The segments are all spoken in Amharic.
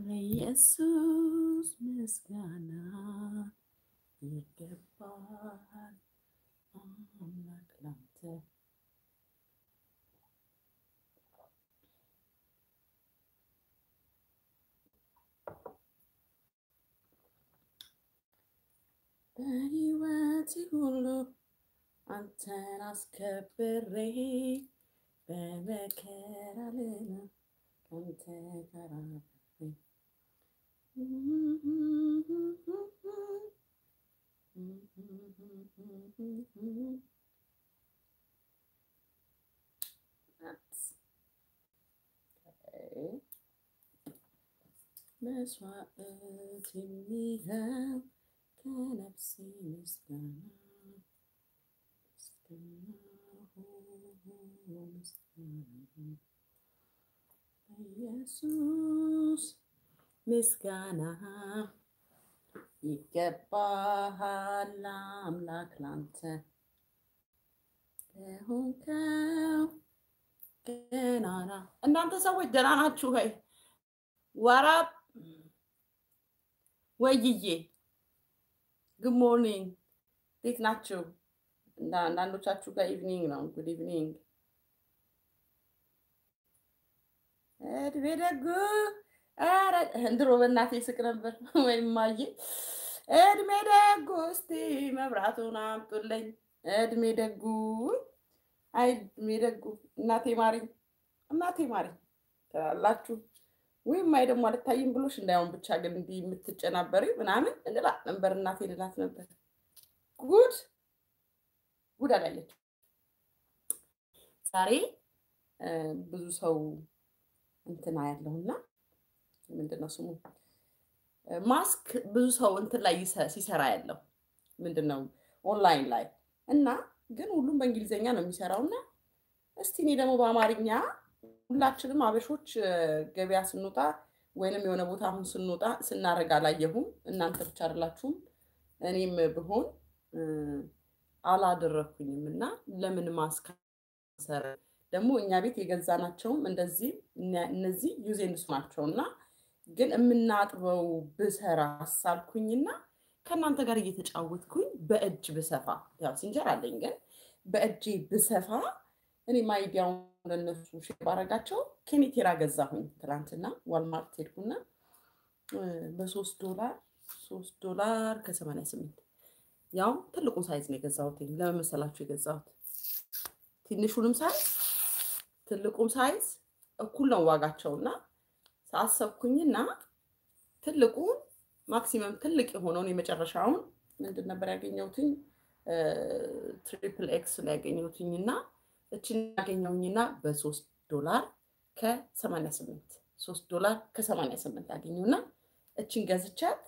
ለኢየሱስ ምስጋና ይገባል። አምላክ ላንተ በሕይወቴ ሁሉ አንተን አስከብሬ በመከራ ልና ከአንተ ጋር That's okay. Miss what to me how can I see Miss Ghana? Miss Jesus. ይገባሃል አምላክ ላንተ ለሆንከው ገናና። እናንተ ሰዎች ደህና ናችሁ ወይ? ዋራብ ወይዬ good morning እንዴት ናችሁ? እና አንዳንዶቻችሁ ጋር evening ነው። good evening እድሜ ደጉ። ኧረ ድሮ በእናቴ ስቅ ነበር ወይም ማየ እድሜ ደጉ፣ እስቲ መብራቱን አምጡልኝ። እድሜ ደጉ፣ አይ እድሜ ደጉ፣ እናቴ ማሪኝ፣ እናቴ ማሪኝ ትላላችሁ። ወይም አይ ደግሞ አልታይም ብሎሽ እንዳይሆን ብቻ ግን እንዲህ የምትጨናበሪ ምናምን እንላት ነበር። እናቴ ልላት ነበር። ጉድ ጉድ አላለች። ዛሬ ብዙ ሰው እንትና ያለውና ምንድን ነው ስሙ ማስክ ብዙ ሰው እንትን ላይ ሲሰራ ያለው ምንድን ነው ኦንላይን ላይ እና ግን ሁሉም በእንግሊዝኛ ነው የሚሰራው እና እስቲ እኔ ደግሞ በአማርኛ ሁላችንም አበሾች ገበያ ስንወጣ ወይንም የሆነ ቦታ አሁን ስንወጣ ስናደርግ አላየሁም። እናንተ ብቻ አይደላችሁም፣ እኔም ብሆን አላደረኩኝም እና ለምን ማስክ ሰረ ደግሞ እኛ ቤት የገዛናቸውም እንደዚህ እነዚህ ሱ ናቸው እና ግን የምናጥበው ብሰራ አሳልኩኝና ከእናንተ ጋር እየተጫወትኩኝ በእጅ ብሰፋ ያው ሲንጀር አለኝ ግን በእጄ ብሰፋ እኔም idea ውን ለነሱ share ባረጋቸው ከኔቴራ ገዛሁኝ ትናንትና ዋልማርት ሄድኩና በሶስት ዶላር ሶስት ዶላር ከሰማንያ ስምንት ያው ትልቁን size ነው የገዛሁት። ለምን መሰላችሁ የገዛሁት? ትንሹንም size ትልቁም ሳይዝ እኩል ነው ዋጋቸውና ሳሰብኩኝና ትልቁን maximum ትልቅ የሆነውን የመጨረሻውን ምንድን ነበር ያገኘሁትኝ triple X ላይ ያገኘሁትኝ እና እችን ያገኘሁኝና በሶስት ዶላር ከሰማንያ ስምንት ሶስት ዶላር ከሰማንያ ስምንት አገኘሁና እችን ገዝቻት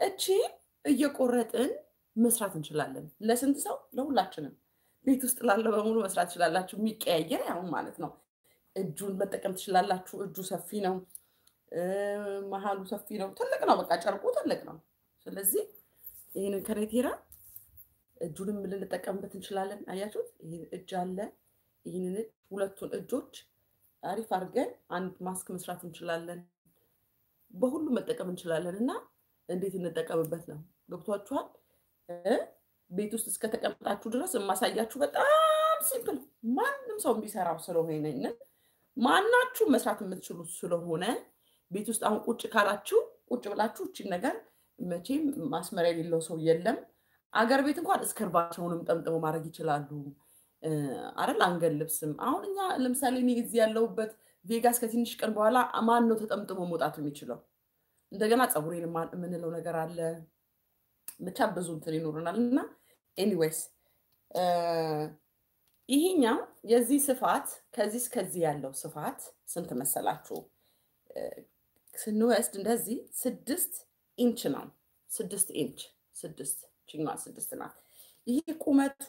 እችን እየቆረጥን መስራት እንችላለን። ለስንት ሰው? ለሁላችንም። ቤት ውስጥ ላለው በሙሉ መስራት ትችላላችሁ። የሚቀያየር አሁን ማለት ነው። እጁን መጠቀም ትችላላችሁ። እጁ ሰፊ ነው፣ መሀሉ ሰፊ ነው፣ ትልቅ ነው። በቃ ጨርቁ ትልቅ ነው። ስለዚህ ይህንን ከኔቴራ እጁንም ልንጠቀምበት እንችላለን። አያችሁት? ይህ እጅ አለ። ይህንን ሁለቱን እጆች አሪፍ አድርገን አንድ ማስክ መስራት እንችላለን። በሁሉም መጠቀም እንችላለን እና እንዴት እንጠቀምበት ነው። ገብቷችኋል? ቤት ውስጥ እስከተቀመጣችሁ ድረስ የማሳያችሁ በጣም simple ማንም ሰው የሚሰራው ስለሆነ ማናችሁ መስራት የምትችሉት ስለሆነ ቤት ውስጥ አሁን ቁጭ ካላችሁ ቁጭ ብላችሁ እችን ነገር መቼም ማስመሪያ የሌለው ሰው የለም። አገር ቤት እንኳን scarf አቸውንም ጠምጥመው ማድረግ ይችላሉ አይደል? አንገት ልብስም አሁን እኛ ለምሳሌ እኔ እዚህ ያለሁበት ቬጋስ ከትንሽ ቀን በኋላ ማን ነው ተጠምጥሞ መውጣት የሚችለው? እንደገና ፀጉሬን የምንለው ነገር አለ። ብቻ ብዙ እንትን ይኖረናል እና anyways ይሄኛው የዚህ ስፋት ከዚህ እስከዚህ ያለው ስፋት ስንት መሰላችሁ? ስንወስድ እንደዚህ ስድስት ኢንች ነው። ስድስት ኢንች ስድስት ችኛዋ ስድስት ናት። ይሄ ቁመቱ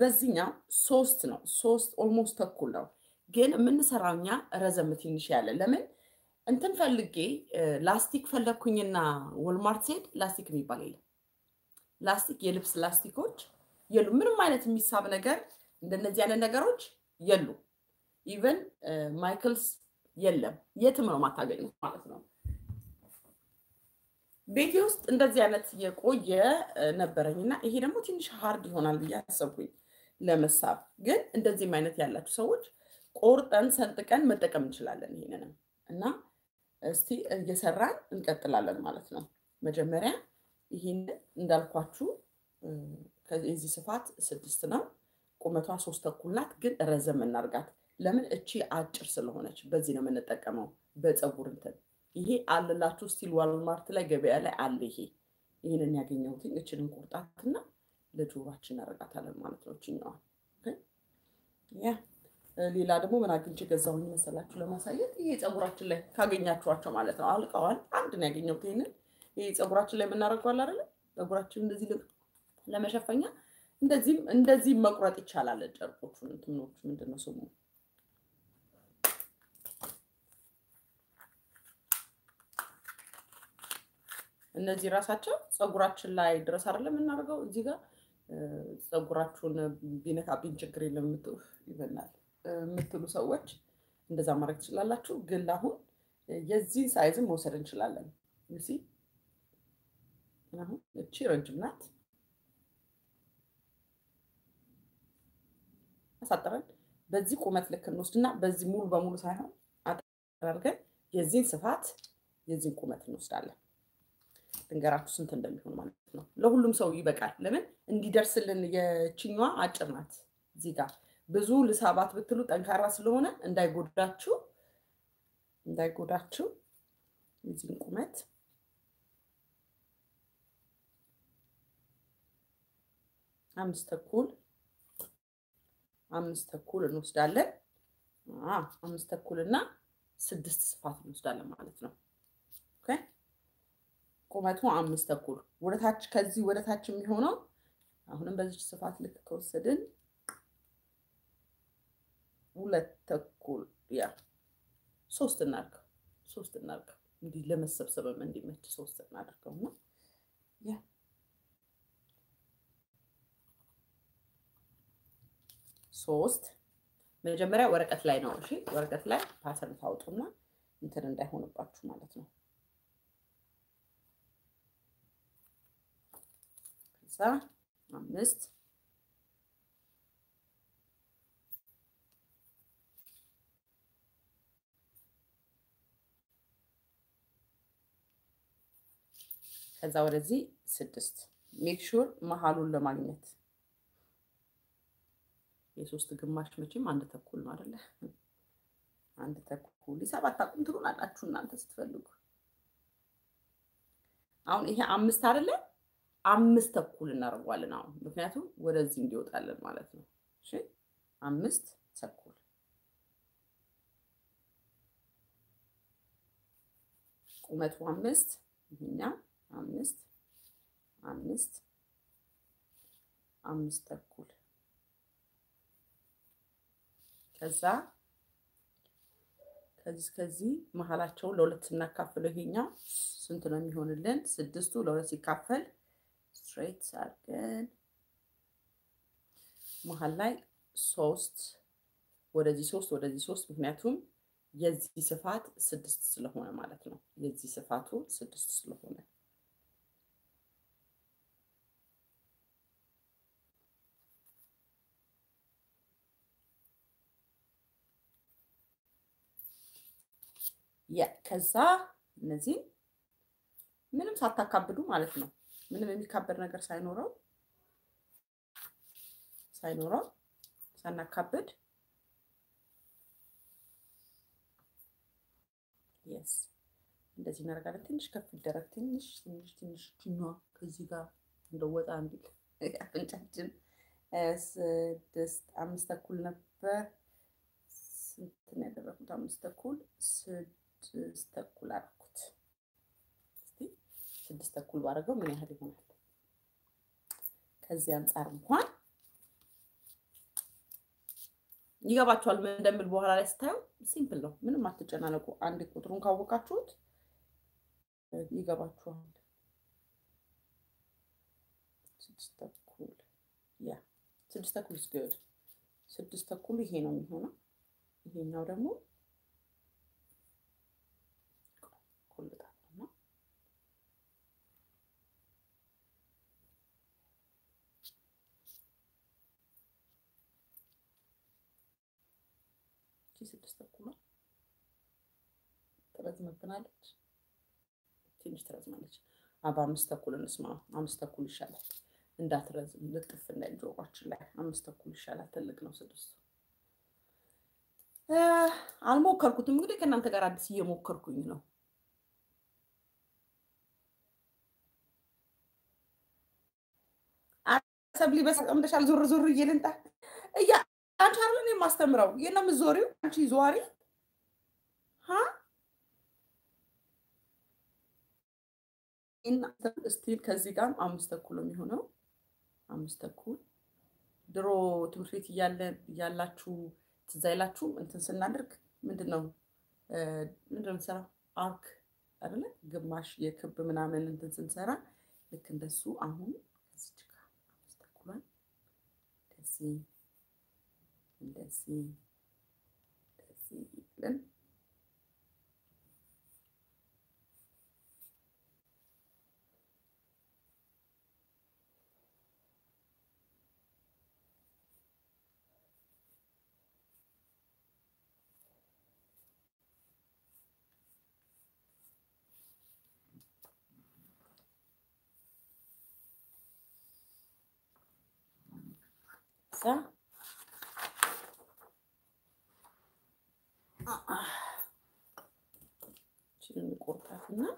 በዚህኛው ሶስት ነው። ሶስት almost ተኩል ነው። ግን የምንሰራው እኛ ረዘም ትንሽ ያለ ለምን እንትን ፈልጌ ላስቲክ ፈለግኩኝና ዋልማርት ስሄድ ላስቲክ የሚባል የለም። ላስቲክ የልብስ ላስቲኮች የሉ። ምንም አይነት የሚሳብ ነገር እንደነዚህ አይነት ነገሮች የሉ። even ማይክልስ የለም። የትም ነው የማታገኙት ማለት ነው። ቤቴ ውስጥ እንደዚህ አይነት የቆየ ነበረኝ እና ይሄ ደግሞ ትንሽ ሀርድ ይሆናል ብዬ አሰብኩኝ ለመሳብ። ግን እንደዚህም አይነት ያላችሁ ሰዎች ቆርጠን ሰንጥቀን መጠቀም እንችላለን ይሄንንም እና እስቲ እየሰራን እንቀጥላለን ማለት ነው። መጀመሪያ ይህን እንዳልኳችሁ የዚህ ስፋት ስድስት ነው። ቁመቷ ሶስት ተኩል ናት፣ ግን ረዘም እናርጋት። ለምን እቺ አጭር ስለሆነች በዚህ ነው የምንጠቀመው በፀጉር እንትን ይሄ አለላችሁ still ዋልማርት ላይ ገበያ ላይ አለ። ይሄ ይህንን ያገኘሁትኝ እችንን ቁርጣትና ለጆሯችን እናደርጋታለን ማለት ነው። እችኛዋን ያ ሌላ ደግሞ ምን አግኝቼ ገዛሁኝ መሰላችሁ ለማሳየት ይሄ ፀጉራችን ላይ ካገኛችኋቸው ማለት ነው። አልቀዋል። አንድ ነው ያገኘሁት። ይሄንን ይሄ ፀጉራችን ላይ የምናደርገዋል አይደለ? ፀጉራችን እንደዚህ ለመሸፈኛ እንደዚህም እንደዚህም መቁረጥ ይቻላል። ጨርቆቹን እንትኖቹ ምንድን ነው ስሙ እነዚህ ራሳቸው ፀጉራችን ላይ ድረስ አይደለም የምናደርገው። እዚህ ጋር ፀጉራችሁን ቢነካብኝ ችግር የለም ይበናል የምትሉ ሰዎች እንደዛ ማድረግ ትችላላችሁ። ግን አሁን የዚህን ሳይዝም መውሰድ እንችላለን። ሲ አሁን እቺ ረጅም ናት። አሳጥረን በዚህ ቁመት ልክ እንወስድና በዚህ ሙሉ በሙሉ ሳይሆን አድርገን የዚህን ስፋት የዚህን ቁመት እንወስዳለን። ልንገራችሁ ስንት እንደሚሆን ማለት ነው። ለሁሉም ሰው ይበቃል። ለምን እንዲደርስልን የችኛዋ አጭር ናት። እዚህ ጋር ብዙ ልሳባት ብትሉ ጠንካራ ስለሆነ እንዳይጎዳችሁ እንዳይጎዳችሁ የዚህን ቁመት አምስት ተኩል አምስት ተኩል እንወስዳለን። አምስት ተኩል እና ስድስት ስፋት እንወስዳለን ማለት ነው። okay ቁመቱ አምስት ተኩል ወደታች ከዚህ ወደታች የሚሆነው አሁንም በዚች ስፋት ልክ ከወሰድን ሁለት ተኩል ያ ሶስት እናድርገው ሶስት እናድርገው እንዲህ ለመሰብሰብም እንዲመች ሶስት እናድርገው እና ያ ሶስት መጀመሪያ ወረቀት ላይ ነው። እሺ ወረቀት ላይ ፓተርን ታውጡና እንትን እንዳይሆንባችሁ ማለት ነው። ከዛ አምስት ከዛ ወደዚህ ስድስት make sure መሀሉን ለማግኘት የሶስት ግማሽ መቼም አንድ ተኩል ነው አይደለ? አንድ ተኩል ሰባት አቁም ትሉናላችሁ እናንተ ስትፈልጉ። አሁን ይሄ አምስት አይደለ? አምስት ተኩል እናደርገዋለን አሁን ምክንያቱም ወደዚህ እንዲወጣለን ማለት ነው። እሺ አምስት ተኩል ቁመቱ አምስት ይሄኛው አምስት አምስት አምስት ተኩል ከዛ ከዚህ ከዚህ መሀላቸውን ለሁለት ስናካፍለው ይሄኛው ስንት ነው የሚሆንልን? ስድስቱ ለሁለት ሲካፈል ስትሬት አድርገን መሀል ላይ ሶስት ወደዚህ ሶስት ወደዚህ ሶስት ምክንያቱም የዚህ ስፋት ስድስት ስለሆነ ማለት ነው። የዚህ ስፋቱ ስድስት ስለሆነ ከዛ እነዚህ ምንም ሳታካብዱ ማለት ነው። ምንም የሚካበድ ነገር ሳይኖረው ሳይኖረው ሳናካብድ የስ እንደዚህ እናደርጋለን። ትንሽ ከፍ ይደረግ። ትንሽ ትንሽ ትንሽ ችኛ ከዚህ ጋር እንደወጣ እንዲል አፍንጫችን ስድስት አምስት ተኩል ነበር። ስንት ነው ያደረኩት? አምስት ተኩል ስድስት ተኩል አደረኩት። ስድስት ተኩል ባደረገው ምን ያህል ይሆናል? ከዚህ አንጻር እንኳን ይገባችኋል ምን እንደምል በኋላ ላይ ስታዩ simple ነው። ምንም አትጨናነቁ። አንድ ቁጥሩን ካወቃችሁት ይገባችኋል። ስድስት ተኩል ያ ስድስት ተኩል ስግድ ስድስት ተኩል ይሄ ነው የሚሆነው። ይሄኛው ደግሞ ኮልታለና ስድስት ተኩል ትረዝምብናለች፣ ትንሽ ትረዝማለች። በአምስት ተኩል እንስማ። አምስት ተኩል ይሻላል፣ እንዳትረዝም ልጥፍ እንዳይል ጆሯችን ላይ አምስት ተኩል ይሻላል። ትልቅ ነው ስድስቱ። አልሞከርኩትም እንግዲህ ከእናንተ ጋር አዲስ እየሞከርኩኝ ነው። ሰብሊ በሰቀምደሻል ዞር ዞር እየልንጣ እያ አንቺ አይደለን የማስተምረው? የነ ምዞሪው አንቺ ዘዋሪ still ከዚህ ጋር አምስት ተኩል የሚሆነው። አምስት ተኩል። ድሮ ትምህርት ቤት እያላችሁ ትዝ አይላችሁም? እንትን ስናደርግ ምንድን ነው ምንድን ነው? arc አይደለ? ግማሽ የክብ ምናምን እንትን ስንሰራ ልክ እንደሱ። አሁን ከዚች ጋር አምስት ተኩሏን እንደዚህ لذيذا صح 15 tafına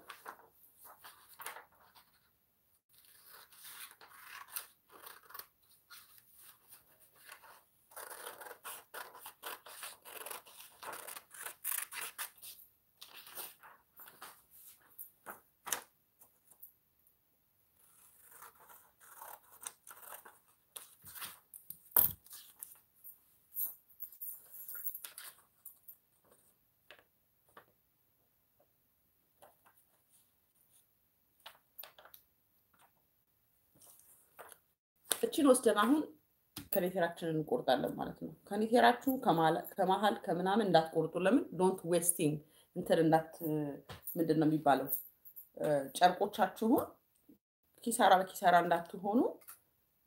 እችን ወስደን አሁን ከኔቴራችንን እንቆርጣለን ማለት ነው። ከኔቴራችሁ ከመሀል ከምናምን እንዳትቆርጡ። ለምን don't wasting እንትን እንዳት ምንድን ነው የሚባለው ጨርቆቻችሁን ኪሳራ በኪሳራ እንዳትሆኑ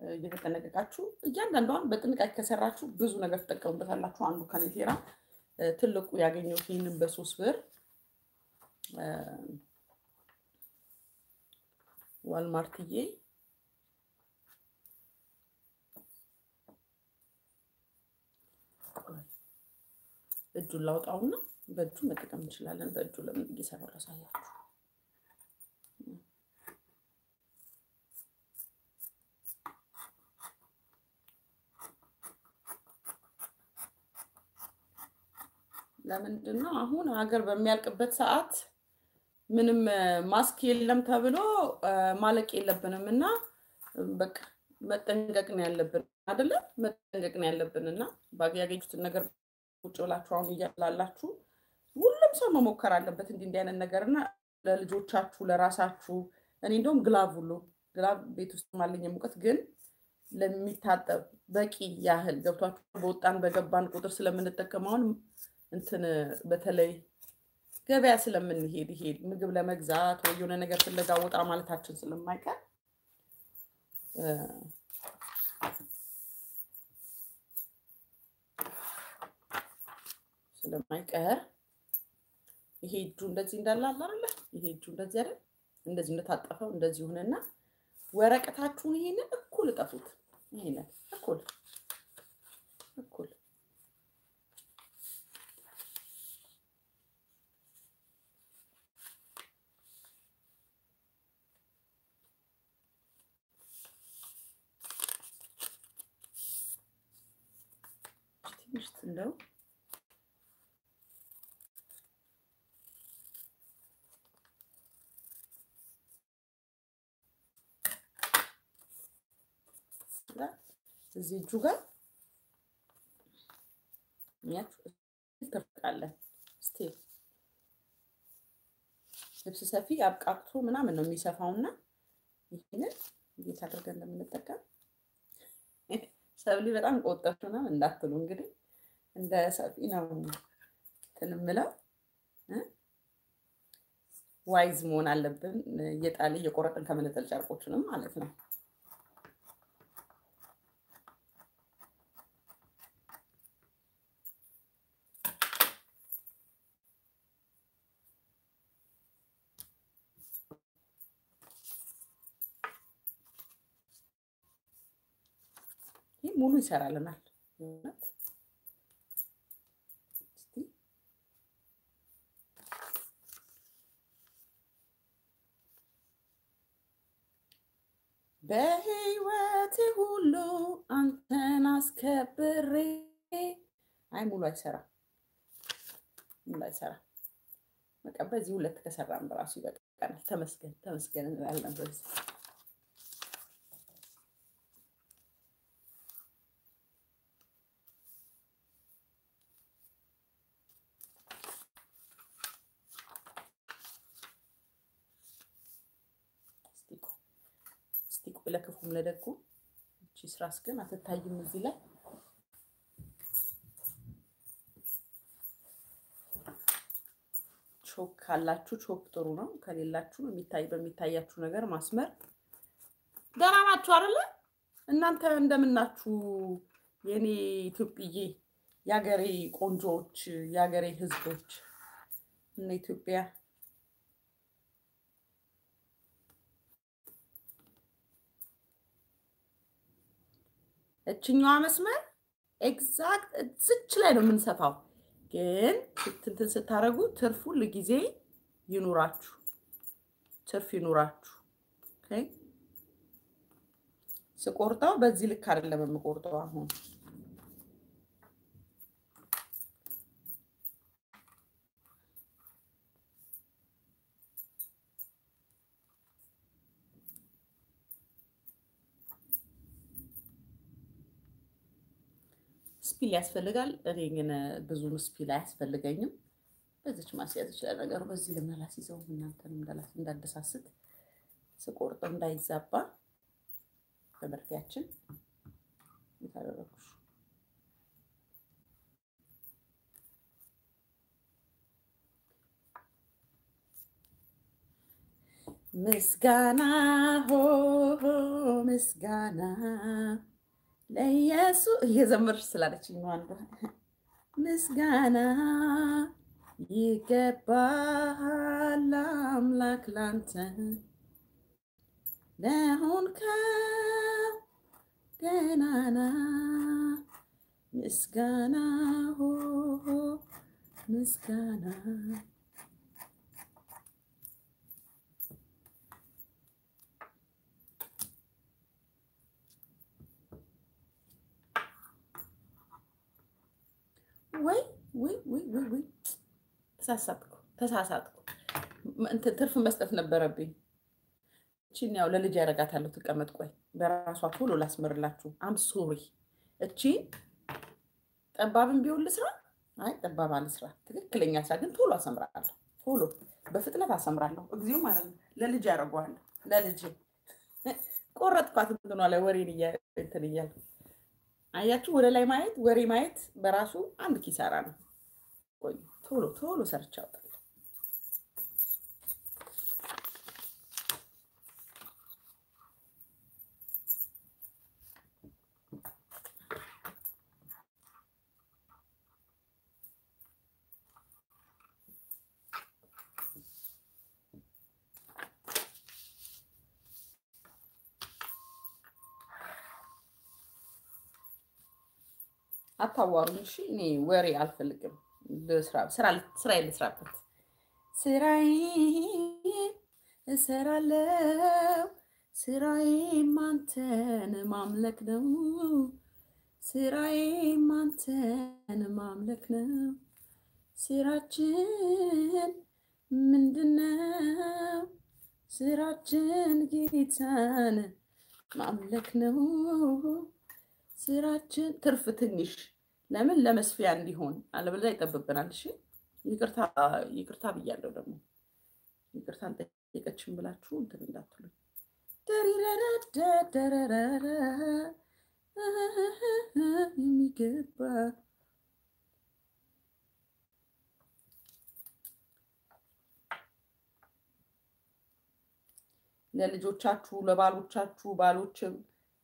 እየተጠነቀቃችሁ እያንዳንዷን በጥንቃቄ ከሰራችሁ ብዙ ነገር ትጠቀሙበታላችሁ። አንዱ ከኔቴራ ትልቁ ያገኘሁት ይህንን በሶስት ብር ዋልማርትዬ እጁን ላውጣውና በእጁ መጠቀም እንችላለን። በእጁ ለምን እየሰራሁ ላሳያችሁ። ለምንድን ነው አሁን ሀገር በሚያልቅበት ሰዓት ምንም ማስክ የለም ተብሎ ማለቅ የለብንም እና በቃ መጠንቀቅ ነው ያለብን፣ አይደለ? መጠንቀቅ ነው ያለብን እና ያገኙትን ነገር ቁጭ ብላችሁ አሁን እያላላችሁ ሁሉም ሰው መሞከር አለበት እንዲህ እንዲህ አይነት ነገር እና ለልጆቻችሁ ለራሳችሁ። እኔ እንደውም glove ሁሉ glove ቤት ውስጥ ማለኝ የሙቀት ግን ለሚታጠብ በቂ ያህል ገብቷችሁ በወጣን በገባን ቁጥር ስለምንጠቀመውን እንትን በተለይ ገበያ ስለምንሄድ ይሄድ ምግብ ለመግዛት ወይ የሆነ ነገር ፍለጋ ወጣ ማለታችን ስለማይቀር ስለማይቀር ይሄ እጁ እንደዚህ እንዳለ አለ? ይሄ እጁ እንደዚህ አይደል? እንደዚህ እንደታጠፈው እንደዚህ ሆነና ወረቀታችሁን ይሄንን እኩል እጠፉት። ይሄንን እኩል እኩል ትንሽ እንደው እዚህ እጁ ጋር ትርቃለን። still ልብስ ሰፊ አብቃቅቶ ምናምን ነው የሚሰፋውና ይህንን እንዴት አድርገን እንደምንጠቀም ሰብሊ በጣም ቆጠፍ ምናምን እንዳትሉ እንግዲህ እንደ ሰፊ ነው እንትን የምለው wise መሆን አለብን። እየጣል እየቆረጥን ከምንጥል ጨርቆችንም ማለት ነው። ሙሉ ይሰራልናል። በህይወቴ ሁሉ አንተን አስከብሬ አይ ሙሉ አይሰራም፣ ሙሉ አይሰራም። በቃ በዚህ ሁለት ከሰራን በራሱ ይበቃናል። ተመስገን ተመስገን እንላለን በዚህ እስቲ ቆይ እስቲ ለክፉም ለደጉ እቺ ስራስ ግን አትታይም እዚህ ላይ ቾክ ካላችሁ ቾክ ጥሩ ነው። ከሌላችሁ የሚታይ በሚታያችሁ ነገር ማስመር። ደህና ናችሁ አይደለ? እናንተ እንደምናችሁ የኔ ኢትዮጵዬ፣ የሀገሬ ቆንጆዎች፣ የሀገሬ ህዝቦች እነ ኢትዮጵያ እችኛዋ መስመር ኤግዛክት እዝች ላይ ነው የምንሰፋው። ግን ትንትን ስታደርጉ ትርፍ ሁል ጊዜ ይኑራችሁ፣ ትርፍ ይኑራችሁ። ስቆርጠው በዚህ ልክ አይደለም የምቆርጠው አሁን ስፒል ያስፈልጋል። እኔ ግን ብዙም ስፒል አያስፈልገኝም። በዚች ማስያዝ ይችላል ነገሩ። በዚህ ልመላስ ይዘው እናንተንም እንዳደሳስት ስቆርጠው እንዳይዛባ በመርፊያችን የታደረኩሽ ምስጋና ሆ ምስጋና ለኢየሱስ እየዘመርሽ ስላለችኝ ነው። አንዱ ምስጋና ይገባሃል አምላክ ላንተ ለሆንከው ገናና ምስጋና ሆ ምስጋና ወይ ተሳሳትኩ ተሳሳትኩ። ትርፍ መስጠት ነበረብኝ። እቺን ያው ለልጅ ያደርጋታለሁ ትቀመጥ። ቆይ በራሷ ቶሎ ላስመርላችሁ። አም ሶሪ። እቺን ጠባብን ቢሆን ልስራ። አይ ጠባብ አልስራ። ትክክለኛ ስራ ግን ቶሎ አሰምራለሁ። ቶሎ በፍጥነት አሰምራለሁ። እግዚኦ ማለት ነው። ለልጅ ያደርገዋለሁ። ለልጅ ቆረጥኳት። እንትኗ ላይ ወሬን እንትን እያልኩ አያችሁ ወደ ላይ ማየት ወሬ ማየት በራሱ አንድ ኪሳራ ነው። ቆይ ቶሎ ቶሎ ሰርቻ አውጣለሁ። አታዋሩኝ። እሺ እኔ ወሬ አልፈልግም። ስራ ልስራበት። ስራዬን እሰራለሁ። ስራዬም አንተን ማምለክ ነው። ስራዬም አንተን ማምለክ ነው። ስራችን ምንድነው? ስራችን ጌታን ማምለክ ነው። ስራችን ትርፍ ትንሽ ለምን ለመስፊያ እንዲሆን አለበለዚያ ይጠብብናል። እሺ ይቅርታ ይቅርታ ብያለሁ። ደግሞ ይቅርታ አልጠየቀችም ብላችሁ እንትን እንዳትሉ። ደሪረረደረረረ የሚገባ ለልጆቻችሁ ለባሎቻችሁ ባሎችም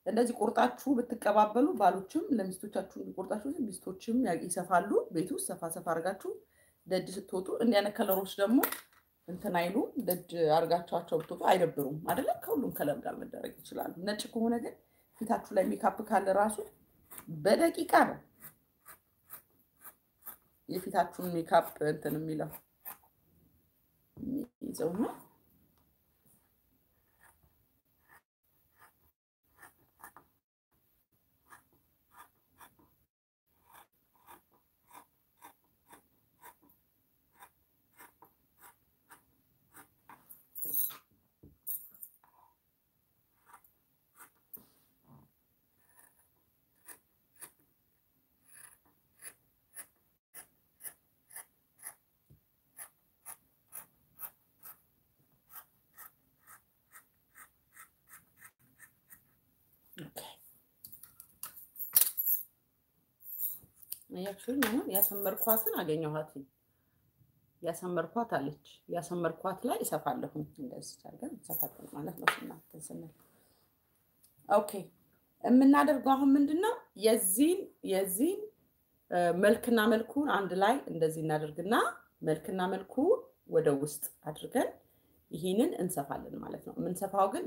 እንደዚህ ቆርጣችሁ ብትቀባበሉ ባሎችም ለሚስቶቻችሁ እንዲቆርጣችሁ ሚስቶችም ይሰፋሉ። ቤት ውስጥ ሰፋ ሰፋ አድርጋችሁ ደጅ ስትወጡ እንዲህ አይነት ከለሮች ደግሞ እንትን አይሉ ደጅ አድርጋችኋቸው ብትወጡ አይደብሩም። አይደለም ከሁሉም ከለር ጋር መደረግ ይችላሉ። ነጭ ከሆነ ግን ፊታችሁ ላይ ሜካፕ ካለ ራሱ በደቂቃ ነው የፊታችሁን ሜካፕ እንትን የሚለው የሚይዘው ነው። አያችሁኝ? አሁን ያሰመርኳትን አገኘኋት። ያሰመርኳት አለች። ያሰመርኳት ላይ እሰፋለሁኝ። እንደዚህ አድርገን እሰፋለሁ ማለት ነው። እናንተን ስንል okay። የምናደርገው አሁን ምንድን ነው? የዚህን የዚህን መልክና መልኩን አንድ ላይ እንደዚህ እናደርግና መልክና መልኩ ወደ ውስጥ አድርገን ይህንን እንሰፋለን ማለት ነው። የምንሰፋው ግን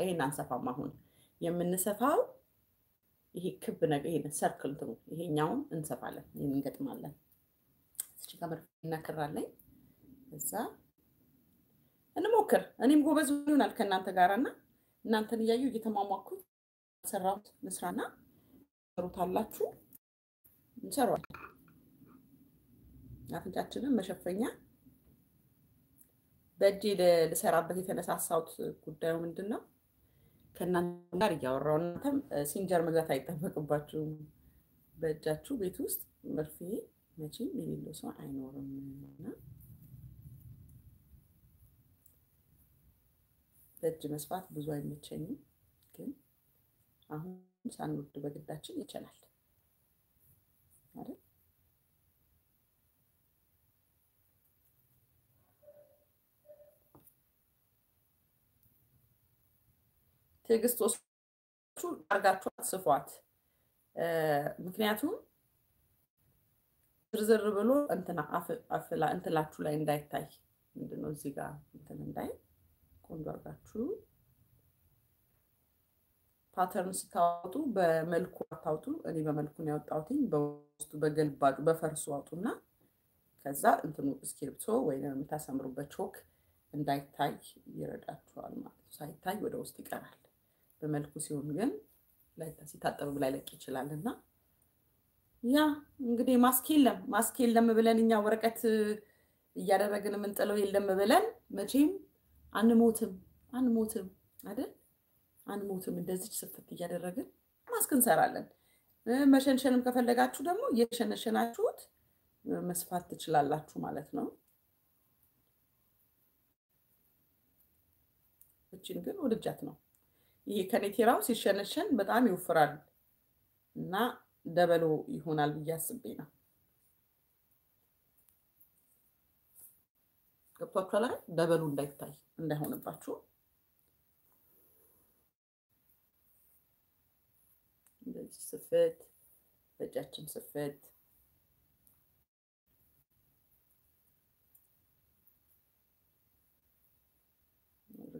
ይሄን አንሰፋም። አሁን የምንሰፋው ይሄ ክብ ነገር ይሄን ሰርክል እንትኑ ይሄኛውን እንሰፋለን። ይሄን እንገጥማለን። እዚህ ጋር መርፌ እናክራለኝ። እዛ እንሞክር። እኔም ጎበዝ ይሆናል ከእናንተ ጋር እና እናንተን እያዩ እየተሟሟኩኝ ሰራሁት ምስራና ሰሩታላችሁ እንሰራዋለን። አፍንጫችንን መሸፈኛ በእጄ ልሰራበት የተነሳሳሁት ጉዳዩ ምንድን ነው? ከእናንተ ጋር እያወራሁ እናንተም ሲንጀር መግዛት አይጠበቅባችሁም። በእጃችሁ ቤት ውስጥ መርፌ መቼም የሌለው ሰው አይኖርም እና በእጅ መስፋት ብዙ አይመቸኝም፣ ግን አሁን ሳንወድ በግዳችን ይቻላል አይደል? ትዕግስት ወስዳችሁ አድርጋችሁ አትስፏት። ምክንያቱም ዝርዝር ብሎ እንትላችሁ ላይ እንዳይታይ ምንድነው እዚህ ጋር እንትን እንዳይ ቆንጆ አድርጋችሁ pattern ስታወጡ በመልኩ አታውጡ። እኔ በመልኩ ነው ያወጣሁትኝ። በውስጡ በገልባጩ በፈርሱ አውጡና ከዛ እንትኑ እስክሪብቶ ወይም የምታሰምሩበት ቾክ እንዳይታይ ይረዳችኋል ማለት ነው። ሳይታይ ወደ ውስጥ ይቀራል። በመልኩ ሲሆን ግን ሲታጠብ ላይለቅ ይችላል እና ያ እንግዲህ ማስክ የለም ማስክ የለም ብለን እኛ ወረቀት እያደረግን የምንጥለው የለም ብለን መቼም አንሞትም አንሞትም አይደል አንሞትም። እንደዚች ስፍት እያደረግን ማስክ እንሰራለን። መሸንሸንም ከፈለጋችሁ ደግሞ እየሸነሸናችሁት መስፋት ትችላላችሁ ማለት ነው። እችን ግን ወድጃት ነው። ይሄ ከኔቴራው ሲሸነሸን በጣም ይወፍራል እና ደበሎ ይሆናል ብዬ አስቤ ነው። ገብቷችኋል? ደበሉ እንዳይታይ እንዳይሆንባችሁ እንደዚህ ስፍት በእጃችን ስፍት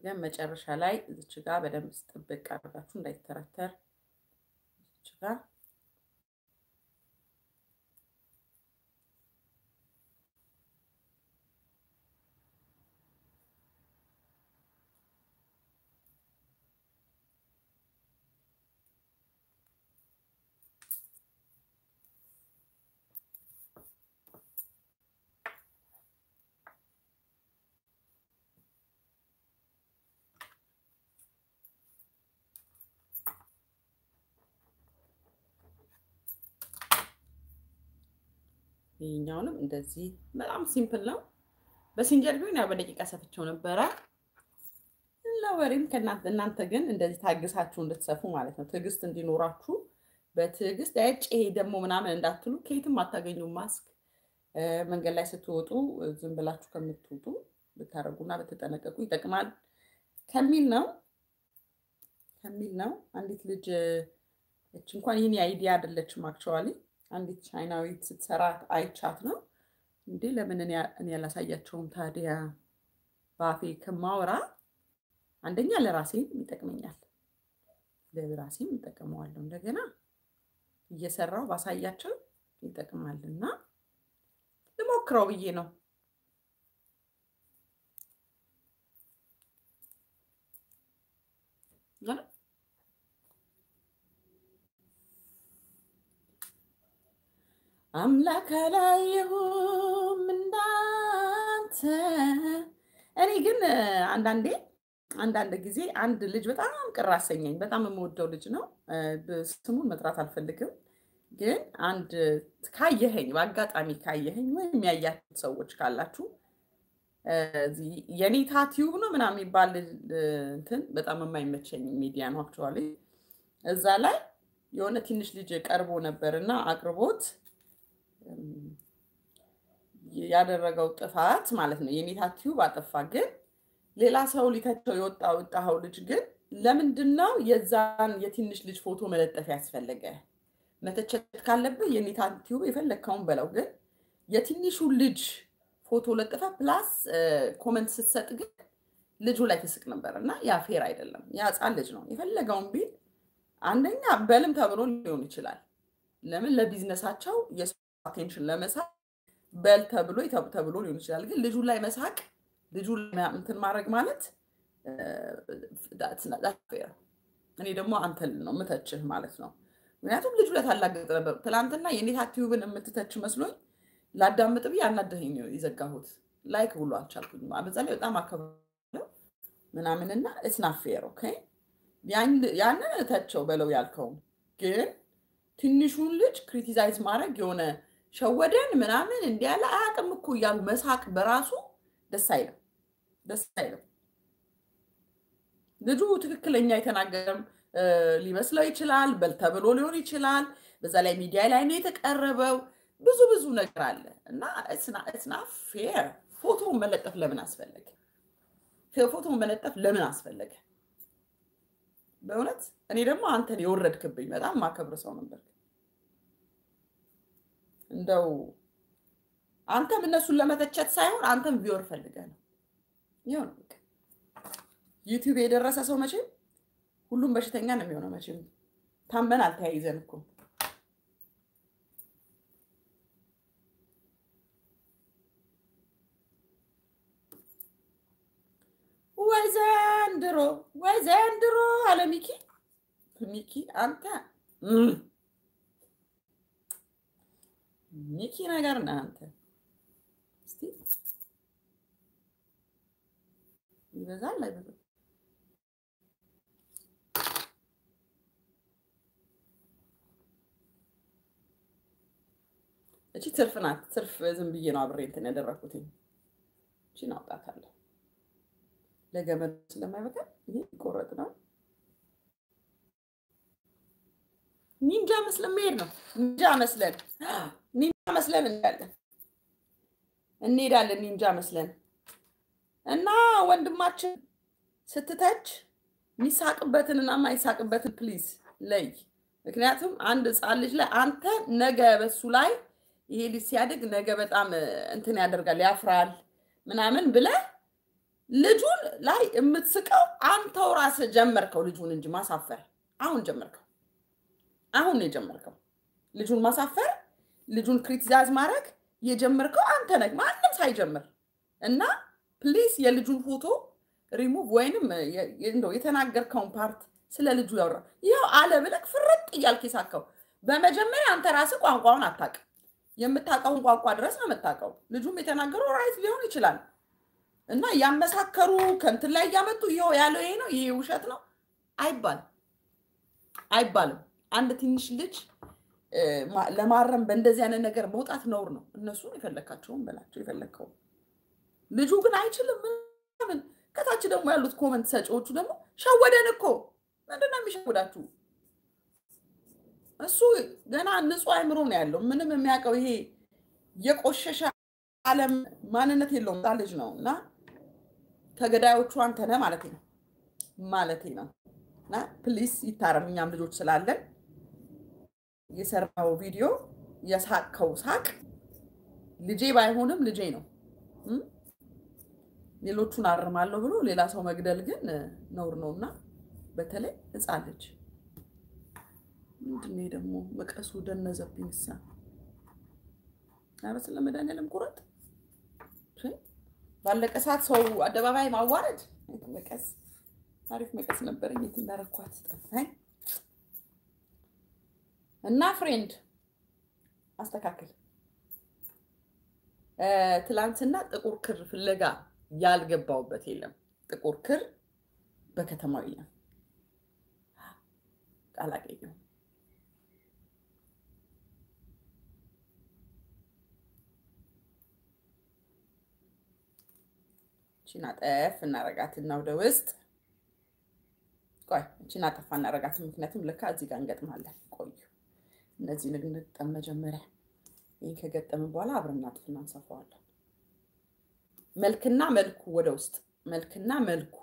ግን መጨረሻ ላይ እዚች ጋር በደንብ ጥብቅ አድርጋችሁ እንዳይተረተር። እዚች ጋር ይህኛውንም እንደዚህ በጣም simple ነው። በሲንጀር ቢሆን ያው በደቂቃ ሰፍቸው ነበረ። ለወሬም እናንተ ግን እንደዚህ ታግሳችሁ እንድትሰፉ ማለት ነው። ትዕግስት እንዲኖራችሁ በትዕግስት ያጭ ይሄ ደግሞ ምናምን እንዳትሉ። ከየትም አታገኙም ማስክ። መንገድ ላይ ስትወጡ ዝም ብላችሁ ከምትወጡ ብታደርጉና ብትጠነቀቁ ይጠቅማል ከሚል ነው ከሚል ነው። አንዲት ልጅ እንኳን ይህን የአይዲያ አይደለችም አክቸዋሊ አንዲት ቻይናዊት ስትሰራ አይቻት ነው። እንዴ! ለምን እኔ ያላሳያቸውም ታዲያ በአፌ ከማወራ አንደኛ ለራሴም ይጠቅመኛል። ለራሴም ይጠቀመዋለሁ እንደገና እየሰራው ባሳያቸው ይጠቅማልና ልሞክረው ብዬ ነው። አምላክ አላየሁም እንዳንተ። እኔ ግን አንዳንዴ አንዳንድ ጊዜ አንድ ልጅ በጣም ቅር አሰኘኝ። በጣም የምወደው ልጅ ነው። ስሙን መጥራት አልፈልግም። ግን አንድ ካየኸኝ በአጋጣሚ ካየኸኝ ወይም ያያችሁት ሰዎች ካላችሁ የኔታ ቲዩብ ነው ምናምን የሚባል እንትን በጣም የማይመቸኝ ሚዲያ ነው actually። እዛ ላይ የሆነ ትንሽ ልጅ ቀርቦ ነበር እና አቅርቦት ያደረገው ጥፋት ማለት ነው የኔታ ቲዩብ አጠፋ። ግን ሌላ ሰው ሊተቸው የወጣ ወጣኸው ልጅ ግን ለምንድን ነው የዛን የትንሽ ልጅ ፎቶ መለጠፍ ያስፈለገ? መተቸት ካለብህ የኔታ ቲዩብ የፈለግከውን በለው። ግን የትንሹ ልጅ ፎቶ ለጥፈ plus comment ስትሰጥ ግን ልጁ ላይ ትስቅ ነበር እና ያ fair አይደለም። ያ ሕፃን ልጅ ነው የፈለገውን ቢል አንደኛ በልም ተብሎ ሊሆን ይችላል። ለምን ለቢዝነሳቸው attention ለመሳቅ በል ተብሎ ተብሎ ሊሆን ይችላል። ግን ልጁ ላይ መሳቅ ልጁ እንትን ማድረግ ማለት እኔ ደግሞ አንተን ነው ምተችህ ማለት ነው። ምክንያቱም ልጁ ለታላገጥ ነበር። ትናንትና የኔታ ቲዩብን የምትተች መስሎኝ ላዳምጥ ብዬ አናደኸኝ የዘጋሁት። like ብሎ አልቻልኩኝም። በዛ ላይ በጣም አከብራለሁ ምናምንና it's not fair okay። ያንን ተቸው በለው ያልከውን ግን ትንሹን ልጅ criticize ማድረግ የሆነ ሸወደን ምናምን እንዲያለ አያውቅም እኮ እያሉ መሳቅ በራሱ ደስ አይልም፣ ደስ አይልም። ልጁ ትክክለኛ የተናገረም ሊመስለው ይችላል። በል ሊሆን ይችላል። በዛ ላይ ሚዲያ ላይ ነው የተቀረበው። ብዙ ብዙ ነገር አለ እና it's not fair ፎቶውን መለጠፍ ለምን አስፈለገ? ፎቶውን መለጠፍ ለምን አስፈለገ? በእውነት እኔ ደግሞ አንተን የወረድክብኝ በጣም ማከብር ሰው ነበር። እንደው አንተም እነሱን ለመተቸት ሳይሆን አንተም viewer ፈልገህ ነው። በቃ። ዩቲዩብ የደረሰ ሰው መቼም ሁሉም በሽተኛ ነው የሚሆነው። መቼም ታመን አልተያይዘን እኮ ወይ ዘንድሮ ወይ ዘንድሮ አለ ሚኪ። ሚኪ አንተ ሚኪ ነገር አንተ። እስቲ ይበዛል አይበዛም? እቺ ትርፍ ናት። ትርፍ ዝም ብዬ ነው አብሬ እንትን ያደረኩት። እቺን አውጣታለሁ ለገመድ ስለማይበቃ ይሄ ይቆረጥ ነው። ኒንጃ መስለን መሄድ ነው። ኒንጃ መስለን ኒንጃ መስለን እንሄዳለን እንሄዳለን ኒንጃ መስለን እና ወንድማችን ስትተች የሚሳቅበትን እና የማይሳቅበትን please ለይ። ምክንያቱም አንድ ሕፃን ልጅ ላይ አንተ ነገ በሱ ላይ ይሄ ልጅ ሲያድግ ነገ በጣም እንትን ያደርጋል ያፍራል ምናምን ብለህ ልጁን ላይ የምትስቀው አንተው ራስህ ጀመርከው ልጁን እንጂ ማሳፈር አሁን ጀመርከው። አሁን ነው የጀመርከው ልጁን ማሳፈር፣ ልጁን criticize ማድረግ የጀመርከው አንተ ነህ፣ ማንም ሳይጀምር እና please የልጁን ፎቶ ሪሙቭ ወይንም እንደው የተናገርከውን part ስለ ልጁ ያወራ ይኸው አለ ብለህ ፍርጥ እያልክ የሳከው በመጀመሪያ አንተ ራስህ ቋንቋውን አታውቅም። የምታውቀውን ቋንቋ ድረስ ነው የምታውቀው። ልጁም የተናገረው right ሊሆን ይችላል እና ያመሳከሩ ከእንትን ላይ እያመጡ ይኸው ያለው ይሄ ነው ይሄ ውሸት ነው አይባልም፣ አይባልም። አንድ ትንሽ ልጅ ለማረም በእንደዚህ አይነት ነገር መውጣት ነውር ነው። እነሱን የፈለካቸውን በላቸው የፈለግከው። ልጁ ግን አይችልም ምናምን። ከታች ደግሞ ያሉት comment ሰጪዎቹ ደግሞ ሸወደን እኮ ምንድን ነው የሚሸውዳችሁ? እሱ ገና ንጹህ አይምሮ ነው ያለው። ምንም የሚያውቀው ይሄ የቆሸሸ ዓለም ማንነት የለውም። ጨቅላ ልጅ ነው እና ከገዳዮቹ አንተ ነህ ማለት ነው ማለት ነው። እና please ይታረም። እኛም ልጆች ስላለን የሰራው ቪዲዮ የሳቅከው ሳቅ ልጄ ባይሆንም ልጄ ነው። ሌሎቹን አርማለሁ ብሎ ሌላ ሰው መግደል ግን ነውር ነው እና በተለይ ሕፃን ልጅ ምንድን ደግሞ መቀሱ ደነዘብኝ። ሳ ኧረ ስለ መድኃኒዓለም ቁረጥ። ባለቀ ሰዓት ሰው አደባባይ ማዋረድ። መቀስ አሪፍ መቀስ ነበረኝ፣ የት እንዳረኳት ጠፋኝ። እና friend አስተካክል። ትላንትና ጥቁር ክር ፍለጋ ያልገባሁበት የለም። ጥቁር ክር በከተማው የለም። አላገኘሁም። እቺን አጠፍ እናረጋትና ወደ ውስጥ ቆይ፣ እቺን አጠፋ እናረጋት። ምክንያቱም ልካ እዚህ ጋር እንገጥማለን። ቆዩ፣ እነዚህ ንግንጠም መጀመሪያ ይህን ከገጠምን በኋላ አብረን እናጥፍና እንሰፋዋለን። መልክና መልኩ ወደ ውስጥ መልክና መልኩ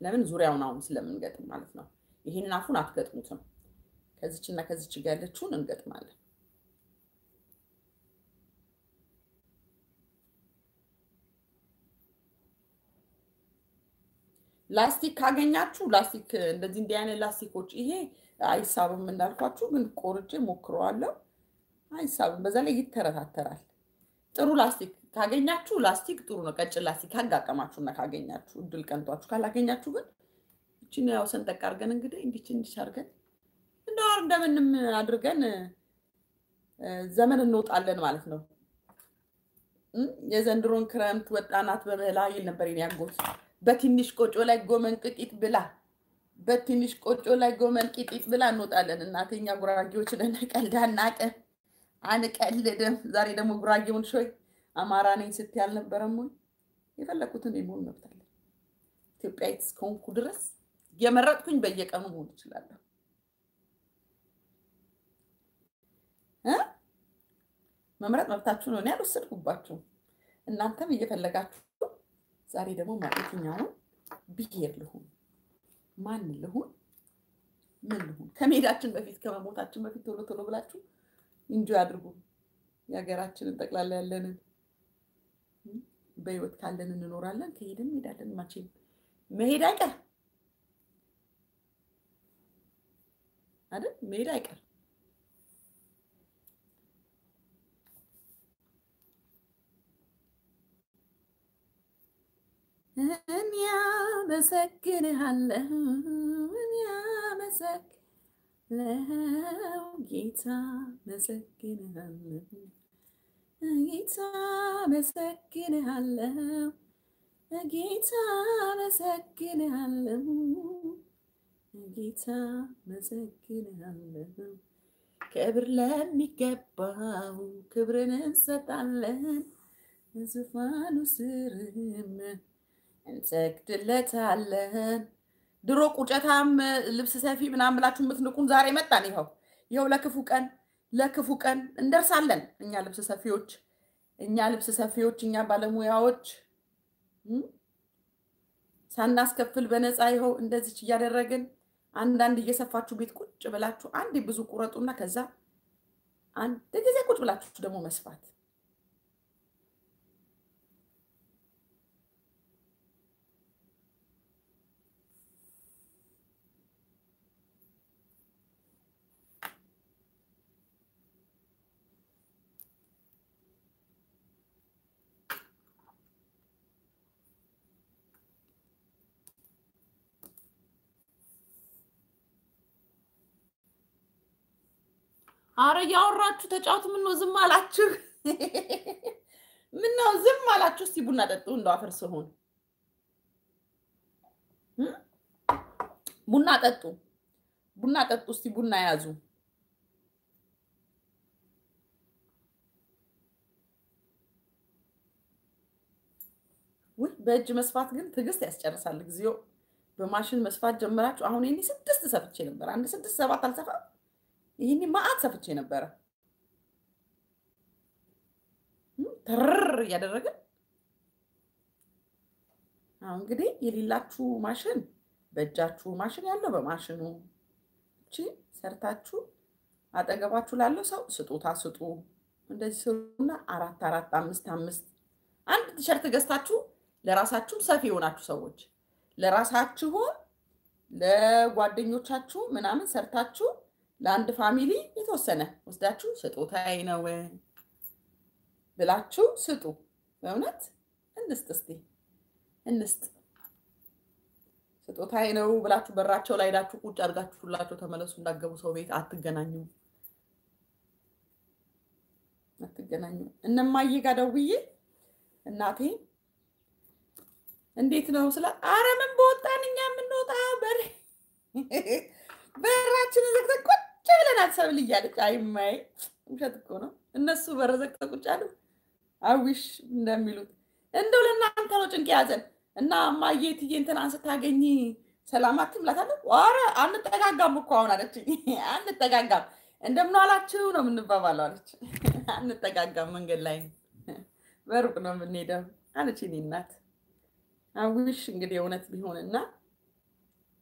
ለምን ዙሪያውን አሁን ስለምንገጥም ማለት ነው። ይህንን አፉን አትገጥሙትም። ከዚችና ከዚች ጋር ያለችውን እንገጥማለን። ላስቲክ ካገኛችሁ ላስቲክ እንደዚህ እንዲህ አይነት ላስቲኮች ይሄ አይሳብም እንዳልኳችሁ፣ ግን ቆርጬ ሞክረዋለሁ። አይሳብም። በዛ ላይ ይተረታተራል። ጥሩ ላስቲክ ካገኛችሁ ላስቲክ ጥሩ ነው። ቀጭን ላስቲክ ካጋጠማችሁና ካገኛችሁ እድል ቀንቷችሁ፣ ካላገኛችሁ ግን እችን ያው ሰንጠቅ አድርገን እንግዲህ እንዲች እንዲች አድርገን እንደ እንደምንም አድርገን ዘመን እንወጣለን ማለት ነው። የዘንድሮን ክረምት ወጣናት በመላ ይል ነበር አጎት። በትንሽ ቆጮ ላይ ጎመን ቅጢት ብላ፣ በትንሽ ቆጮ ላይ ጎመን ቅጢት ብላ እንወጣለን። እናተኛ ጉራጌዎች ነን። ቀልድ አንቀልድም። ዛሬ ደግሞ ጉራጌውን ሾይ አማራ ነኝ ስትይ አልነበረም ወይ? የፈለኩትን የመሆን መብት አለኝ። እስከሆንኩ ድረስ የመረጥኩኝ በየቀኑ መሆን እችላለሁ። መምረጥ መብታችሁ ነው። እኔ አልወሰድኩባችሁም። እናንተም እየፈለጋችሁ ዛሬ ደግሞ የትኛውን ብሄር ልሁን፣ ማን ልሁን፣ ምን ልሁን? ከመሄዳችን በፊት ከመሞታችን በፊት ቶሎ ቶሎ ብላችሁ እንጆ አድርጉ። የሀገራችንን ጠቅላላ ያለንን በህይወት ካለን እንኖራለን፣ ከሄድን እንሄዳለን። መቼም መሄድ አይቀር አይደል? መሄድ አይቀር። እኔ አመሰግንሃለሁ፣ እኔ አመሰግንሃለሁ፣ ጌታ አመሰግንሃለሁ፣ ጌታ አመሰግንሃለሁ፣ ጌታ አመሰግንሃለሁ፣ ጌታ አመሰግንሃለሁ። ክብር ለሚገባው ክብርን እንሰጣለን፣ ዙፋኑ ስርም እንሰግድለታለን። ድሮ ቁጨታም ልብስ ሰፊ ምናምን ብላችሁ የምትንቁን ዛሬ መጣን። ይኸው ይኸው ለክፉ ቀን ለክፉ ቀን እንደርሳለን። እኛ ልብስ ሰፊዎች እኛ ልብስ ሰፊዎች እኛ ባለሙያዎች ሳናስከፍል በነፃ ይኸው እንደዚች እያደረግን አንዳንድ እየሰፋችሁ ቤት ቁጭ ብላችሁ አንድ ብዙ ቁረጡና ከዛ አንድ ጊዜ ቁጭ ብላችሁ ደግሞ መስፋት አረ እያወራችሁ ተጫወቱ። ምነው ዝም አላችሁ? ምነው ዝም አላችሁ? እስቲ ቡና ጠጡ። እንደው አፈር ስሆን ቡና ጠጡ፣ ቡና ጠጡ። እስቲ ቡና ያዙ። ውይ በእጅ መስፋት ግን ትዕግስት ያስጨርሳል። ጊዜው በማሽን መስፋት ጀምራችሁ አሁን ይሄኔ ስድስት ሰፍቼ ነበር። አንድ ስድስት ሰባት አልሰፋም። ይህን መአት ሰፍቼ ነበረ ትርር እያደረግን አሁን እንግዲህ የሌላችሁ ማሽን በእጃችሁ ማሽን ያለው በማሽኑ እቺን ሰርታችሁ አጠገባችሁ ላለው ሰው ስጦታ ስጡ። እንደዚህ ስሩና አራት አራት አምስት አምስት አንድ ቲሸርት ገዝታችሁ ለራሳችሁ ሰፊ የሆናችሁ ሰዎች ለራሳችሁም ለጓደኞቻችሁ ምናምን ሰርታችሁ ለአንድ family የተወሰነ ወስዳችሁ ስጦታዬ ነው ብላችሁ ስጡ። በእውነት እንስጥ፣ እስቲ እንስጥ። ስጦታዬ ነው ብላችሁ በራቸው ላይ ሄዳችሁ ቁጭ አድርጋችሁላቸው ተመለሱ። እንዳትገቡ ሰው ቤት አትገናኙ፣ አትገናኙ። እነማዬ ጋር ደውዬ እናቴ እንዴት ነው ስለ አረ ምን በወጣን እኛ የምንወጣ በር በራችንን ዘግተን ብለናል ሰብል እያለች አይማይ ውሸት እኮ ነው። እነሱ ቁጭ አሉ። አዊሽ እንደሚሉት እንደው ለእናንተ ነው ጭንቅ ያዘን እና እማዬ እትዬ እንትናን ስታገኝ ሰላማት እላታለሁ። ኧረ አንጠጋጋም እኮ አሁን አለችኝ። አንጠጋጋም እንደምን አላችሁ ነው የምንባባለው አለች። አንጠጋጋም መንገድ ላይ በሩቅ ነው የምንሄደው አለች የእኔ እናት። አዊሽ እንግዲህ እውነት ቢሆንና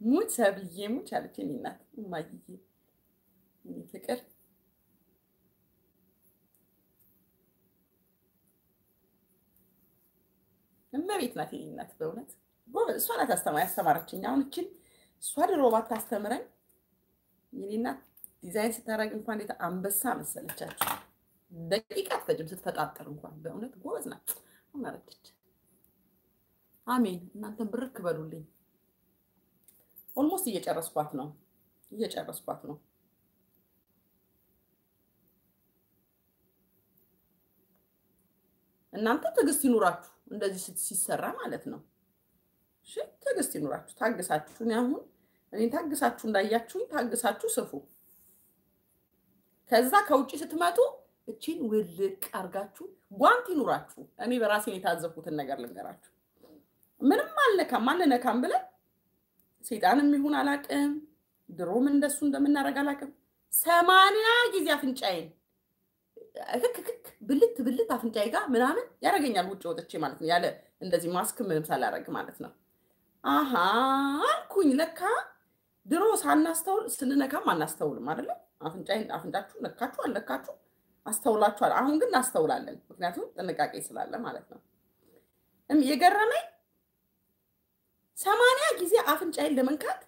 ሙች ሰብልዬ ሙች አለች የእኔ እናት። እማዬ ፍቅር እመቤት ናት የእኔ እናት በእውነት እሷ ናት አስተማ ያስተማረችኝ። አሁን እችን እሷ ድሮ ባታስተምረኝ የእኔ እናት ዲዛይን ስታደርግ እንኳን እንዴት አንበሳ መሰለቻቸው። ደቂቃ አትፈጅም ስትፈጣጠር እንኳን በእውነት ጎበዝ ናት። አማረች። አሜን። እናንተን ብርክ በሉልኝ። almost እየጨረስኳት ነው እየጨረስኳት ነው። እናንተ ትዕግስት ይኑራችሁ፣ እንደዚህ ሲሰራ ማለት ነው። እሺ ትዕግስት ይኑራችሁ፣ ታግሳችሁ። እኔ አሁን እኔን ታግሳችሁ እንዳያችሁኝ ታግሳችሁ ስፉ። ከዛ ከውጭ ስትመጡ እቺን ውልቅ አርጋችሁ ጓንት ይኑራችሁ። እኔ በራሴን የታዘብኩትን ነገር ልንገራችሁ። ምንም አልነካም አልነካም ብለን ሴጣንም ይሁን አላቅም፣ ድሮም እንደሱ እንደምናደርግ አላቅም። ሰማንያ ጊዜ አፍንጫዬን ክክክክ ብልት ብልት አፍንጫዬ ጋር ምናምን ያደርገኛል። ውጭ ወጥቼ ማለት ነው ያለ እንደዚህ ማስክ ምንም ሳላደርግ ማለት ነው። አሀ አልኩኝ። ለካ ድሮ ሳናስተውል ስንነካም አናስተውልም አይደለም። አፍንጫዬን አፍንጫችሁ ነካችሁ አልነካችሁ አስተውላችኋል። አሁን ግን እናስተውላለን፣ ምክንያቱም ጥንቃቄ ስላለ ማለት ነው። የገረመኝ ሰማንያ ጊዜ አፍንጫዬን ለመንካት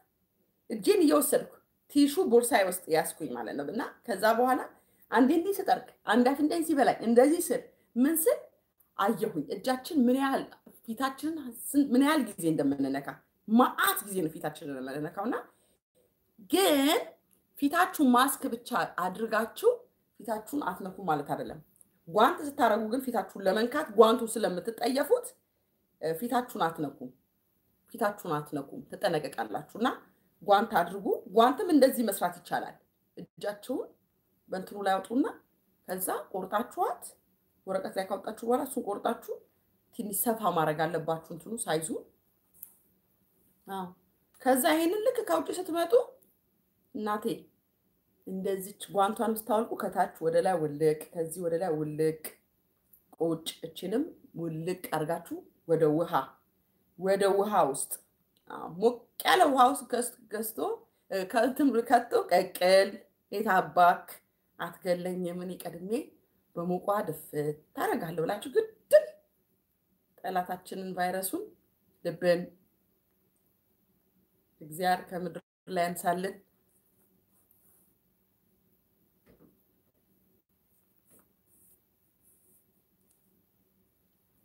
እጄን እየወሰድኩ ቲሹ ቦርሳዬ ውስጥ ያስኩኝ ማለት ነው። እና ከዛ በኋላ አንዴ እንዲህ ስጠርግ አንድ አፍንጫዬን ሲበላኝ እንደዚህ ስል ምን ስል አየሁኝ እጃችን ምን ያህል ፊታችንን ምን ያህል ጊዜ እንደምንነካ መአት ጊዜ ነው ፊታችንን የምንነካው። እና ግን ፊታችሁ ማስክ ብቻ አድርጋችሁ ፊታችሁን አትነኩ ማለት አይደለም። ጓንት ስታደርጉ ግን ፊታችሁን ለመንካት ጓንቱ ስለምትጠየፉት ፊታችሁን አትነኩም፣ ፊታችሁን አትነኩም፣ ትጠነቀቃላችሁ። እና ጓንት አድርጉ። ጓንትም እንደዚህ መስራት ይቻላል። እጃችሁን በእንትኑ ላይ አውጡና ከዛ ቆርጣችኋት ወረቀት ላይ ካወጣችሁ በኋላ እሱን ቆርጣችሁ ትንሽ ሰፋ ማድረግ አለባችሁ እንትኑ ሳይዙ። ከዛ ይሄንን ልክ ከውጭ ስትመጡ እናቴ እንደዚች ጓንቷን ስታወልቁ ከታች ወደ ላይ ውልቅ፣ ከዚህ ወደ ላይ ውልቅ፣ ቁጭ። እችንም ውልቅ አድርጋችሁ ወደ ውሃ ወደ ውሃ ውስጥ ሞቅ ያለ ውሃ ውስጥ ገዝቶ ከቶ ቀቅል። የታባክ አትገለኝም፣ እኔ ቀድሜ በሞቋ ድፍት ታደርጋለሁ ብላችሁ ግድል ጠላታችንን ቫይረሱን ልብን እግዚአብሔር ከምድር ላይ ያንሳልን።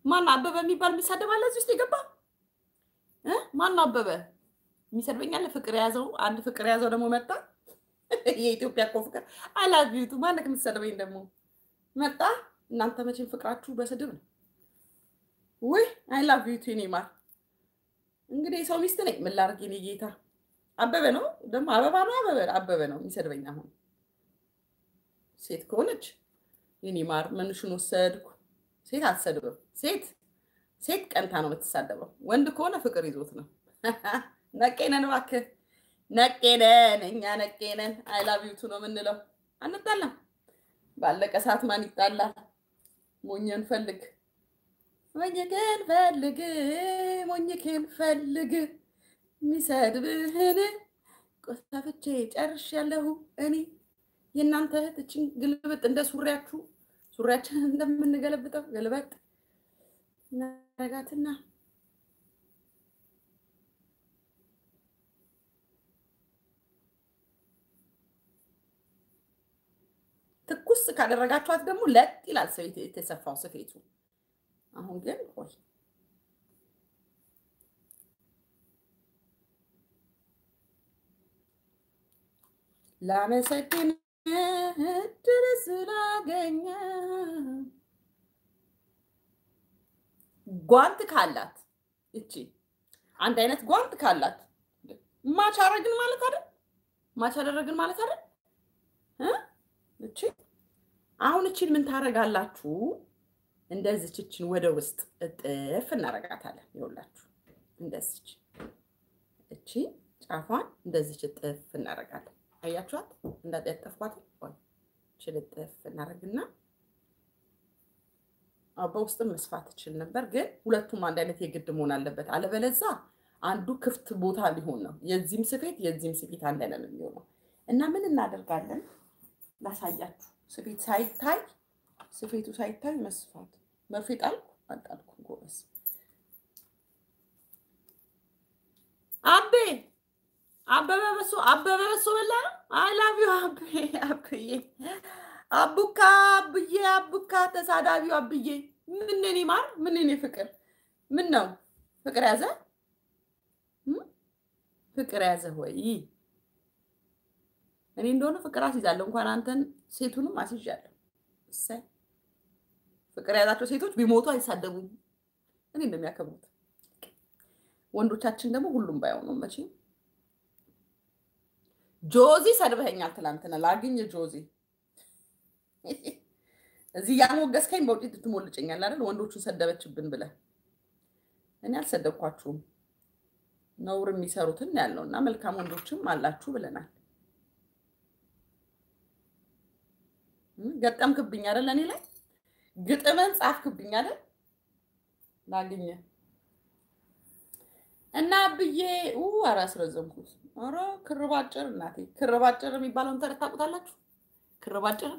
ማን አበበ የሚባል የሚሳደብ አለ እዚህ ውስጥ የገባ ማን አበበ የሚሰድበኛለ? ፍቅር የያዘው አንድ ፍቅር የያዘው ደግሞ መጣ። የኢትዮጵያ እኮ ፍቅር አላቢቱ ማነክ የምትሰድበኝ ደግሞ መጣ። እናንተ መቼም ፍቅራችሁ በስድብ ነው። ውይ አይላቪቱ ኔ ማር እንግዲህ የሰው ሚስት ነኝ። ምን ላድርግ የኔ ጌታ። አበበ ነው ደግሞ አበባ ነው አበበ ነው የሚሰድበኝ። አሁን ሴት ከሆነች የኔ ማር ምንሽን ወሰድኩ። ሴት አትሰድብም። ሴት ሴት ቀንታ ነው የምትሳደበው። ወንድ ከሆነ ፍቅር ይዞት ነው። ነቄነን እባክህ ነቄነን፣ እኛ ነቄነን። አይላቪቱ ነው የምንለው። አንጣላም። ባለቀ ሰዓት ማን ይጣላል? ሞኝን ፈልግ ሞኝክን ፈልግ ሞኝክን ፈልግ የሚሰድብህን ቆሳፍቼ ጨርሻለሁ እኔ የእናንተ እህት እችን ግልብጥ እንደ ሱሪያችሁ ሱሪያችንን እንደምንገለብጠው ገልበጥ እናረጋትና ትኩስ ካደረጋችኋት ደግሞ ለጥ ይላል ስፌት የተሰፋው ስፌቱ። አሁን ግን ቆይ ላመሰግን እድል ስላገኘ ጓንት ካላት እቺ አንድ አይነት ጓንት ካላት ማች አረግን ማለት አይደል? ማች አደረግን ማለት አይደል? እቺ አሁን እቺን ምን ታረጋላችሁ? እንደዚች እችን ወደ ውስጥ እጥፍ እናረጋታለን። ይኸውላችሁ እንደዚች እቺ ጫፏን እንደዚች እጥፍ እናረጋለን። አያችኋት? እንዳጠጠፍኳት እችን እጥፍ እናረግና በውስጥም መስፋት ትችል ነበር፣ ግን ሁለቱም አንድ አይነት የግድ መሆን አለበት። አለበለዛ አንዱ ክፍት ቦታ ሊሆን ነው። የዚህም ስፌት የዚህም ስፌት አንድ አይነት ነው የሚሆነው። እና ምን እናደርጋለን ላሳያችሁ። ስፌት ሳይታይ ስፌቱ ሳይታይ መስፋት። መርፌ ጣልኩ? አልጣልኩ፣ ጎበዝ። አቤ! አበበ በሶ አበበ በሶ በላ? I love you አቤ አብዬ አቡካ አብዬ አቡካ ተሳዳቢው አብዬ። ምን እኔ ማር? ምን እኔ ፍቅር? ምን ነው ፍቅር ያዘ? ፍቅር ያዘ ወይ እኔ እንደሆነ ፍቅር አስይዛለሁ። እንኳን አንተን ሴቱንም አስይዣለሁ። እሰይ ፍቅር የያዛቸው ሴቶች ቢሞቱ አይሳደቡም፣ እኔ እንደሚያከብሩት። ወንዶቻችን ደግሞ ሁሉም ባይሆኑም መቼም ጆዚ ሰድበኸኛል ትላንትና ላግኝ ጆዚ እዚህ ያሞገስከኝ በውጤት ትሞልጨኛል አይደል? ወንዶቹን ሰደበችብን ብለህ እኔ አልሰደብኳችሁም። ነውር የሚሰሩትን ያለው እና መልካም ወንዶችም አላችሁ ብለናል። ገጠምክብኝ አይደል? እኔ ላይ ግጥምን ጻፍክብኝ አይደል? ላግኘ እና ብዬ ኧረ አስረዘምኩት። ኧረ ክር ባጭር እናቴ፣ ክር ባጭር የሚባለውን ተረት ታውቁታላችሁ? ክር ባጭር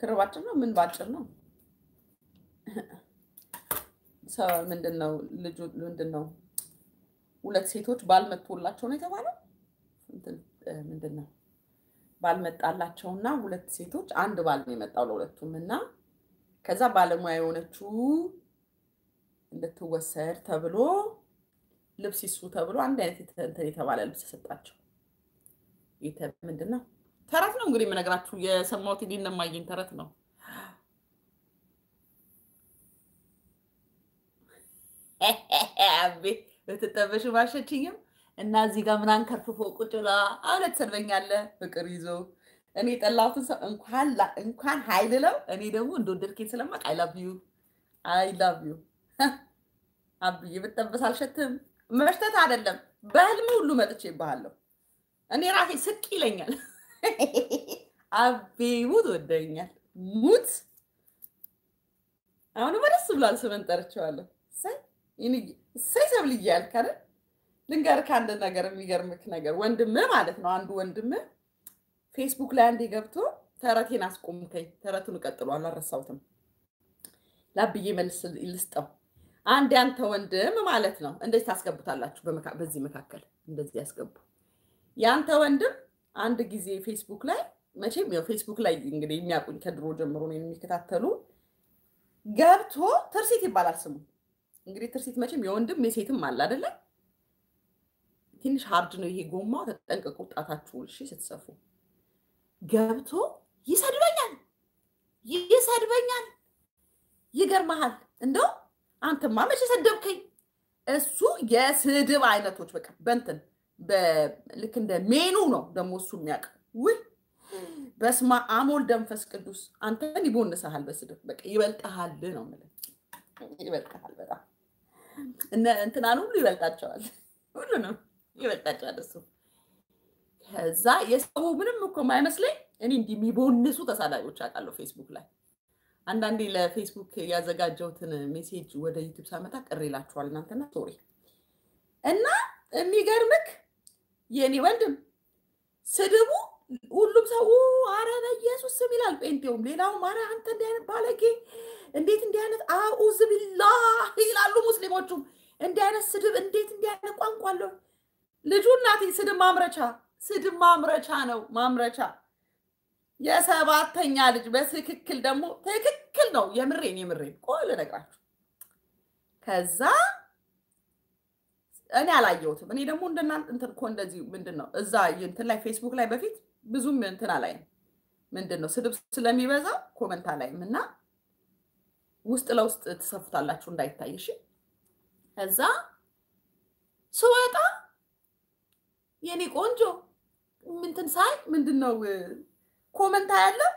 ክር ነው። ምን ባጭር ነው? ምንድን ነው ልጁ ምንድን ነው? ሁለት ሴቶች ባልመቶላቸው ነው የተባለው። ምንድን ነው ባልመጣላቸውና ሁለት ሴቶች አንድ ባል ነው የመጣው ለሁለቱም እና ከዛ ባለሙያ የሆነችው እንድትወሰድ ተብሎ ልብስ ይሱ ተብሎ አንድ አይነት እንትን የተባለ ልብስ ሰጣቸው። ምንድን ነው ተረት ነው እንግዲህ የምነግራችሁ የሰማሁት እንደማየኝ ተረት ነው። ብትጠበሽ ባሸችኝም እና እዚህ ጋር ምናምን ከርፍፎ ቁጭ ብላ አሁን ትሰድበኛለህ ፍቅር ይዞ እኔ የጠላሁትን ሰው እንኳን ሀይል ለው እኔ ደግሞ እንደወደድከኝ ስለማቅ አይ ላቭ ዩ አይ ላቭ ዩ አብዬ ብትጠበስ አልሸትም። መሽተት አይደለም በህልም ሁሉ መጥቼ ይባሃለሁ። እኔ ራሴ ስቅ ይለኛል። አቤ ሙት ወደኛል ሙት አሁንማ ደስ ብሏል። ስምን ጠርቼዋለሁ። እሰይ ሰብልዬ ያልክ አይደል? ልንገርህ አንድ ነገር የሚገርምክ ነገር ወንድምህ ማለት ነው። አንዱ ወንድምህ ፌስቡክ ላይ አንዴ ገብቶ ተረቴን አስቆምከኝ። ተረቱን እቀጥሏል፣ አልረሳሁትም። ላብዬ መልስ ልስጠው። አንድ ያንተ ወንድም ማለት ነው። እንደዚህ ታስገቡታላችሁ። በዚህ መካከል እንደዚህ ያስገቡ። ያንተ ወንድም አንድ ጊዜ ፌስቡክ ላይ መቼም ያው ፌስቡክ ላይ እንግዲህ የሚያውቁኝ ከድሮ ጀምሮ ነው የሚከታተሉ ገብቶ ትርሲት ይባላል ስሙ። እንግዲህ ትርሲት መቼም የወንድም የሴትም አለ አይደለ? ትንሽ ሀርድ ነው ይሄ ጎማው። ተጠንቀቁ ጣታችሁን እሺ ስትሰፉ። ገብቶ ይሰድበኛል ይሰድበኛል። ይገርመሃል። እንደው አንተማ መቼ ሰደብከኝ? እሱ የስድብ አይነቶች በቃ በንትን ልክ እንደ ሜኑ ነው ደግሞ እሱ የሚያውቅ ውይ በስመ አብ ወወልድ ወመንፈስ ቅዱስ አንተን ይቦንስሃል በስድብ በቃ ይበልጥሃል ነው የምልህ ይበልጥሃል በጣም እንትናን ሁሉ ይበልጣቸዋል ሁሉንም ይበልጣቸዋል እሱ ከዛ የሰው ምንም እኮ የማይመስለኝ እኔ እንዲህ የሚቦንሱ ተሳዳቢዎች አውቃለሁ ፌስቡክ ላይ አንዳንዴ ለፌስቡክ ያዘጋጀሁትን ሜሴጅ ወደ ዩቲዩብ ሳመጣ ቅር ይላችኋል እናንተና ሶሪ እና የሚገርምክ የኔ ወንድም ስድቡ ሁሉም ሰው አረ በኢየሱስ ስም ይላል። ጴንጤውም ሌላውም አረ አንተ እንዲህ አይነት ባለጌ እንዴት እንዲህ አይነት አኡዝ ቢላህ ይላሉ። ሙስሊሞቹም እንዲህ አይነት ስድብ እንዴት እንዲህ አይነት ቋንቋ አለው ልጁ። እናቴ ስድብ ማምረቻ ስድብ ማምረቻ ነው ማምረቻ። የሰባተኛ ልጅ በትክክል ደግሞ ትክክል ነው። የምሬን የምሬን ቆይ ልነግራችሁ። ከዛ እኔ አላየሁትም። እኔ ደግሞ እንደናንተ እኮ እንደዚህ ምንድን ነው እዛ እንትን ላይ ፌስቡክ ላይ በፊት ብዙም እንትን አላይም። ምንድን ነው ስድብ ስለሚበዛ comment አላይም እና ውስጥ ለውስጥ ትሰፉታላችሁ እንዳይታይ። ከዛ ስወጣ የኔ ቆንጆ ምንትን ሳይ ምንድን ነው comment ያለው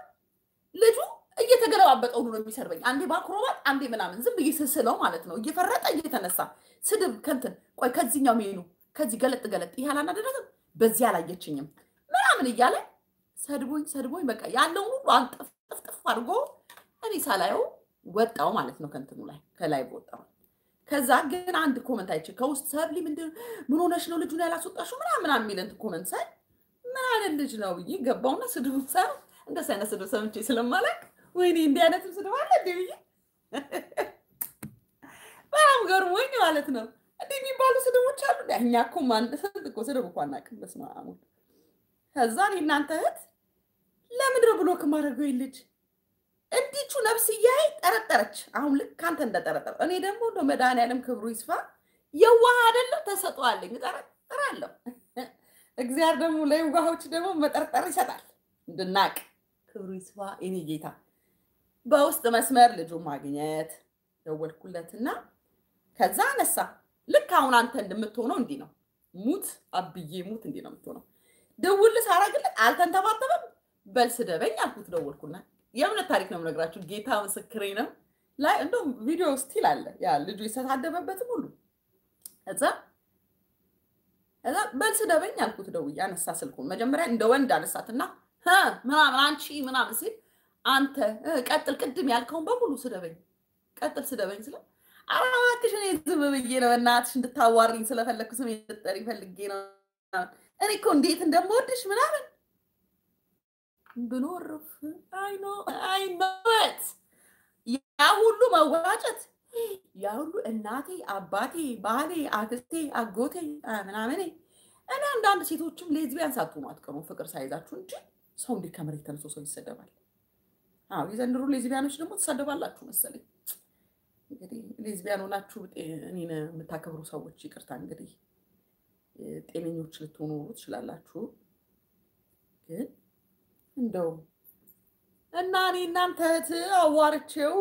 ልጁ እየተገለባበጠው ነው የሚሰርበኝ። አንዴ በአክሮባት አንዴ ምናምን ዝም ብዬ ስስለው ማለት ነው እየፈረጠ እየተነሳ ስድብ ከንትን ቆይ ከዚህኛው ሜኑ ከዚህ ገለጥ ገለጥ ይህ አላናደረግም በዚህ አላየችኝም ምናምን እያለ ሰድቦኝ ሰድቦኝ በቃ ያለውን ሁሉ አንጥፍጥፍ አድርጎ እኔ ሳላየው ወጣው ማለት ነው ከንትኑ ላይ ከላይ ወጣው። ከዛ ግን አንድ comment አይቼ ከውስጥ ሰብሊ ምንድን ምን ሆነሽ ነው ልጁን ያላስወጣሽው ምናምን ምናምን እንትን comment ሳይ ምን አይነት ልጅ ነው ብዬ ገባውና ስድቡ ሳ እንደዚህ አይነት ስድብ ሰምቼ ስለማላውቅ ወይኔ እንዲህ አይነትም ስድብ አለ እንዴ ብዬ በጣም ገርሞኝ ማለት ነው። እንዲህ የሚባሉ ስድቦች አሉ። እኛ እኮ ማን ስንት እኮ ስድብ እኮ አናውቅም። በስመ አብ ከዛ እናንተ እህት ለምንድን ነው ብሎክ ማድረገው ልጅ እንዲቹ ነፍስያዬ ጠረጠረች። አሁን ልክ ከአንተ እንደጠረጠረ እኔ ደግሞ እንደ መድኃኒዓለም ክብሩ ይስፋ የዋህ አይደለም ተሰጠዋለኝ እጠረጥራለሁ። እግዚአብሔር ደግሞ ለየዋሆች ደግሞ መጠርጠር ይሰጣል እንድናቅ። ክብሩ ይስፋ የኔ ጌታ። በውስጥ መስመር ልጁ ማግኘት ደወልኩለትና ከዛ አነሳ። ልክ አሁን አንተ እንደምትሆነው እንዲህ ነው። ሙት አብዬ ሙት እንዲህ ነው የምትሆነው። ደውል ሳረግለት አልተንተባተበም። በል ስደበኝ አልኩት። ደወልኩና የእምነት ታሪክ ነው የምነግራችሁ። ጌታ ምስክሬ ነው። ላይ እንደውም ቪዲዮ still አለ ያ ልጁ የተሳደበበትም ሁሉ እዛ እዛ በል ስደበኝ አልኩት። ደውዬ አነሳ ስልኩን። መጀመሪያ እንደ ወንድ አነሳትና ምናምን አንቺ ምናምን ሲል አንተ ቀጥል፣ ቅድም ያልከውን በሙሉ ስደበኝ፣ ቀጥል ስደበኝ ስለው ኧረ እባክሽ እኔ ዝም ብዬ ነው በእናትሽ እንድታዋሪኝ ስለፈለግኩ ስሜ እንድትጠሪኝ ፈልጌ ነው። እኔ እኮ እንዴት እንደምወድሽ ምናምን ብኖርፍ አይኖ አይኖት ያ ሁሉ መዋጨት ያ ሁሉ እናቴ፣ አባቴ፣ ባሌ፣ አክስቴ፣ አጎቴ ምናምን እኔ አንዳንድ ሴቶችም ሌዝቢያን ሳትሆኑ አትቀሩም ፍቅር ሳይዛችሁ እንጂ ሰው እንዴት ከመሬት ተነስቶ ሰው ይሰደባል? አዎ የዘንድሮ ሌዝቢያኖች ደግሞ ትሳደባላችሁ መሰለኝ። እንግዲህ ሌዝቢያን ሆናችሁ እኔን የምታከብሩ ሰዎች ይቅርታ እንግዲህ ጤነኞች ልትሆኑ ትችላላችሁ ግን እንደው እና እኔ እናንተ እህት አዋርቼው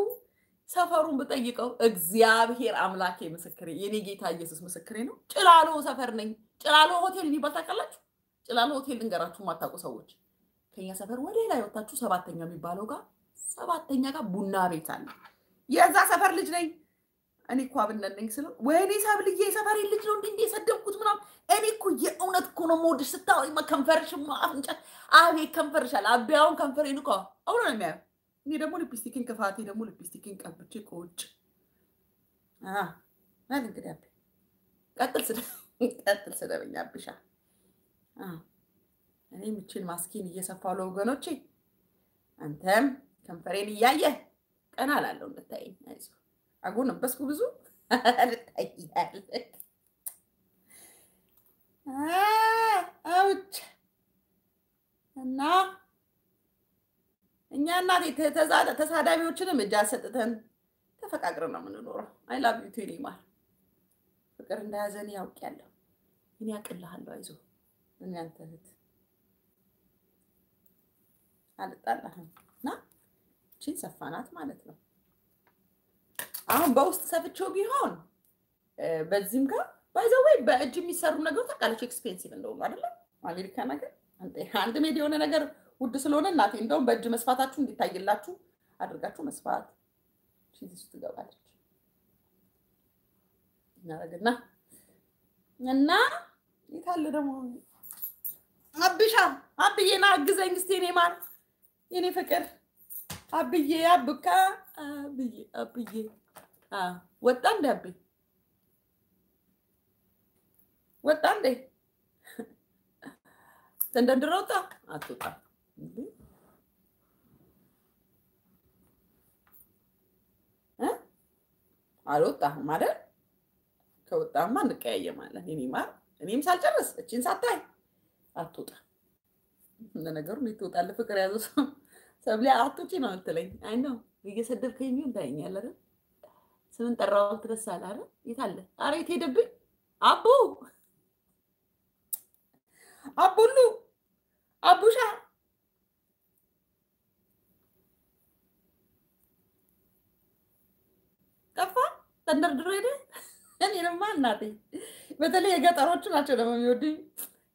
ሰፈሩን ብጠይቀው እግዚአብሔር አምላኬ ምስክሬ፣ የኔ ጌታ ኢየሱስ ምስክሬ ነው። ጭላሎ ሰፈር ነኝ። ጭላሎ ሆቴል የሚባል ታውቃላችሁ? ጭላሎ ሆቴል ልንገራችሁ የማታውቁ ሰዎች፣ ከኛ ሰፈር ወደ ላይ ወታችሁ ሰባተኛ የሚባለው ጋር ሰባተኛ ጋር ቡና ቤት አለ። የዛ ሰፈር ልጅ ነኝ እኔ እኮ አብነት ነኝ ስለው ወይኔ ሰብልዬ የሰፈሬ ልጅ ነው እንዲ የሰደብኩት ምናምን። እኔ እኮ የእውነት እኮ ነው የምወድሽ ስታወሪ ከንፈርሽ አፍንጫ አቤት አለ አቢያውን ከንፈሬን እኮ አብሮ ነው የሚያየው። እኔ ደግሞ ልፕስቲክን ክፋቴ ደግሞ ልፕስቲክን ቀብቼ ከውጭ። ል እንግዲህ አቤ። ቀጥል ስደበኛ አብሻ። እኔ ምችን ማስኪን እየሰፋው ለወገኖቼ አንተም ከንፈሬን እያየ ቀና ላለው እንድታየኝ። አይዞህ አጎነበስኩ ብዙ አውጭ እና እኛ እናቴ ተሳዳቢዎችንም እጅ አሰጥተን ተፈቃቅረን ነው የምንኖረው። አይ ላቭ ዩ ቴኒ ማር ፍቅር እንደያዘን ያውቅያለሁ። እኔ ያቅልሃለሁ፣ አይዞህ እኔ አንተ እህት አልጣላህም። እና ቺን ሰፋናት ማለት ነው። አሁን በውስጥ ሰፍቼው ቢሆን በዚህም ጋር ባይዘወይ በእጅ የሚሰሩ ነገሮች ታውቃለች፣ ኤክስፔንሲቭ እንደሆኑ አይደለም። አሜሪካ ነገር አንድ ሜድ የሆነ ነገር ውድ ስለሆነ እናቴ እንደውም በእጅ መስፋታችሁ እንዲታይላችሁ አድርጋችሁ መስፋት ቺዝ ትገባለች። እናደርግና እና የታለ ደግሞ አብሻ አብዬና አግዘኝ እስኪ የኔ ማር የኔ ፍቅር አብዬ አብካ አብዬ አብዬ ወጣ እንደ አቤ ወጣ እንዴ ተንደርድረ ወጣ አትወጣ አልወጣህም አይደል? ከወጣማ እንቀያየማለን። የኔ ማር እኔም ሳልጨርስ እችን ሳታይ አትወጣ ለነገሩ እንዴት ትወጣለህ? ፍቅር ያዘው ሰው ሰብሊ አትውጪ ነው የምትለኝ። አይ ነው እየሰደብከኝ ቢሆን አይደል? ስምን ጠራው ትረሳለህ አይደል? የት አለ? ኧረ የት ሄደብኝ? አቡ አቡሉ አቡሻ ጠፋ ተንደርድሮ ሄደ። እኔንማ እናቴ በተለይ የገጠሮቹ ናቸው ደግሞ የሚወዱኝ።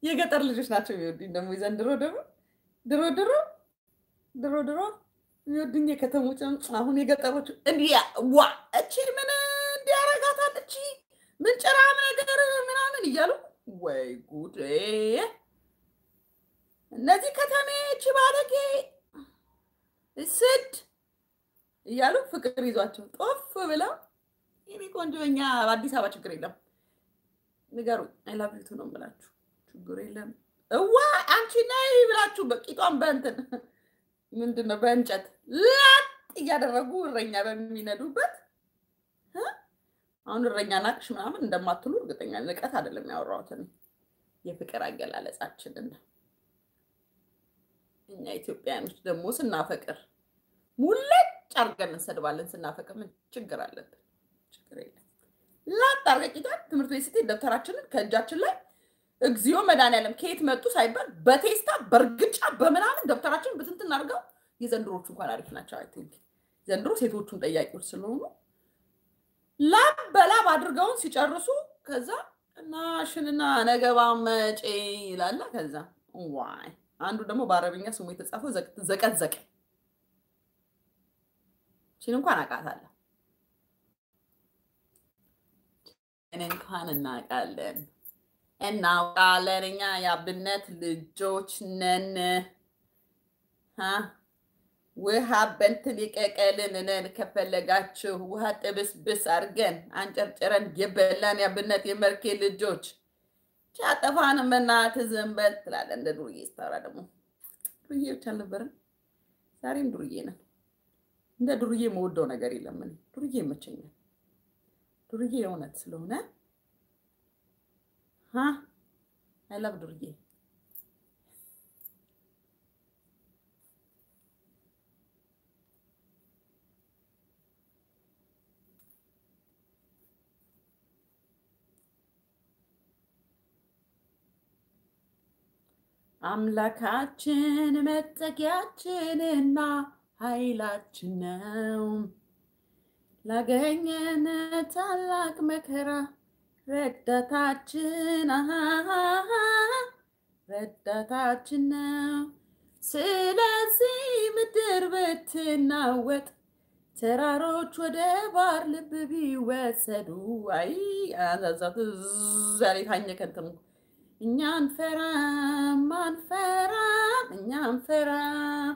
የገጠር ልጆች ናቸው የሚወዱኝ ደግሞ ዘንድሮ ደግሞ ድሮ ድሮ ድሮ ድሮ የሚወዱኝ የከተሞች አሁን የገጠሮቹ እንዲያ ዋ እቺ ምን እንዲያረጋታል? እቺ ምን ጭራም ነገር ምናምን እያሉ ወይ ጉድ እነዚህ ከተሜ እቺ ባለጌ ስድ እያሉ ፍቅር ይዟቸው ጦፍ ብለው የኔ ቆንጆ እኛ በአዲስ አበባ ችግር የለም። ንገሩ አይላብሪቱ ነው የምላችሁ። ችግር የለም። እዋ አንቺ ነይ ብላችሁ በቂጧን በእንትን ምንድን ነው በእንጨት ላጥ እያደረጉ እረኛ በሚነዱበት አሁን እረኛ ናቅሽ ምናምን እንደማትሉ እርግጠኛ ንቀት አይደለም ያወራሁትን የፍቅር አገላለጻችንን እኛ ኢትዮጵያኖች ደግሞ ስናፈቅር ሙለጭ አድርገን እንሰድባለን። ስናፈቅር ምን ችግር አለብን? ችግር የለም። ላጥ አርገቂታል ትምህርት ቤት ስትሄድ ደብተራችንን ከእጃችን ላይ እግዚኦ መድኃኒዓለም ከየት መጡ ሳይባል በቴስታ በእርግጫ በምናምን ደብተራችንን ብትንትን አድርገው የዘንድሮቹ እንኳን አሪፍ ናቸው። አይ ቲንክ ዘንድሮ ሴቶቹን ጠያቂዎች ስለሆኑ ላብ በላብ አድርገውን ሲጨርሱ ከዛ ናሽንና ነገባ መጬ ይላላ። ከዛ ዋይ አንዱ ደግሞ በአረብኛ ስሙ የተጻፈው ዘቀዘቀ። ቺን እንኳን አውቃታለሁ። እኔ እንኳን እናውቃለን እናውቃለን። እኛ የአብነት ልጆች ነን። ውሃ በንትን የቀቀልን ነን። ከፈለጋችሁ ውሃ ጥብስብስ አድርገን አንጨርጭረን የበላን የአብነት የመርኬ ልጆች ቻጠፋን በእናትህ ዝም በል ትላለህ። እንደ ዱርዬ ስታወራ ደግሞ ዱርዬ ብቻ አልነበረን፣ ዛሬም ዱርዬ ነን። እንደ ዱርዬ የምወደው ነገር የለም። እኔ ዱርዬ ይመቸኛል። ዱርዬ የእውነት ስለሆነ አይላብ ዱርዬ አምላካችን መጠጊያችንና ኃይላችን ነው። ላገኘን ታላቅ መከራ ረዳታችን ረዳታችን ነው። ስለዚህ ምድር ብትናወጥ ተራሮች ወደ ባር ልብ ቢወሰዱ አይ አዛዛት ዛሬ ታኘከ እንትኑ እኛ አንፈራም አንፈራም እኛ አንፈራም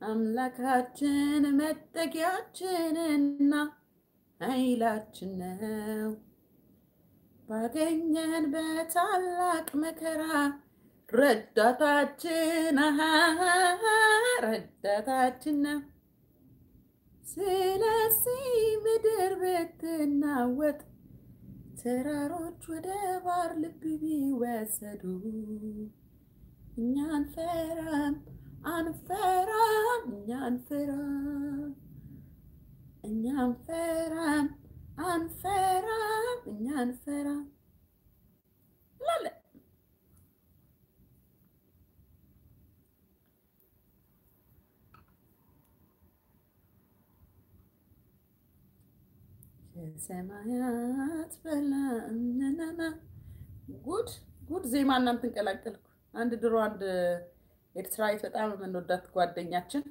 አምላካችን መጠጊያችንና ኃይላችን ነው። ባገኘን በታላቅ መከራ ረዳታችን ረዳታችን ነው። ስለዚህ ምድር ብትናወጥ ተራሮች ወደ ባር ልብ ቢወሰዱ እኛ አንፈራም አንፈራም እኛ አንፈራም እኛ አንፈራም አንፈራም እኛ አንፈራም ላለ የሰማያት በላንነና ጉድ ጉድ ዜማ እናንተን ቀላቀልኩ። አንድ ድሮ አንድ ኤርትራዊት በጣም የምንወዳት ጓደኛችን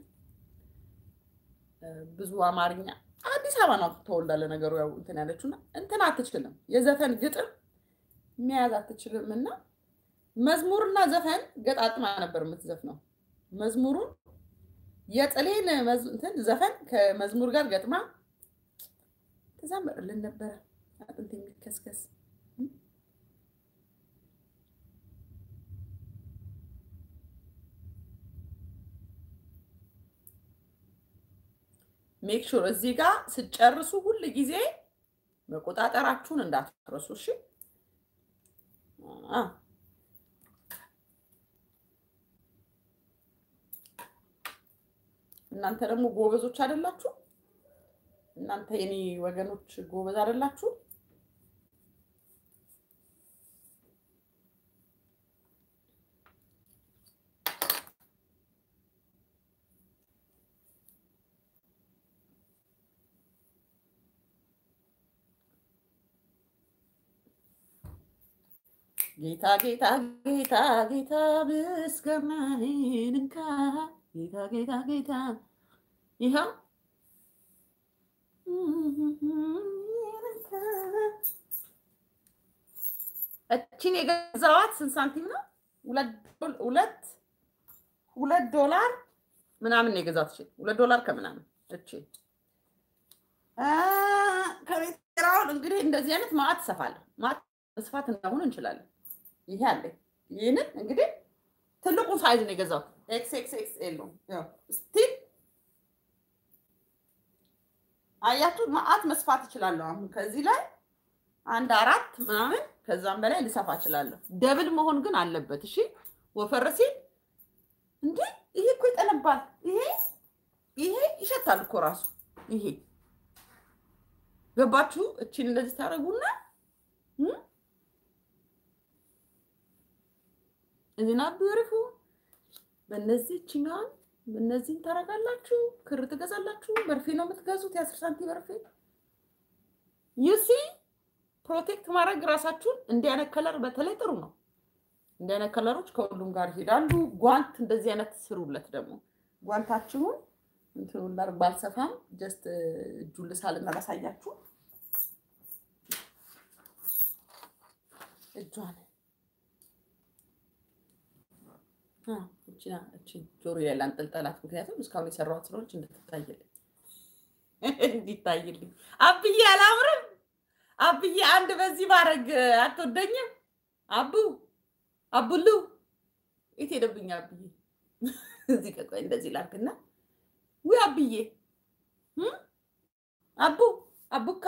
ብዙ አማርኛ አዲስ አበባ ነው ተወልዳ ለነገሩ ያው እንትን ያለችውና እንትን አትችልም፣ የዘፈን ግጥም መያዝ አትችልም። እና መዝሙርና ዘፈን ገጣጥማ ነበር የምትዘፍነው። መዝሙሩን የጥሌን ዘፈን ከመዝሙር ጋር ገጥማ ከዛ ነበረ አጥንት የሚከስከስ ሜክሹር እዚህ ጋር ስጨርሱ ሁል ጊዜ መቆጣጠራችሁን እንዳትረሱ። እሺ እናንተ ደግሞ ጎበዞች አይደላችሁ? እናንተ የኔ ወገኖች ጎበዝ አይደላችሁ? ጌታ ጌታ ጌታ ጌታ ምስጋናህን እንካ ጌታ ጌታ ጌታ ይኸው እቺን የገዛዋት ስንት ሳንቲም ነው? ሁለት ሁለት ዶላር ምናምን ነው የገዛት። ሁለት ዶላር ከምናምን እቺ ከቤት እንግዲህ እንደዚህ አይነት ማዕት እሰፋለሁ። ማዕት መስፋት እንዳሁን እንችላለን። ይሄ አለ። ይህንን እንግዲህ ትልቁን ሳይዝ ነው የገዛሁት። ኤክስ ኤክስ ኤክስ ኤል ነው ስቲል አያችሁ፣ መዓት መስፋት እችላለሁ። አሁን ከዚህ ላይ አንድ አራት ምናምን ከዛም በላይ ልሰፋ እችላለሁ። double መሆን ግን አለበት። እሺ፣ ወፈር ሲል እንዴ! ይሄ እኮ ይጠነባል። ይሄ ይሄ ይሸታል እኮ ራሱ ይሄ ገባችሁ? እቺን እንደዚህ ታደርጉና እዚህና ቢሪፉ በእነዚህ እችኛዋን እነዚህን ታደርጋላችሁ። ክር ትገዛላችሁ። መርፌ ነው የምትገዙት፣ የአስር ሳንቲ መርፌ ዩሲ ፕሮቴክት ማድረግ ራሳችሁን። እንዲህ አይነት ከለር በተለይ ጥሩ ነው። እንዲህ አይነት ከለሮች ከሁሉም ጋር ይሄዳሉ። ጓንት እንደዚህ አይነት ስሩለት ደግሞ ጓንታችሁን እንትኑን ባልሰፋም ጀስት እጁን ልሳልና ላሳያችሁ እጇን ጆሮ ላይ ላንጠልጠላት። ምክንያቱም እስካሁን የሰራኋት ስለሆነች እንድትታይልኝ እንዲታይልኝ። አብዬ አላምርም? አብዬ አንድ በዚህ ማድረግ አትወደኝም? አቡ አቡሉ የት ሄደብኝ? አብዬ እዚህ ቆይ እንደዚህ ላድርግና ውይ አብዬ አቡ አቡካ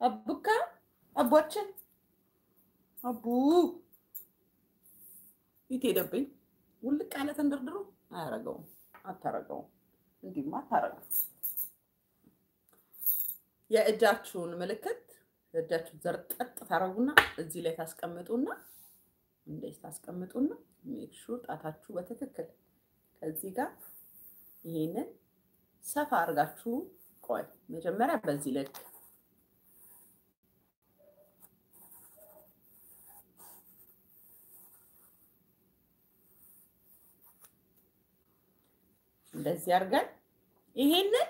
አቡካ አቧችን አቡ የት ሄደብኝ? ውልቅ ያለ ተንደርድሮ አያረገውም። አታረገውም። እንዲህማ አታረገው። የእጃችሁን ምልክት እጃችሁን ዘርጠጥ ታረጉና እዚህ ላይ ታስቀምጡና እንደዚህ ታስቀምጡና make sure ጣታችሁ በትክክል ከዚህ ጋር ይሄንን ሰፋ አድርጋችሁ ቆይ መጀመሪያ በዚህ ልክ እንደዚህ አድርገን ይሄንን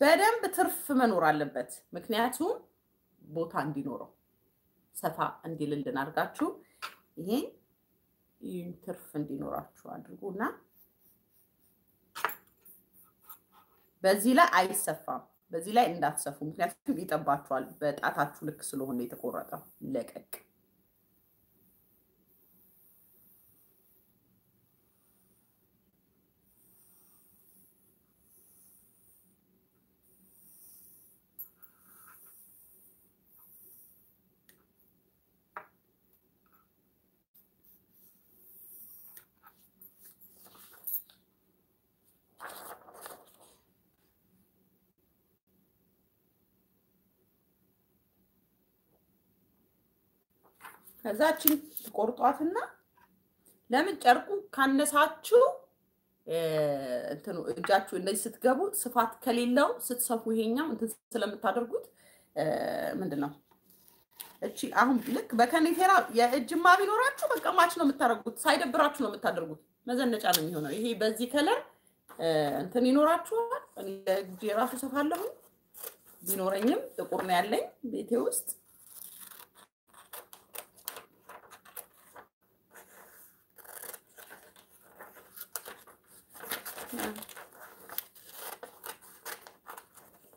በደንብ ትርፍ መኖር አለበት። ምክንያቱም ቦታ እንዲኖረው ሰፋ እንዲልልን አድርጋችሁ ይሄን ይህን ትርፍ እንዲኖራችሁ አድርጉና በዚህ ላይ አይሰፋም። በዚህ ላይ እንዳትሰፉ፣ ምክንያቱም ይጠባችኋል። በጣታችሁ ልክ ስለሆነ የተቆረጠው ለቀቅ ከዛችን ትቆርጧትና ለምን ጨርቁ ካነሳችሁ እንትኑ እጃችሁ እንደዚህ ስትገቡ ስፋት ከሌለው ስትሰፉ ይሄኛው እንትን ስለምታደርጉት ምንድን ነው እቺ አሁን ልክ በከኔቴራ የእጅማ ቢኖራችሁ በቃ ነው የምታደርጉት። ሳይደብራችሁ ነው የምታደርጉት። መዘነጫ ነው የሚሆነው። ይሄ በዚህ ከለር እንትን ይኖራችኋል። እጅ የራሱ ሰፋለሁ ቢኖረኝም ጥቁር ነው ያለኝ ቤቴ ውስጥ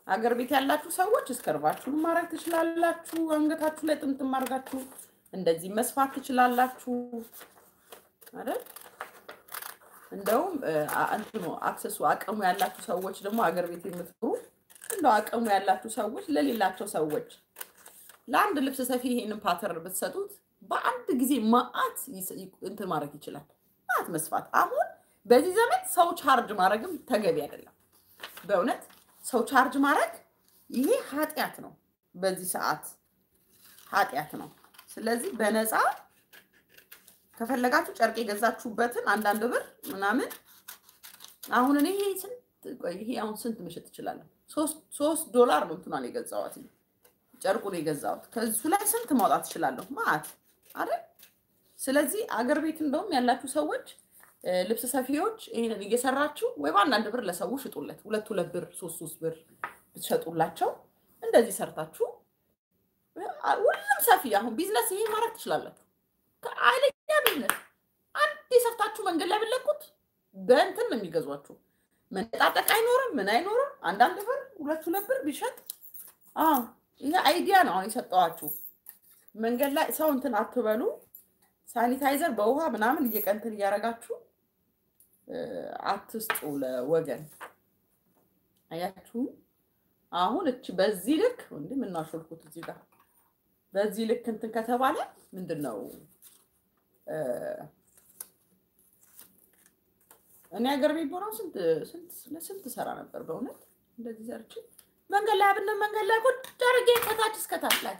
አገር ቤት ያላችሁ ሰዎች እስከርባችሁን ማድረግ ትችላላችሁ። አንገታችሁ ላይ ጥምጥም አድርጋችሁ እንደዚህ መስፋት ትችላላችሁ አይደል? እንደውም እንትኑ access ኡ አቅሙ ያላችሁ ሰዎች ደግሞ አገር ቤት የምትኖሩ እንደው አቅሙ ያላችሁ ሰዎች ለሌላቸው ሰዎች ለአንድ ልብስ ሰፊ ይሄንን pattern ብትሰጡት በአንድ ጊዜ መዓት እንትን ማድረግ ይችላል። መዓት መስፋት። አሁን በዚህ ዘመን ሰው ቻርጅ ማድረግም ተገቢ አይደለም። በእውነት ሰው ቻርጅ ማድረግ ይሄ ኃጢአት ነው። በዚህ ሰዓት ኃጢአት ነው። ስለዚህ በነፃ ከፈለጋችሁ ጨርቅ የገዛችሁበትን አንዳንድ ብር ምናምን አሁን እኔ ይሄ ስንት ይሄ አሁን ስንት መሸጥ እችላለሁ? ሶስት ዶላር ነው እንትኗን የገዛኋት ጨርቁን የገዛሁት ከሱ ላይ ስንት ማውጣት እችላለሁ? ማት አይደል? ስለዚህ አገር ቤት እንደውም ያላችሁ ሰዎች ልብስ ሰፊዎች ይሄንን እየሰራችሁ ወይ በአንዳንድ ብር ለሰው ሽጡለት። ሁለት ሁለት ብር ሶስት ሶስት ብር ብትሸጡላቸው እንደዚህ ሰርታችሁ ሁሉም ሰፊ አሁን ቢዝነስ ይሄ ማድረግ ትችላላችሁ። ከአይለኛ ቢዝነስ አንድ የሰርታችሁ መንገድ ላይ ብለቁት በእንትን ነው የሚገዟችሁ። መነጣጠቅ አይኖርም፣ ምን አይኖርም። አንዳንድ ብር ሁለት ሁለት ብር ቢሸጥ ይሄ አይዲያ ነው አሁን የሰጠዋችሁ። መንገድ ላይ ሰው እንትን አትበሉ። ሳኒታይዘር በውሃ ምናምን እየቀንትን እያደረጋችሁ አትስጡ ለወገን። አያችሁ? አሁን እቺ በዚህ ልክ እንዴ የምናሾልኩት እዚህ ጋር? በዚህ ልክ እንትን ከተባለ ምንድን ነው እኔ ሀገር ቤት ሆነው ስንት ስንት ሰራ ነበር በእውነት? እንደዚህ ሰርች መንገድ ላይ አብነት መንገድ ላይ ቁጭ አድርጌ ከታች እስከታች ላይ።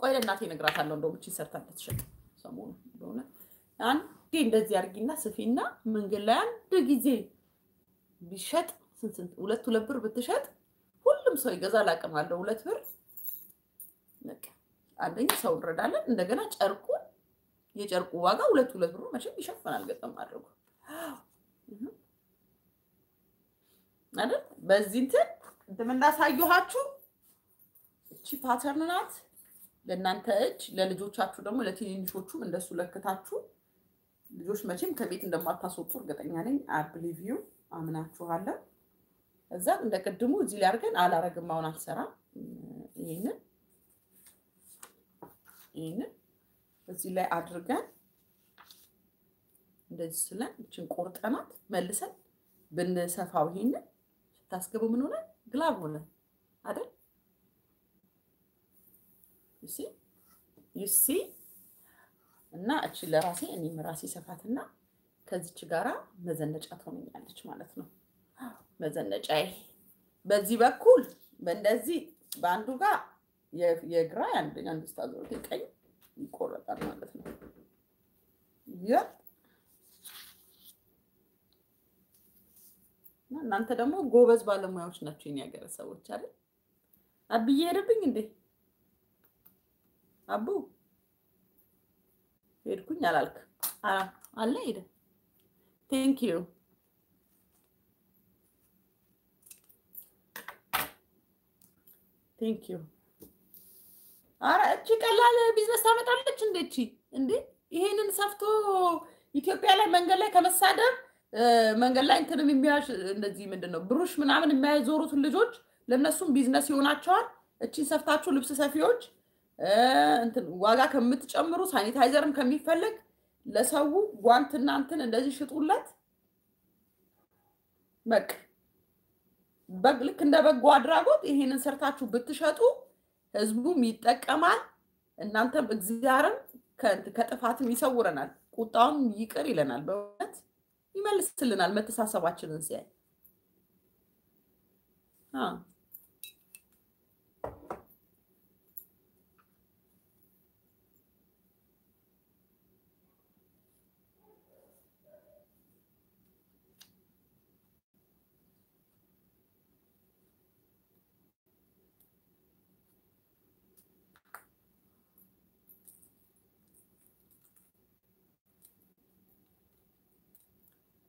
ቆይ ለእናቴ እነግራታለሁ። እንደውም እቺ ሰርታ ልትሸጥ ሰሞኑን በእውነት እንደዚህ አድርጊና ስፊና መንገድ ላይ አንድ ጊዜ ቢሸጥ ስንት ሁለት ሁለት ብር ብትሸጥ ሁሉም ሰው ይገዛል። አቅም አለው ሁለት ብር አንደኛ ሰው እንረዳለን። እንደገና ጨርቁ የጨርቁ ዋጋ ሁለት ሁለት ብሩ መቼም ይሸፈናል። ገጠም አድርጎ አይደል? በዚህ እንትን እንትን እንዳሳየኋችሁ እቺ ፓተርን ናት ለእናንተ እጅ፣ ለልጆቻችሁ ደግሞ ለትንንሾቹም እንደሱ ለክታችሁ ልጆች መቼም ከቤት እንደማታስወጡ እርግጠኛ ነኝ። አብሊቭ ዩ አምናችኋለሁ። እዛም እንደ ቅድሙ እዚህ ላይ አድርገን አላረግም አሁን አልሰራም። ይህንን ይህንን እዚህ ላይ አድርገን እንደዚህ ስለን እችን ቆርጠናት መልሰን ብንሰፋው ይሄንን ስታስገቡ ምን ሆነ? ግላብ ሆነ አይደል? ዩሲ ዩሲ እና እቺ ለራሴ እኔም ራሴ ሰፋትና ከዚች ጋራ መዘነጫ ትሆነኛለች ማለት ነው። መዘነጫዬ በዚህ በኩል በእንደዚህ በአንዱ ጋር የግራ የአንደኛ አንድ ስታዞሩት ቀኝ ይቆረጣል ማለት ነው። እናንተ ደግሞ ጎበዝ ባለሙያዎች ናቸው የኔ ሀገር ሰዎች አይደል? አብዬ ሄደብኝ እንዴ? አቡ ሄድኩኝ አላልክ? አለ ሄደ። thank you thank you። አረ እቺ ቀላል ቢዝነስ ታመጣለች እንዴ? እቺ እንዴ ይሄንን ሰፍቶ ኢትዮጵያ ላይ መንገድ ላይ ከመሳደብ መንገድ ላይ እንትንም የሚያሽ እንደዚህ ምንድን ነው ብሩሽ ምናምን የሚያዞሩትን ልጆች ለእነሱም ቢዝነስ ይሆናቸዋል። እቺን ሰፍታችሁ ልብስ ሰፊዎች ዋጋ ከምትጨምሩ ሳኒታይዘርም ከሚፈለግ ለሰው ጓንትና እንትን እንደዚህ ሽጡለት። በቃ ልክ እንደ በጎ አድራጎት ይሄንን ሰርታችሁ ብትሸጡ ህዝቡም ይጠቀማል። እናንተም እግዚአብሔርም ከጥፋትም ይሰውረናል፣ ቁጣውም ይቅር ይለናል፣ በእውነት ይመልስልናል። መተሳሰባችንን ሲያይ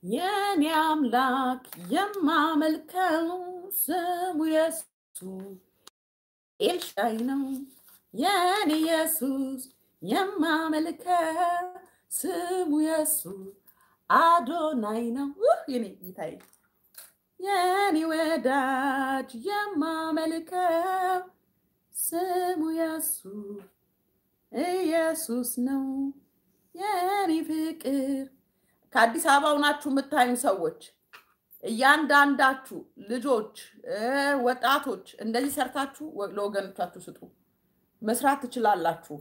የኔ አምላክ የማመልከው ስሙ ኢየሱስ ኤልሻይ ነው። የኔ ኢየሱስ የማመልከው ስሙ ኢየሱስ አዶናይ ነው። የኔ ጌታዬ የኔ ወዳጅ የማመልከው ስሙ ኢየሱስ ኢየሱስ ነው። የኔ ፍቅር ከአዲስ አበባ ናችሁ የምታዩ ሰዎች እያንዳንዳችሁ ልጆች፣ ወጣቶች እንደዚህ ሰርታችሁ ለወገኖቻችሁ ስጡ። መስራት ትችላላችሁ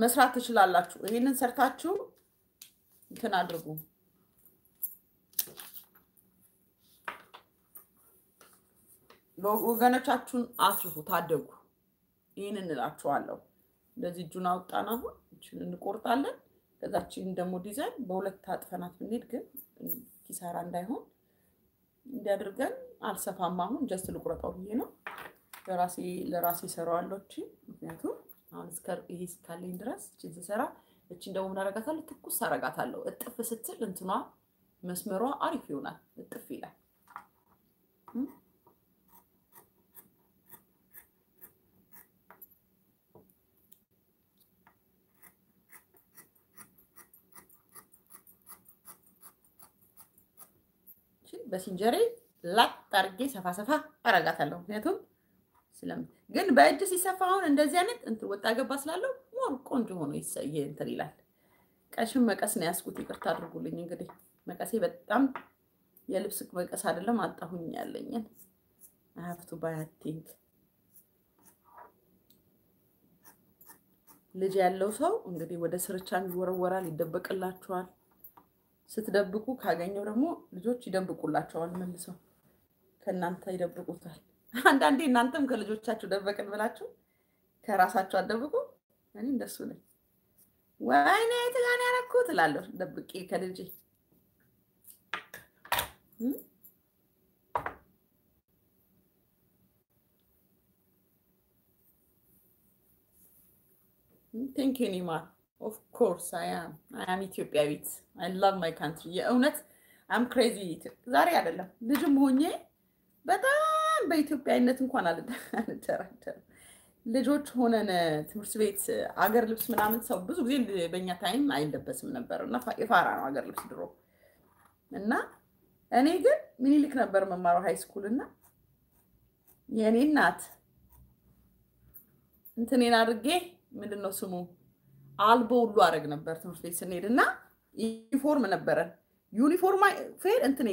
መስራት ትችላላችሁ። ይህንን ሰርታችሁ እንትን አድርጉ። ወገኖቻችሁን አትርፉ፣ ታደጉ። ይህን እንላችኋለሁ። እንደዚህ እጁን አውጣን። አሁን እንቆርጣለን። ከዛችን ደግሞ ዲዛይን በሁለት አጥፈናት ብንሄድ ግን ኪሳራ እንዳይሆን እንዲያድርገን አልሰፋም። አሁን ጀስት ልቁረጠው ብዬ ነው ለራሴ ለራሴ ሰራዋለሁ። እቺ ምክንያቱም አሁን ይሄ እስካለኝ ድረስ እቺን ስሰራ እቺን ደግሞ ምን? ትኩስ አረጋታለሁ። እጥፍ ስትል እንትኗ መስመሯ አሪፍ ይሆናል። እጥፍ ይላል። በሲንጀሬ ላጥ አድርጌ ሰፋ ሰፋ አረጋታለሁ። ምክንያቱም ግን በእጅ ሲሰፋ አሁን እንደዚህ አይነት እንትን ወጣ ገባ ስላለው ሞር ቆንጆ ሆኖ እንትን ይላል። ቀሽም መቀስ ነው ያስኩት፣ ይቅርታ አድርጉልኝ። እንግዲህ መቀሴ በጣም የልብስ መቀስ አይደለም አጣሁኝ ያለኝን ሀብቱ ባያቲንግ ልጅ ያለው ሰው እንግዲህ ወደ ስርቻም ይወረወራል፣ ይደበቅላችኋል። ስትደብቁ ካገኘው ደግሞ ልጆች ይደብቁላቸዋል፣ መልሰው ከእናንተ ይደብቁታል። አንዳንዴ እናንተም ከልጆቻችሁ ደበቅን ብላችሁ ከራሳችሁ አትደብቁ። እኔ እንደሱ ነኝ። ወይኔ የትጋን ያደረኩት እላለሁ ደብቄ ከልጄ ኒማር of course I am I am ኢትዮጵያዊት I love my country የእውነት I'm crazy ዛሬ አይደለም. ልጅም ሆኜ በጣም በኢትዮጵያዊነት እንኳን አልደራደርም። ልጆች ሆነን ትምህርት ቤት አገር ልብስ ምናምን ሰው ብዙ ጊዜ በእኛ time አይለበስም ነበር እና የፋራ ነው አገር ልብስ ድሮ። እና እኔ ግን ሚኒሊክ ነበር መማረው high school እና የእኔ እናት እንትኔን አድርጌ ምንድን ነው ስሙ አልቦ ሁሉ አደረግ ነበር ትምህርት ቤት ስንሄድ እና ዩኒፎርም ነበረን። ዩኒፎርም ፌር እንትኔ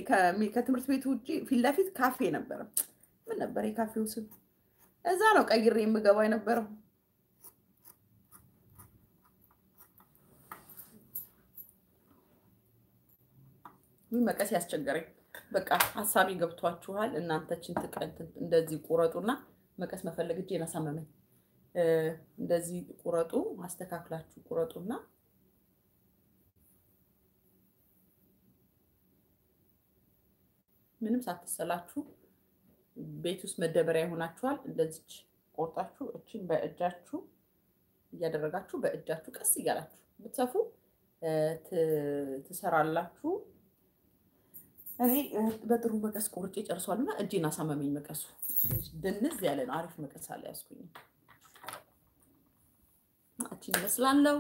ከትምህርት ቤት ውጭ ፊት ለፊት ካፌ ነበረ። ምን ነበር የካፌው ስም? እዛ ነው ቀይሬ የምገባው የነበረው። ይህ መቀስ ያስቸገረኝ። በቃ ሀሳቤ ገብቷችኋል። እናንተችን ጥቀን እንደዚህ ቁረጡና መቀስ መፈለግ እጄን አሳመመኝ። እንደዚህ ቁረጡ፣ አስተካክላችሁ ቁረጡና ምንም ሳትሰላችሁ ቤት ውስጥ መደበሪያ ይሆናችኋል። እንደዚች ቆርጣችሁ እችን በእጃችሁ እያደረጋችሁ በእጃችሁ ቀስ እያላችሁ ብትሰፉ ትሰራላችሁ። እኔ በጥሩ መቀስ ቆርጬ ጨርሷልና እጄን አሳመመኝ። መቀሱ ድንዝ ያለ ነው። አሪፍ መቀስ አለ ያስኩኝ። እችን ይመስላለው።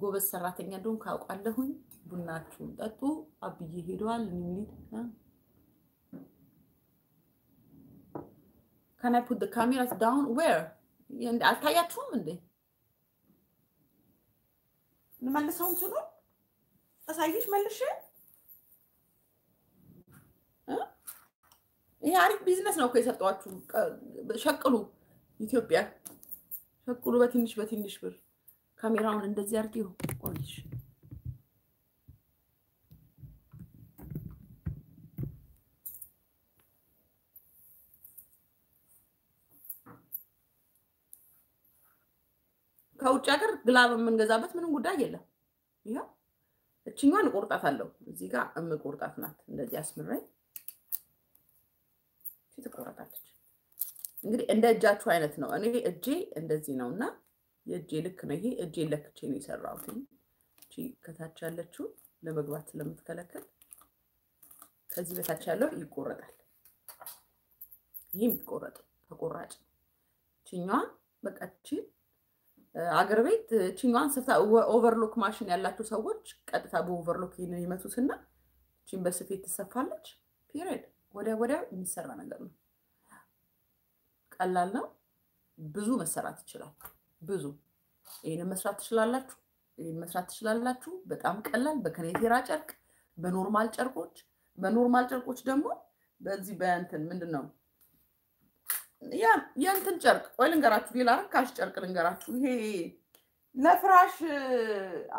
ጎበዝ ሰራተኛ እንደሆን ካውቃለሁኝ። ቡናችሁን ጠጡ። አብዬ ሄደዋል። እንሂድ። can I put cameras down where አልታያችሁም እንዴ? ልመልሰው እንትኑ አሳይሽ መልሼ። ይሄ አሪፍ ቢዝነስ ነው እኮ የሰጠኋችሁ። ሸቅሉ ኢትዮጵያ ሸቅሉ በትንሽ በትንሽ ብር ካሜራውን እንደዚህ አድርጌው ቆይሽ ከውጭ ሀገር ግላብ የምንገዛበት ምንም ጉዳይ የለም። ይኸው እችኛዋን እቆርጣታለሁ። እዚህ ጋር እምቆርጣት ናት። እንደዚህ አስምራኝ ትቆረጣለች። እንግዲህ እንደ እጃችሁ አይነት ነው። እኔ እጄ እንደዚህ ነው እና የእጄ ልክ ነው። ይሄ እጄ ለክቼ ነው የሰራሁት። እቺ ከታች ያለችው ለመግባት ስለምትከለከል ከዚህ በታች ያለው ይቆረጣል። ይሄም ይቆረጥ ተቆራጭ ችኛዋን በቃ እቺ አገር ቤት ችኛዋን ስፍታ overlock machine ያላቸው ሰዎች ቀጥታ በ overlock ይህንን ይመቱትና ቺን በስፌት ትሰፋለች። period ወዲያ ወዲያ የሚሰራ ነገር ነው። ቀላል ነው። ብዙ መሰራት ይችላል። ብዙ ይህንን መስራት ትችላላችሁ። ይህን መስራት ትችላላችሁ። በጣም ቀላል በከኔቴራ ጨርቅ፣ በ normal ጨርቆች በ normal ጨርቆች ደግሞ በዚህ በእንትን ምንድን ነው ያ የእንትን ጨርቅ ወይ ልንገራችሁ፣ ሌላ ርካሽ ጨርቅ ልንገራችሁ። ይሄ ለፍራሽ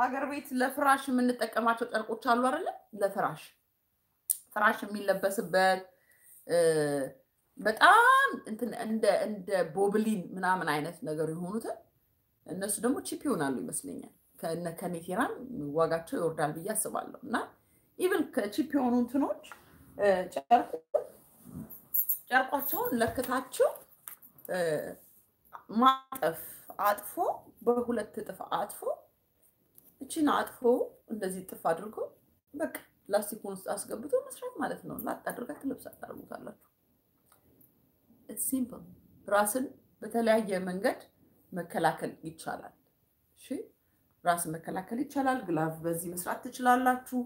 አገር ቤት ለፍራሽ የምንጠቀማቸው ጨርቆች አሉ አይደለ? ለፍራሽ ፍራሽ የሚለበስበት በጣም እንደ ቦብሊን ምናምን አይነት ነገር የሆኑትን እነሱ ደግሞ cheap ይሆናሉ ይመስለኛል። ከኔቴራን ዋጋቸው ይወርዳል ብዬ አስባለሁ። እና even ከ cheap የሆኑ እንትኖች ጨርቋቸውን ለክታችሁ ማጠፍ አጥፎ በሁለት እጥፍ አጥፎ እቺን አጥፎ እንደዚህ ጥፍ አድርጎ በቃ ላስቲኩን ውስጥ አስገብቶ መስራት ማለት ነው። ላጥ አድርጋችሁ ልብስ አታደርጉታላችሁ። simple ራስን በተለያየ መንገድ መከላከል ይቻላል። እሺ ራስን መከላከል ይቻላል። glove በዚህ መስራት ትችላላችሁ።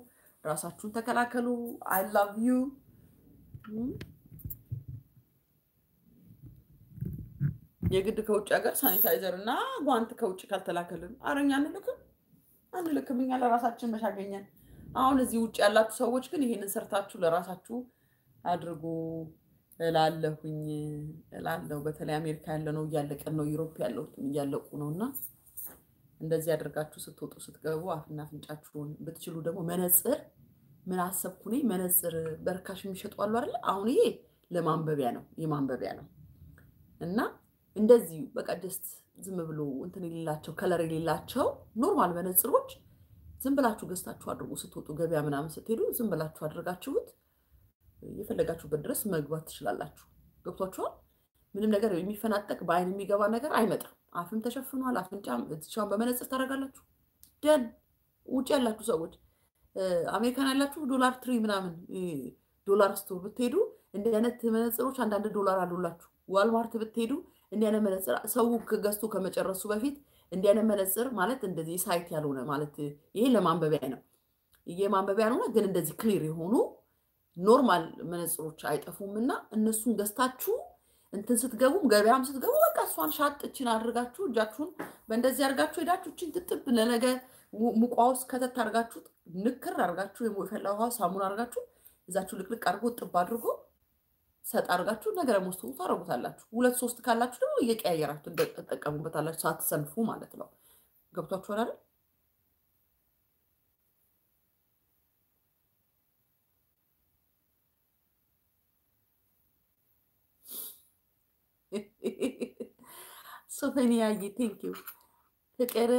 ራሳችሁን ተከላከሉ። I love you የግድ ከውጭ ሀገር ሳኒታይዘር እና ጓንት ከውጭ ካልተላከልን አረኛ አንልክም አንልክም። እኛ ለራሳችን መሻገኘን። አሁን እዚህ ውጭ ያላችሁ ሰዎች ግን ይሄንን ሰርታችሁ ለራሳችሁ አድርጉ እላለሁኝ እላለሁ። በተለይ አሜሪካ ያለ ነው እያለቀን ነው፣ Europe ያለሁት እያለቁ ነው። እና እንደዚህ አድርጋችሁ ስትወጡ ስትገቡ አፍና አፍንጫችሁን ብትችሉ ደግሞ መነፅር ምን አሰብኩ እኔ መነፅር በርካሽ የሚሸጡ አሉ አይደለ? አሁን ይሄ ለማንበቢያ ነው የማንበቢያ ነው እና እንደዚህ በቃ just ዝም ብሎ እንትን የሌላቸው color የሌላቸው normal መነፅሮች ዝም ብላችሁ ገዝታችሁ አድርጉ። ስትወጡ ገበያ ምናምን ስትሄዱ ዝም ብላችሁ አድርጋችሁት የፈለጋችሁበት ድረስ መግባት ትችላላችሁ። ገብቷችኋል? ምንም ነገር የሚፈናጠቅ በአይን የሚገባ ነገር አይመጣም። አፍም ተሸፍኗል። አፍንጫም እቻን በመነፅር ታደርጋላችሁ። then ውጭ ያላችሁ ሰዎች አሜሪካን ያላችሁ Dollar Tree ምናምን dollar store ብትሄዱ እንዲህ አይነት መነፅሮች አንዳንድ ዶላር አሉላችሁ። Walmart ብትሄዱ እንዲህ አይነት መነፅር ሰው ገዝቶ ከመጨረሱ በፊት እንዲህ አይነት መነፅር ማለት እንደዚህ sight ያልሆነ ማለት ይሄ ለማንበቢያ ነው። የማንበቢያ ያልሆነ ግን እንደዚህ clear የሆኑ normal መነፅሮች አይጠፉም እና እነሱን ገዝታችሁ እንትን ስትገቡም ገበያም ስትገቡ በቃ እሷን ሻጥ እችን አድርጋችሁ እጃችሁን በእንደዚህ አድርጋችሁ ሄዳችሁ እችን ትጥብ ለነገ ሙቋ ውስጥ ከተት አድርጋችሁ ንክር አድርጋችሁ የፈላ ውሃ ሳሙን አድርጋችሁ እዛችሁ ልቅልቅ አድርጎ ጥብ አድርጎ ሰጥ አድርጋችሁ ነገረ ሞስቱ ታደርጉታላችሁ። ሁለት ሶስት ካላችሁ ደግሞ እየቀያየራችሁ ትጠቀሙበታላችሁ፣ ሳትሰንፉ ማለት ነው። ገብቷችኋል አይደል? ሶፈኒያዬ thank you ፍቅር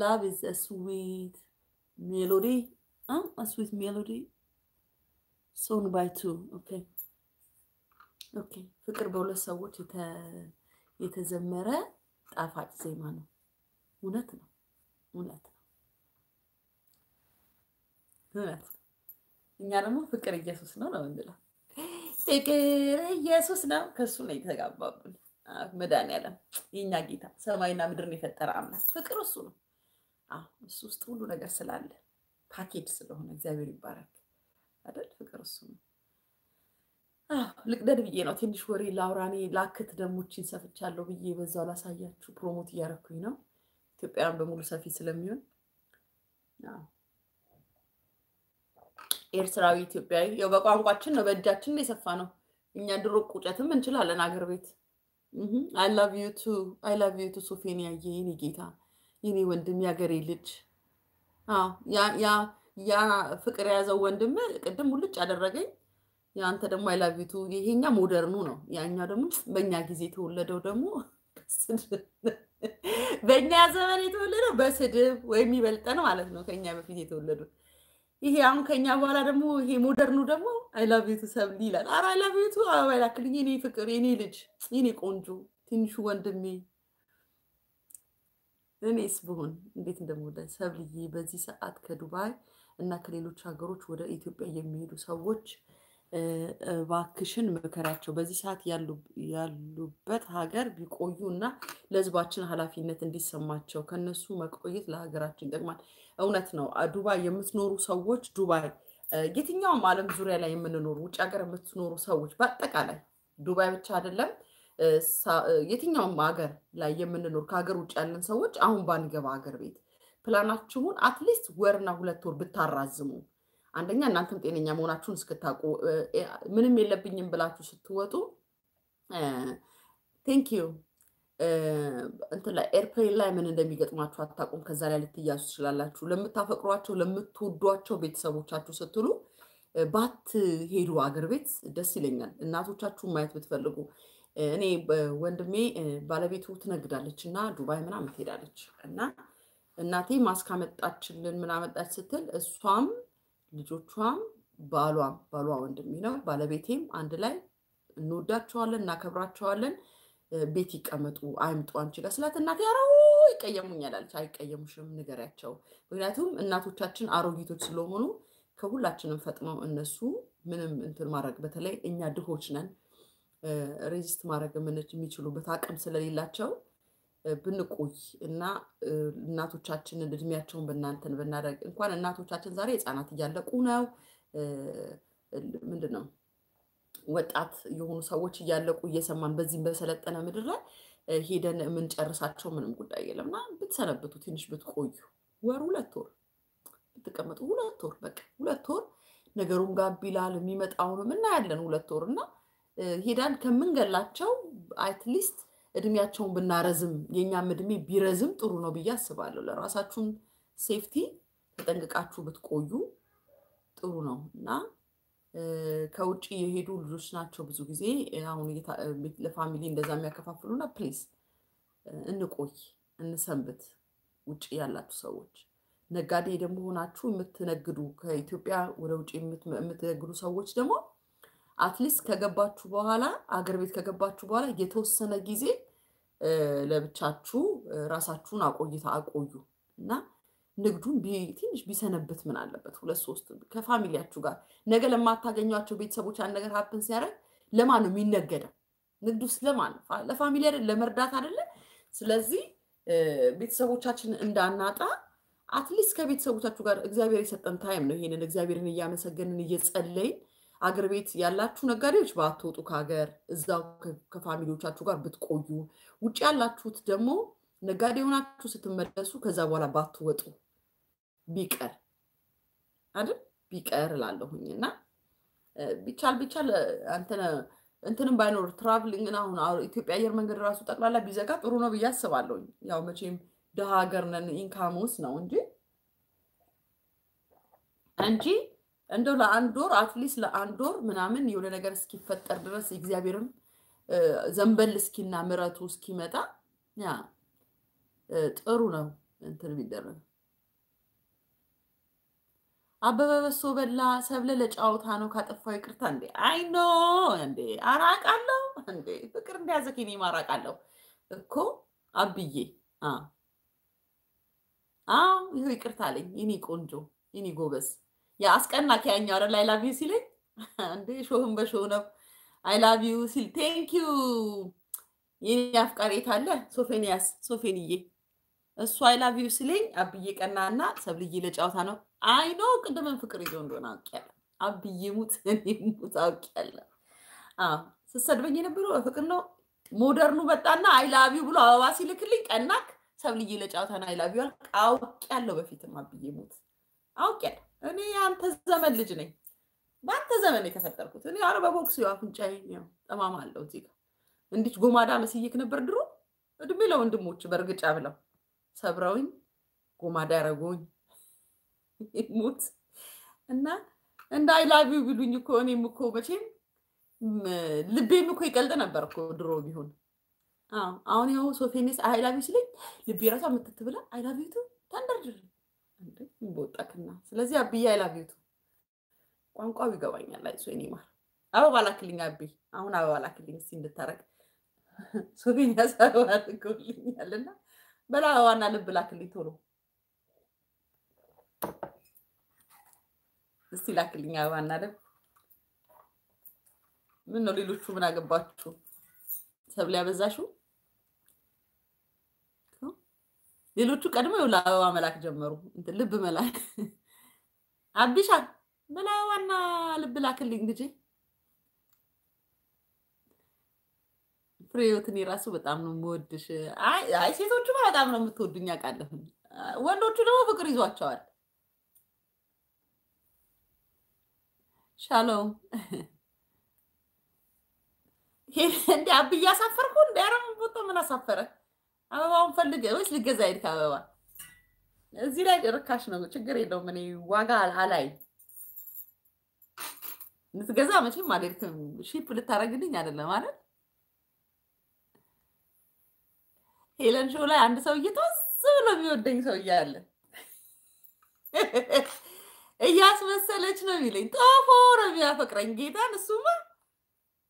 love is sweet melody sweet melody sung by two okay okay ፍቅር በሁለት ሰዎች የተዘመረ ጣፋጭ ዜማ ነው። እውነት ነው፣ እውነት ነው፣ እውነት ነው። እኛ ደግሞ ፍቅር ኢየሱስ ነው ነው የምንለው። ፍቅር ኢየሱስ ነው። ከሱ ነው የተጋባብን መድኃኒዓለም የእኛ ጌታ ሰማይና ምድርን የፈጠረ አምላክ ፍቅር እሱ ነው። እሱ ውስጥ ሁሉ ነገር ስላለ ፓኬጅ ስለሆነ እግዚአብሔር ይባረክ አይደል? ፍቅር እሱ ነው። ልቅደድ ብዬ ነው ትንሽ ወሬ ላውራኔ ላክት ደሞችን ሰፍቻለሁ ብዬ በዛው ላሳያችሁ promote እያረኩኝ ነው። ኢትዮጵያውያን በሙሉ ሰፊ ስለሚሆን ኤርትራዊ ኢትዮጵያዊ ያው በቋንቋችን ነው በእጃችን የሰፋ ነው። እኛ ድሮ ቁጨትም እንችላለን አገር ቤት I love you too I love you too ሶፌኒያ የኔ ጌታ የኔ ወንድም ያገሬ ልጅ ያ ያ ፍቅር የያዘው ወንድም ቅድም ሙልጭ አደረገኝ። የአንተ ደግሞ I love you too ይሄኛ modern ኑ ነው። ያኛው ደግሞ በእኛ ጊዜ የተወለደው ደግሞ በእኛ ዘመን የተወለደው በስድብ ወይም ይበልጠን ማለት ነው ከኛ በፊት የተወለዱት ይሄ አሁን ከኛ በኋላ ደግሞ ይሄ modern ኑ ደግሞ I love you too ሰብሊ ይላል። ኧረ I love you too አበባ ይላክልኝ የኔ ፍቅር፣ የኔ ልጅ፣ የኔ ቆንጆ ትንሹ ወንድሜ። እኔስ ብሆን እንዴት እንደምወዳጅ ሰብልዬ። በዚህ ሰዓት ከዱባይ እና ከሌሎች ሀገሮች ወደ ኢትዮጵያ የሚሄዱ ሰዎች እባክሽን ምከሪያቸው። በዚህ ሰዓት ያሉበት ሀገር ቢቆዩ እና ለሕዝባችን ኃላፊነት እንዲሰማቸው ከነሱ መቆየት ለሀገራችን ይጠቅማል። እውነት ነው። ዱባይ የምትኖሩ ሰዎች ዱባይ የትኛውም ዓለም ዙሪያ ላይ የምንኖሩ ውጭ ሀገር የምትኖሩ ሰዎች በአጠቃላይ ዱባይ ብቻ አይደለም፣ የትኛውም ሀገር ላይ የምንኖር ከሀገር ውጭ ያለን ሰዎች አሁን ባንገባ ሀገር ቤት plan ኣችሁን at least ወርና ሁለት ወር ብታራዝሙ አንደኛ እናንተም ጤነኛ መሆናችሁን እስክታውቁ ምንም የለብኝም ብላችሁ ስትወጡ thank you እንትን ላይ airplane ላይ ምን እንደሚገጥማችሁ አታውቁም። ከዛ ላይ ልትያዙ ትችላላችሁ። ለምታፈቅሯቸው ለምትወዷቸው ቤተሰቦቻችሁ ስትሉ ባትሄዱ አገር ቤት ደስ ይለኛል። እናቶቻችሁን ማየት ብትፈልጉ እኔ ወንድሜ ባለቤቱ ትነግዳለች እና ዱባይ ምናምን ትሄዳለች እና እናቴ ማስክ አመጣችልን ምን አመጣች ስትል እሷም ልጆቿም ባሏም ባሏ ወንድሜ ነው ባለቤቴም አንድ ላይ እንወዳቸዋለን፣ እናከብራቸዋለን። ቤት ይቀመጡ አይምጡ አንቺ ጋር ስላት እናቴ ኧረ ይቀየሙኛል አለች። አይቀየሙሽም፣ ንገሪያቸው። ምክንያቱም እናቶቻችን አሮጊቶች ስለሆኑ ከሁላችንም ፈጥነው እነሱ ምንም እንትን ማድረግ በተለይ እኛ ድሆች ነን ሬዚስት ማድረግ የሚችሉበት አቅም ስለሌላቸው ብንቆይ እና እናቶቻችንን እድሜያቸውን በእናንተን ብናደርግ እንኳን እናቶቻችን ዛሬ ህፃናት እያለቁ ነው። ምንድን ነው ወጣት የሆኑ ሰዎች እያለቁ እየሰማን በዚህም በሰለጠነ ምድር ላይ ሄደን የምንጨርሳቸው ምንም ጉዳይ የለም እና ብትሰነብቱ ትንሽ ብትቆዩ ወር ሁለት ወር ብትቀመጡ ሁለት ወር በቃ ሁለት ወር ነገሩም ጋብ ይላል። የሚመጣውንም እናያለን ሁለት ወር እና ሄዳን ከምንገላቸው at least እድሜያቸውን ብናረዝም የእኛም እድሜ ቢረዝም ጥሩ ነው ብዬ አስባለሁ። ለራሳችሁም safety ተጠንቅቃችሁ ብትቆዩ ጥሩ ነው እና ከውጭ የሄዱ ልጆች ናቸው ብዙ ጊዜ አሁን ለ family እንደዛ የሚያከፋፍሉና please እንቆይ፣ እንሰንብት። ውጭ ያላችሁ ሰዎች ነጋዴ ደግሞ ሆናችሁ የምትነግዱ ከኢትዮጵያ ወደ ውጭ የምትነግዱ ሰዎች ደግሞ at least ከገባችሁ በኋላ አገር ቤት ከገባችሁ በኋላ የተወሰነ ጊዜ ለብቻችሁ ራሳችሁን አቆይታ አቆዩ እና ንግዱን ትንሽ ቢሰነብት ምን አለበት? ሁለት ሶስት ከ family ኣችሁ ጋር ነገ ለማታገኟቸው ቤተሰቦች አንድ ነገር happen ሲያደርግ ለማን ነው የሚነገደው? ንግዱ ውስጥ ለማን ነው? ለ family አይደል? ለመርዳት አይደለ? ስለዚህ ቤተሰቦቻችን እንዳናጣ at least ከቤተሰቦቻችሁ ጋር እግዚአብሔር የሰጠን time ነው። ይሄንን እግዚአብሔርን እያመሰገንን እየጸለይን አገር ቤት ያላችሁ ነጋዴዎች ባትወጡ ከሀገር እዛው ከ family ዎቻችሁ ጋር ብትቆዩ፣ ውጭ ያላችሁት ደግሞ ነጋዴ ሆናችሁ ስትመለሱ ከዛ በኋላ ባትወጡ ቢቀር አይደል ቢቀር እላለሁኝ እና ቢቻል ቢቻል እንትንም ባይኖር traveling አሁን ኢትዮጵያ አየር መንገድ ራሱ ጠቅላላ ቢዘጋ ጥሩ ነው ብዬ አስባለሁኝ። ያው መቼም ድሃ ሀገር ነን income ኡስ ነው እንጂ እንጂ እንደው ለአንድ ወር at least ለአንድ ወር ምናምን የሆነ ነገር እስኪፈጠር ድረስ እግዚአብሔርም ዘንበል እስኪና ምረቱ እስኪመጣ ያ ጥሩ ነው እንትን ቢደረግ። አበበ በሶ በላ ሰብለ ለጫወታ ነው ካጠፋው ይቅርታ። እንዴ? አይ ኖ እንዴ! አራቃለሁ እንዴ? ፍቅር እንደያዘ ኬኔ ማራቃለሁ እኮ አብዬ። አዎ ይኸው ይቅርታ አለኝ። የኔ ቆንጆ የኔ ጎበዝ። የአስቀና ከያኛው አይደል? አይ ላቭ ዩ ሲለኝ? እንዴ ሾህም በሾህ ነው። አይ ላቭ ዩ ሲል ቴንክ ዩ የኔ አፍቃሪ የት አለ ሶፌንያስ ሶፌንዬ እሱ I love you ሲለኝ አብዬ ቀናና ሰብልዬ ለጫወታ ነው። አይ ቅድምን ፍቅር ይዞ እንደሆነ አውቄያለሁ። አብዬ ሙት እኔ ሙት አውቄያለሁ። አዎ ስትሰድበኝ የነበረው በፍቅር ነው። modern ኡ መጣና I love you ብሎ አበባ ሲልክልኝ ቀናክ ሰብልዬ ለጫወታ ነው። I love you አልክ። አውቄያለሁ በፊትም አብዬ ሙት። አውቄያለሁ። እኔ የአንተ ዘመን ልጅ ነኝ። በአንተ ዘመን የተፈጠርኩት። እኔ አረ በቦክስ አፍንጫዬ ጠማማ አለው እዚህ ጋር። እንዲች ጎማዳ መስይክ ነበር ድሮ። እድሜ ለወንድሞች በእርግጫ ብለው ሰብረውኝ ጎማዳ ያረጉኝ ሙት እና እንደ አይላቪው ቢሉኝ እኮ እኔም እኮ መቼም ልቤም እኮ ይቀልጥ ነበር እኮ ድሮ ቢሆን። አሁን ያው ሶፌኔስ አይላቪው ሲለኝ ልቤ ራሷ ምትት ብላ አይላቪቱ ተንደርድር በወጣክና ስለዚህ አብዬ አይላቪቱ ቋንቋው ይገባኛል። ላይ ሶኔ ማር አበባ ላክልኝ አቤ፣ አሁን አበባ ላክልኝ እስኪ እንድታረቅ ሶፌንያስ አበባ ልኮልኛል እና በላ አበባና ልብ ላክልኝ ቶሎ እስቲ ላክልኝ አበባና ልብ። ምን ነው ሌሎቹ ምን አገባችሁ? ሰብል ያበዛሽው ሌሎቹ ቀድሞ ይኸውልህ አበባ መላክ ጀመሩ። ልብ መላክ አቢሻ በላ አበባና ልብ ላክልኝ ልጄ። ፍሬህይወትን የራሱ በጣም ነው የምወድሽ። አይ ሴቶቹ በጣም ነው የምትወዱኝ አውቃለሁ። ወንዶቹ ደግሞ ፍቅር ይዟቸዋል። ሻሎም እንዲ አብዬ አሳፈርኩ እንዲ ኧረ ቦታው ምን አሳፈረ? አበባውን ፈልገ ወይስ ልገዛ ሄድክ አበባ? እዚህ ላይ ርካሽ ነው፣ ችግር የለውም። እኔ ዋጋ አላይ ልትገዛ መቼም አልሄድክም። ሺፕ ልታደርግልኝ አይደለም ማለት ሄለን ሾው ላይ አንድ ሰውዬ ተወዝ ብሎ የሚወደኝ ሰውዬ አለ። እያስመሰለች ነው የሚለኝ። ጦፎ ነው የሚያፈቅረኝ ጌታን። እሱማ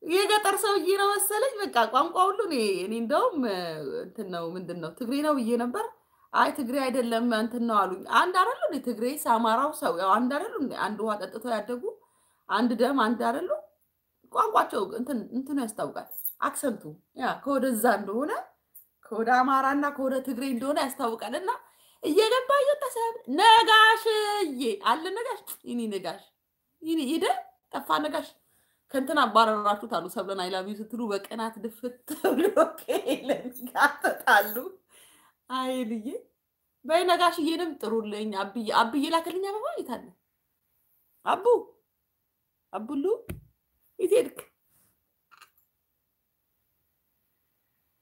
የገጠር ሰውዬ ነው መሰለኝ። በቃ ቋንቋ ሁሉ እኔ እንደውም እንትን ነው ምንድን ነው ትግሬ ነው ብዬ ነበር። አይ ትግሬ አይደለም እንትን ነው አሉኝ። አንድ አይደሉ እንዴ ትግሬስ አማራው ሰው ያው አንድ አይደሉ? አንድ ውሃ ጠጥተው ያደጉ አንድ ደም አንድ አይደሉ? ቋንቋቸው እንትኑ ያስታውቃል። accent ኡ ያ ከወደዛ እንደሆነ ከወደ አማራ እና ከወደ ትግሬ እንደሆነ ያስታውቃል። እና እየገባ እየተሰብ ነጋሽዬ አለ ነጋሽ ይኒ ነጋሽ ይኒ ሂደ ጠፋ ነጋሽ ከእንትን አባረራችሁት አሉ ሰብለን አይላቪ ስትሉ በቀናት ድፍት ብሎ ከሄለን ጋር ተጣሉ። አይ ልዬ በይ ነጋሽዬንም ጥሩልኝ። አብዬ አብዬ ላከልኝ አበባ የታለ አቡ አቡሉ የት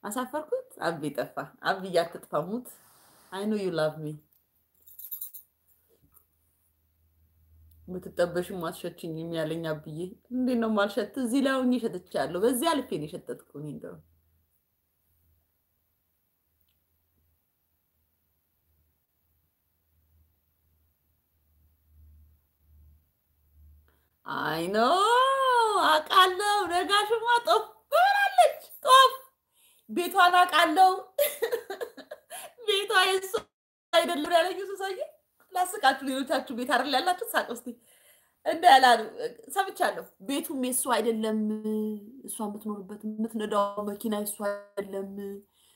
አሳፈርኩት። አቢ ጠፋ። አብዬ አትጥፋሙት። አይ ኖ ዩ ላቭ ሚ ብትጠበሽም አትሸችኝም ያለኝ አብዬ። እንዴት ነው ማልሸት? እዚህ ላይ ሆኜ ሸጥቻለሁ። በዚህ አልፌ ነው የሸጠጥኩ እኔ እንደው አይ ኖ አውቃለሁ። ነጋሽማ ጦፍ ብላለች። ቤቷን አውቃለሁ። ቤቷ የእሱ አይደለም ያለኝ ሰውዬ። ላስቃችሁ፣ ሌሎቻችሁ ቤት አይደል ያላችሁ? ሳቅ እስኪ እንደ ያላሉ ሰምቻለሁ። ቤቱም የእሱ አይደለም፣ እሷ የምትኖርበት የምትነዳው መኪና የእሱ አይደለም፣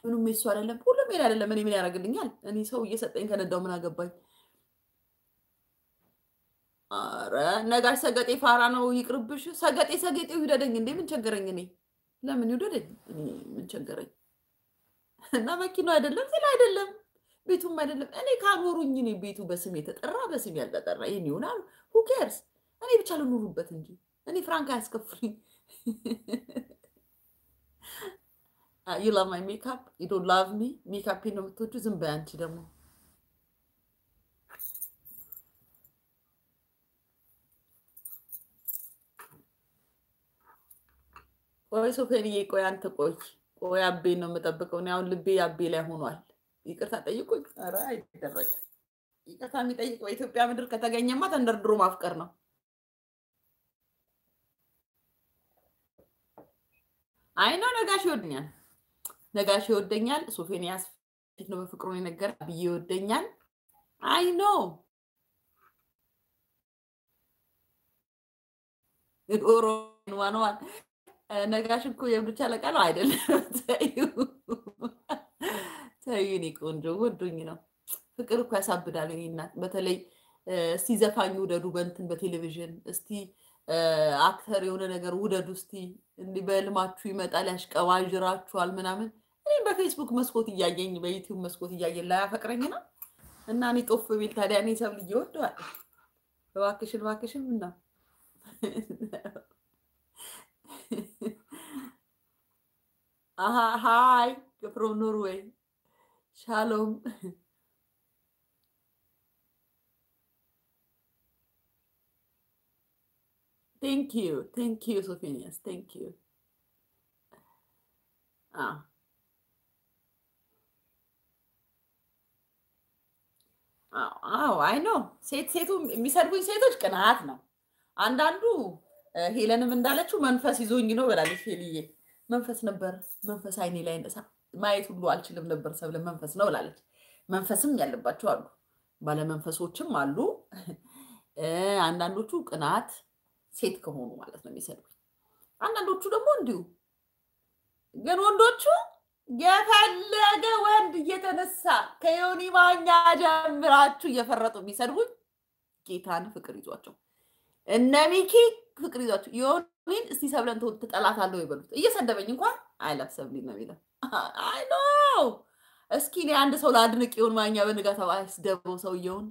ምኑም የእሱ አይደለም፣ ሁሉም ሄድ አይደለም። እኔ ምን ያደርግልኛል? እኔ ሰው እየሰጠኝ ከነዳው ምን አገባኝ? አረ ነጋሽ ሰገጤ ፋራ ነው፣ ይቅርብሽ። ሰገጤ ሰገጤው ይውደደኝ እንዴ ምን ቸገረኝ? እኔ ለምን ይውደደኝ? ምን ቸገረኝ? እና መኪናው አይደለም ሲል አይደለም ቤቱም አይደለም። እኔ ካኖሩኝ እኔ ቤቱ በስም የተጠራ በስም ያልተጠራ ይህን ይሆናል። who cares እኔ ብቻ ልኖሩበት እንጂ እኔ ፍራንክ አያስከፍሉኝ። you love my makeup you don't love me makeup ነው የምትወዱ። ዝም በይ አንቺ ደግሞ ቆይ ሶፌንዬ፣ ቆይ አንተ ቆይ ቆይ፣ አቤን ነው የምጠብቀው። እኔ አሁን ልቤ አቤ ላይ ሆኗል። ይቅርታ ጠይቁኝ። ኧረ አይደረግ ይቅርታ የሚጠይቅ በኢትዮጵያ ምድር ከተገኘማ ተንደርድሮ ማፍቀር ነው። አይ ነው ነጋሽ ይወደኛል፣ ነጋሽ ይወደኛል። ሶፌንያስ ፊት ነው በፍቅሩን የነገር ብዬ ይወደኛል። አይ ነው ዶሮ ዋንዋን ነጋሽ እኮ የብቻ አለቃ ነው አይደለም። ተይው እኔ ቆንጆ ወዶኝ ነው። ፍቅር እኮ ያሳብዳል። እናት በተለይ እስቲ ዘፋኝ ውደዱ በእንትን በቴሌቪዥን እስቲ አክተር የሆነ ነገር ውደዱ እስቲ እንዲህ በልማችሁ ይመጣል፣ ያሽቀባዥራችኋል ምናምን። እኔም በፌስቡክ መስኮት እያየኝ በዩቲዩብ መስኮት እያየኝ ላይ ያፈቅረኝ ነው እና እኔ ጦፍ ቤል ታዲያ እኔ ሰብ ልጅ ወደዋል። እባክሽን እባክሽን ምና hi from ኖርዌይ ሻሎም thank you thank you ሶፌኒያስ thank you አዎ አይ ነው ሴት ሴቱ የሚሰድቡኝ ሴቶች ቅናት ነው አንዳንዱ ሄለንም እንዳለችው መንፈስ ይዞኝ ነው ብላለች ሄልዬ። መንፈስ ነበር መንፈስ አይኔ ላይ ማየት ሁሉ አልችልም ነበር ሰብለ መንፈስ ነው ብላለች መንፈስም ያለባቸው አሉ ባለመንፈሶችም አሉ። አንዳንዶቹ ቅናት ሴት ከሆኑ ማለት ነው የሚሰድቡኝ አንዳንዶቹ ደግሞ እንዲሁ ግን ወንዶቹ የፈለገ ወንድ እየተነሳ ከዮኒ ማኛ ጀምራችሁ እየፈረጡ የሚሰድቡኝ ጌታን ፍቅር ይዟቸው። እነ ሚኪ ፍቅር ይዟቸው ዮኒን እስቲ ሰብለን ትጠላታለሁ ይበሉት። እየሰደበኝ እንኳን አይላፍ ሰብሊ ነው የሚለው። አይ ኖ እስኪ እኔ አንድ ሰው ለአድንቅ ዮኒ ማኛ በንጋታው አይስደበው ሰውየውን።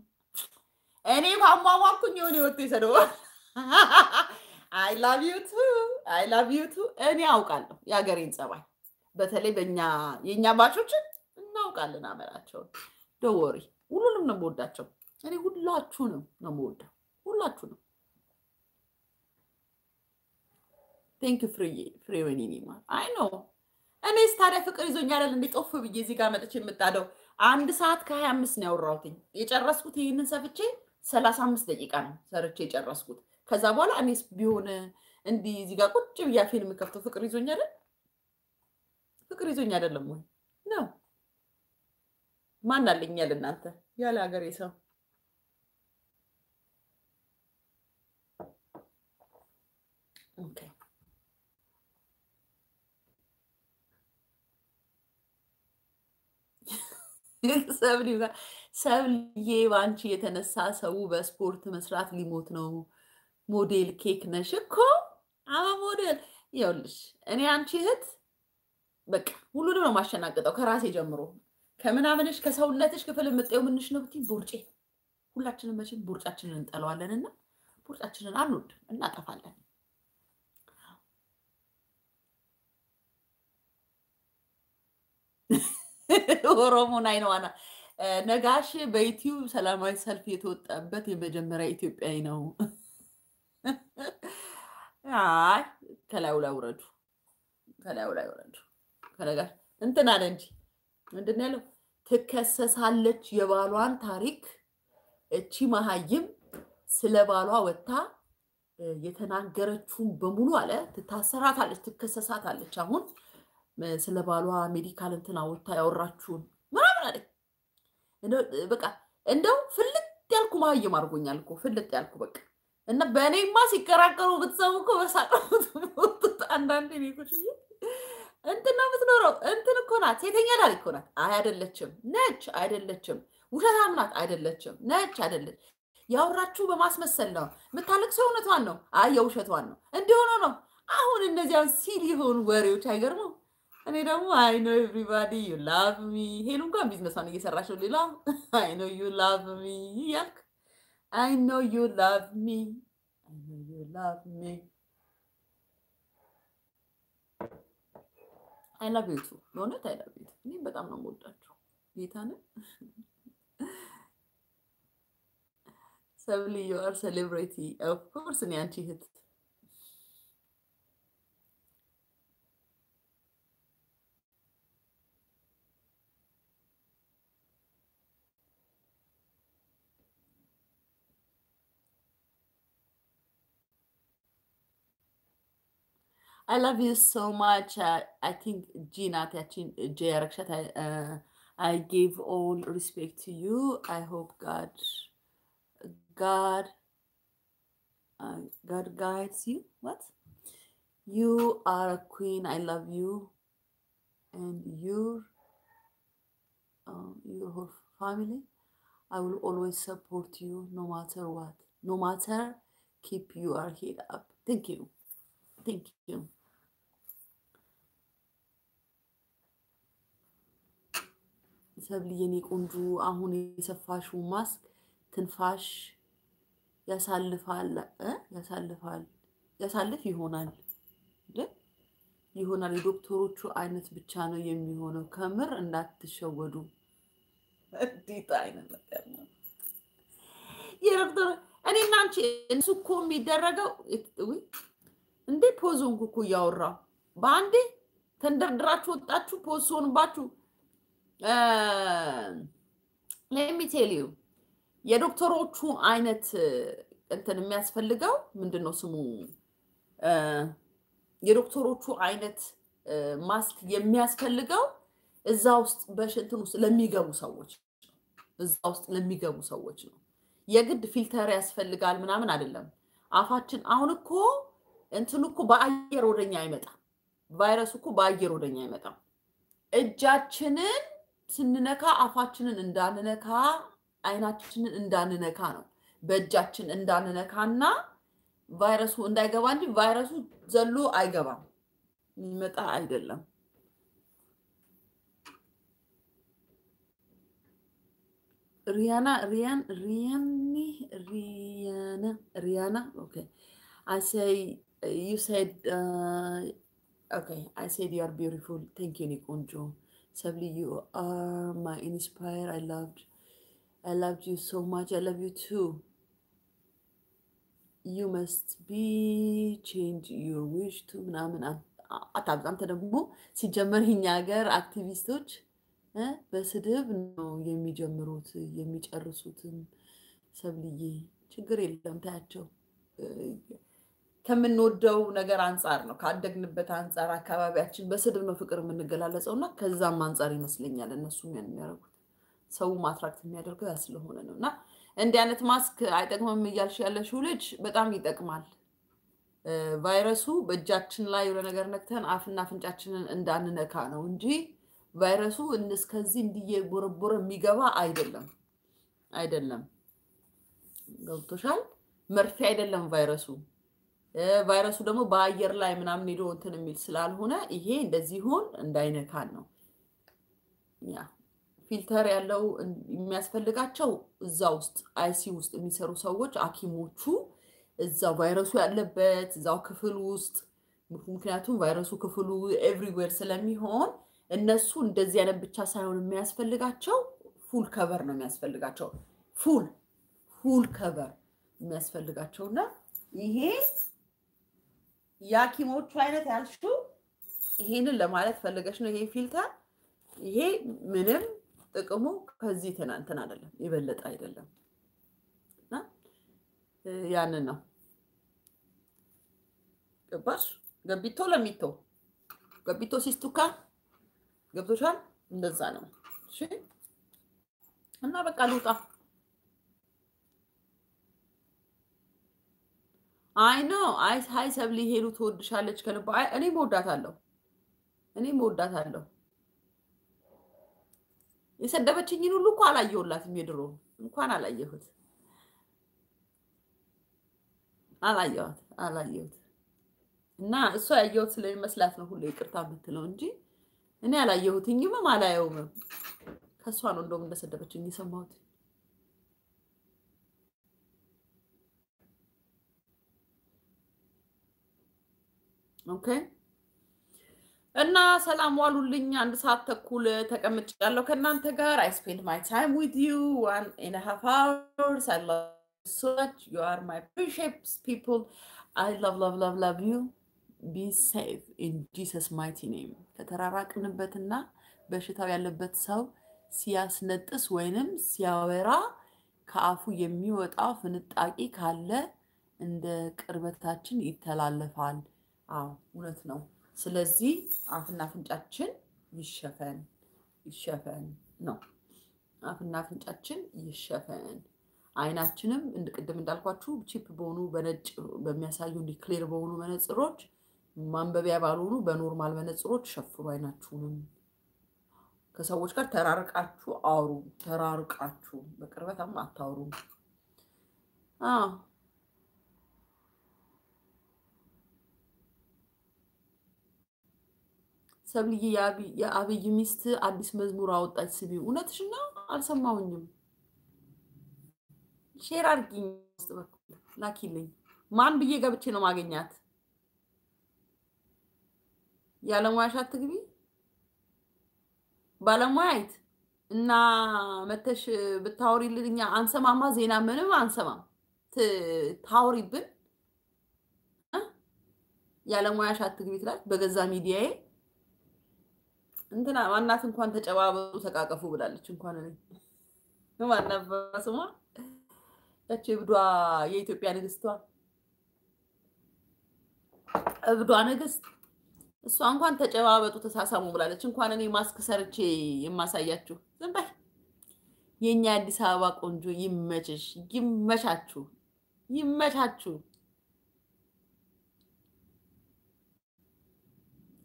እኔ ካሟሟኩኝ ዮኒ ወጥቶ ይሰድበዋል። አይ ላቭ ዩ ቱ አይ ላቭ ዩ ቱ እኔ አውቃለሁ የሀገሬን ጸባይ፣ በተለይ በእኛ የእኛ ባቾችን እናውቃለን አመላቸውን። ደወሪ ሁሉንም ነው የምወዳቸው። እኔ ሁላችሁንም ነው የምወደው፣ ሁላችሁንም። Thank ፍሬ ወይኔ ማር አይ ነው እኔስ ታዲያ ፍቅር አይደል እንዴ ጦፍ ብዬ እዚህ ጋር መጥቼ የምጣደው። አንድ ሰዓት ከሀያ አምስት ነው ያወራሁትኝ የጨረስኩት። ይህንን ሰፍቼ ሰላሳ አምስት ደቂቃ ነው ሰርቼ የጨረስኩት። ከዛ በኋላ እኔስ ቢሆን እንዲህ እዚህ ጋር ቁጭ ብያ ፊልም ከፍተው ፍቅር አይደል? ፍቅር ይዞኝ አይደለም ወይ ነው? ማን አለኛል እናንተ ያለ ሀገሬ ሰው OK ሰብሊ ሰብልዬ በአንቺ የተነሳ ሰው በስፖርት መስራት ሊሞት ነው። ሞዴል ኬክ ነሽ እኮ አዎ ሞዴል። ይኸውልሽ እኔ አንቺ እህት በቃ ሁሉንም ነው ማሸናገጠው ከራሴ ጀምሮ ከምናምንሽ ከሰውነትሽ ክፍል የምጠየው ምንሽ ነው ብትይ ቦርጬ። ሁላችንም መቼም ቦርጫችንን እንጠለዋለን እና ቦርጫችንን አንወድም እናጠፋለን። ኦሮሞን አይነዋና ነጋሽ በዩቲዩብ ሰላማዊ ሰልፍ የተወጣበት የመጀመሪያ ኢትዮጵያዊ ነው። አይ ከላዩ ላይ ውረዱ፣ ከላዩ ላይ ውረዱ። ከነጋሽ እንትን አለ እንጂ ምንድን ያለው? ትከሰሳለች የባሏን ታሪክ እቺ መሀይም ስለ ባሏ ወጥታ የተናገረችውን በሙሉ አለ ትታሰራታለች፣ ትከሰሳታለች። አሁን ስለ ባሏ ሜዲካል እንትን አወጣ ያወራችሁን ምናምን አለ። በቃ እንደው ፍልጥ ያልኩ መሀይም አድርጎኛል እኮ ፍልጥ ያልኩ በቃ እና በእኔማ ሲከራከሩ ብትሰሙ እኮ በሳቀት አንዳንድ ኔኮች እንትን ነው የምትኖረው። እንትን እኮ ናት፣ ሴተኛ ዳሪ እኮ ናት። አይ አይደለችም፣ ነች፣ አይደለችም፣ ውሸታም ናት፣ አይደለችም፣ ነች፣ አይደለች። ያወራችሁ በማስመሰል ነው። የምታለቅሰው እውነቷን ነው። አይ የውሸቷን ነው። እንዲሆነ ነው። አሁን እነዚያን ሲል የሆኑ ወሬዎች አይገርመው። እኔ ደግሞ I know everybody you love me ሄሉ እንኳን ቢዝነሷን እየሰራች ነው። ሌላ I know you love me እያልክ I know you love me I know you love me I love you too በእውነት I love you too እኔ በጣም ነው የምወዳቸው ጌታን ሰብሊ ዩ አር ሴሌብሬቲ ኦፍ ኮርስ እኔ አንቺ እህት I love you so much. Uh, I think Gina uh, I give all respect to you. I hope God, God, uh, God guides you. What? You are a queen. I love you, and your, uh, your whole family. I will always support you, no matter what. No matter, keep your head up. Thank you. Thank you. ሰብል የኔ ቆንጆ አሁን የሰፋሽው ማስክ ትንፋሽ ያሳልፋል። ያሳልፋል። ያሳልፍ ይሆናል። ይሆናል። የዶክተሮቹ አይነት ብቻ ነው የሚሆነው። ከምር እንዳትሸወዱ። እንዴት አይነት የዶክተር እኔና አንቺ እሱ እኮ የሚደረገው እንዴ? pause ሆንኩ እኮ እያወራሁ በአንዴ ተንደርድራችሁ ወጣችሁ pause ሆንባችሁ let me tell you የዶክተሮቹ አይነት እንትን የሚያስፈልገው ምንድን ነው ስሙ? የዶክተሮቹ አይነት ማስክ የሚያስፈልገው እዛ ውስጥ በሽንትን ውስጥ ለሚገቡ ሰዎች እዛ ውስጥ ለሚገቡ ሰዎች ነው። የግድ filter ያስፈልጋል ምናምን አይደለም። አፋችን አሁን እኮ እንትኑ እኮ በአየር ወደኛ አይመጣም። ቫይረሱ እኮ በአየር ወደኛ አይመጣም። እጃችንን ስንነካ አፋችንን እንዳንነካ አይናችንን እንዳንነካ ነው። በእጃችን እንዳንነካና ቫይረሱ እንዳይገባ እንጂ ቫይረሱ ዘሎ አይገባም፣ የሚመጣ አይደለም። ሪያና ሪያን ሪያኒ ሪያና ሪያና ኦኬ። I say you said uh, okay i said you are beautiful thank you የኔ ሰብሊ you are my inspire i loved i loved you so much i love you too you must be change your wish to ምናምን አታብዛ አንተ ደግሞ ሲጀመር እኛ ሀገር አክቲቪስቶች በስድብ ነው የሚጀምሩት የሚጨርሱትም ሰብልዬ ችግር የለም ታያቸው ከምንወደው ነገር አንጻር ነው። ካደግንበት አንጻር አካባቢያችን በስድብ ነው ፍቅር የምንገላለጸው። እና ከዛም አንጻር ይመስለኛል እነሱም ያን የሚያደርጉት። ሰው attract የሚያደርገው ያ ስለሆነ ነው። እና እንዲህ አይነት ማስክ አይጠቅምም እያልሽ ያለሽው ልጅ በጣም ይጠቅማል። ቫይረሱ በእጃችን ላይ የሆነ ነገር ነክተን አፍና አፍንጫችንን እንዳንነካ ነው እንጂ ቫይረሱ እስከዚህ እንዲየቦረቦረ የሚገባ አይደለም። አይደለም። ገብቶሻል? መርፌ አይደለም ቫይረሱ ቫይረሱ ደግሞ በአየር ላይ ምናምን ሄዶ እንትን የሚል ስላልሆነ ይሄ እንደዚህ ሆን እንዳይነካን ነው። ያ ፊልተር ያለው የሚያስፈልጋቸው እዛ ውስጥ አይሲ ውስጥ የሚሰሩ ሰዎች ሐኪሞቹ እዛው ቫይረሱ ያለበት እዛው ክፍል ውስጥ ምክንያቱም ቫይረሱ ክፍሉ everywhere ስለሚሆን እነሱ እንደዚህ አይነት ብቻ ሳይሆን የሚያስፈልጋቸው full cover ነው የሚያስፈልጋቸው። full full cover የሚያስፈልጋቸው እና ይሄ የሐኪሞቹ አይነት ያልሽው ይሄንን ለማለት ፈልገሽ ነው። ይሄ filter ይሄ ምንም ጥቅሙ ከዚህ ትናንትን አይደለም፣ የበለጠ አይደለም። እና ያንን ነው ገባሽ? ገቢቶ ለሚቶ ገቢቶ ሲስቱካ ገብቶሻል? እንደዛ ነው። እና በቃ ልውጣ። አይ ኖ አይ ሀይ ሰብሊ ሄሉ ትወድሻለች ከልባ። እኔም እወዳታለሁ፣ እኔም እወዳታለሁ። የሰደበችኝን ሁሉ እኮ አላየሁላትም። የድሮ እንኳን አላየሁት አላየኋት አላየሁት እና እሷ ያየሁት ስለሚመስላት ነው ሁሉ ይቅርታ የምትለው እንጂ እኔ አላየሁትኝምም አላየውምም። ከእሷ ነው እንደውም እንደሰደበችኝ የሰማሁት። OK እና ሰላም ዋሉልኝ። አንድ ሰዓት ተኩል ተቀምጫለሁ ከእናንተ ጋር። I spend my time with you one and half hours I love so much you are my precious people I love love love love you be safe in Jesus mighty name። ከተራራቅንበትና በሽታው ያለበት ሰው ሲያስነጥስ ወይንም ሲያወራ ከአፉ የሚወጣው ፍንጣቂ ካለ እንደ ቅርበታችን ይተላለፋል። አዎ እውነት ነው። ስለዚህ አፍና አፍንጫችን ይሸፈን ይሸፈን ነው። አፍና አፍንጫችን ይሸፈን። አይናችንም ቅድም እንዳልኳችሁ cheap በሆኑ በነጭ በሚያሳዩ እንዲህ clear በሆኑ መነጽሮች ማንበቢያ ባልሆኑ በ normal መነጽሮች ሸፍኑ አይናችሁንም። ከሰዎች ጋር ተራርቃችሁ አውሩ። ተራርቃችሁ በቅርበታም አታውሩ። ሰብልዬ የአብይ ሚስት አዲስ መዝሙር አወጣች። ስሚ እውነትሽ ነው? አልሰማሁኝም። share አድርጊኝ፣ ውስጥ በኩል ላኪልኝ። ማን ብዬ ገብቼ ነው ማገኛት? ያለሙያሽ አትግቢ ባለሙያይት እና መተሽ ብታወሪልን እኛ አንሰማማ። ዜና ምንም አንሰማም። ታወሪብን ያለሙያሽ አትግቢ ትላለች በገዛ ሚዲያዬ እንትና ማናት እንኳን ተጨባበጡ ተቃቀፉ ብላለች። እንኳን ማናት ስሟ ያቺ እብዷ የኢትዮጵያ ንግስቷ እብዷ ንግስት እሷ እንኳን ተጨባበጡ ተሳሳሙ ብላለች። እንኳን እኔ ማስክ ሰርቼ የማሳያችሁ ዝም በይ። የእኛ የአዲስ አበባ ቆንጆ ይመችሽ፣ ይመቻችሁ፣ ይመቻችሁ።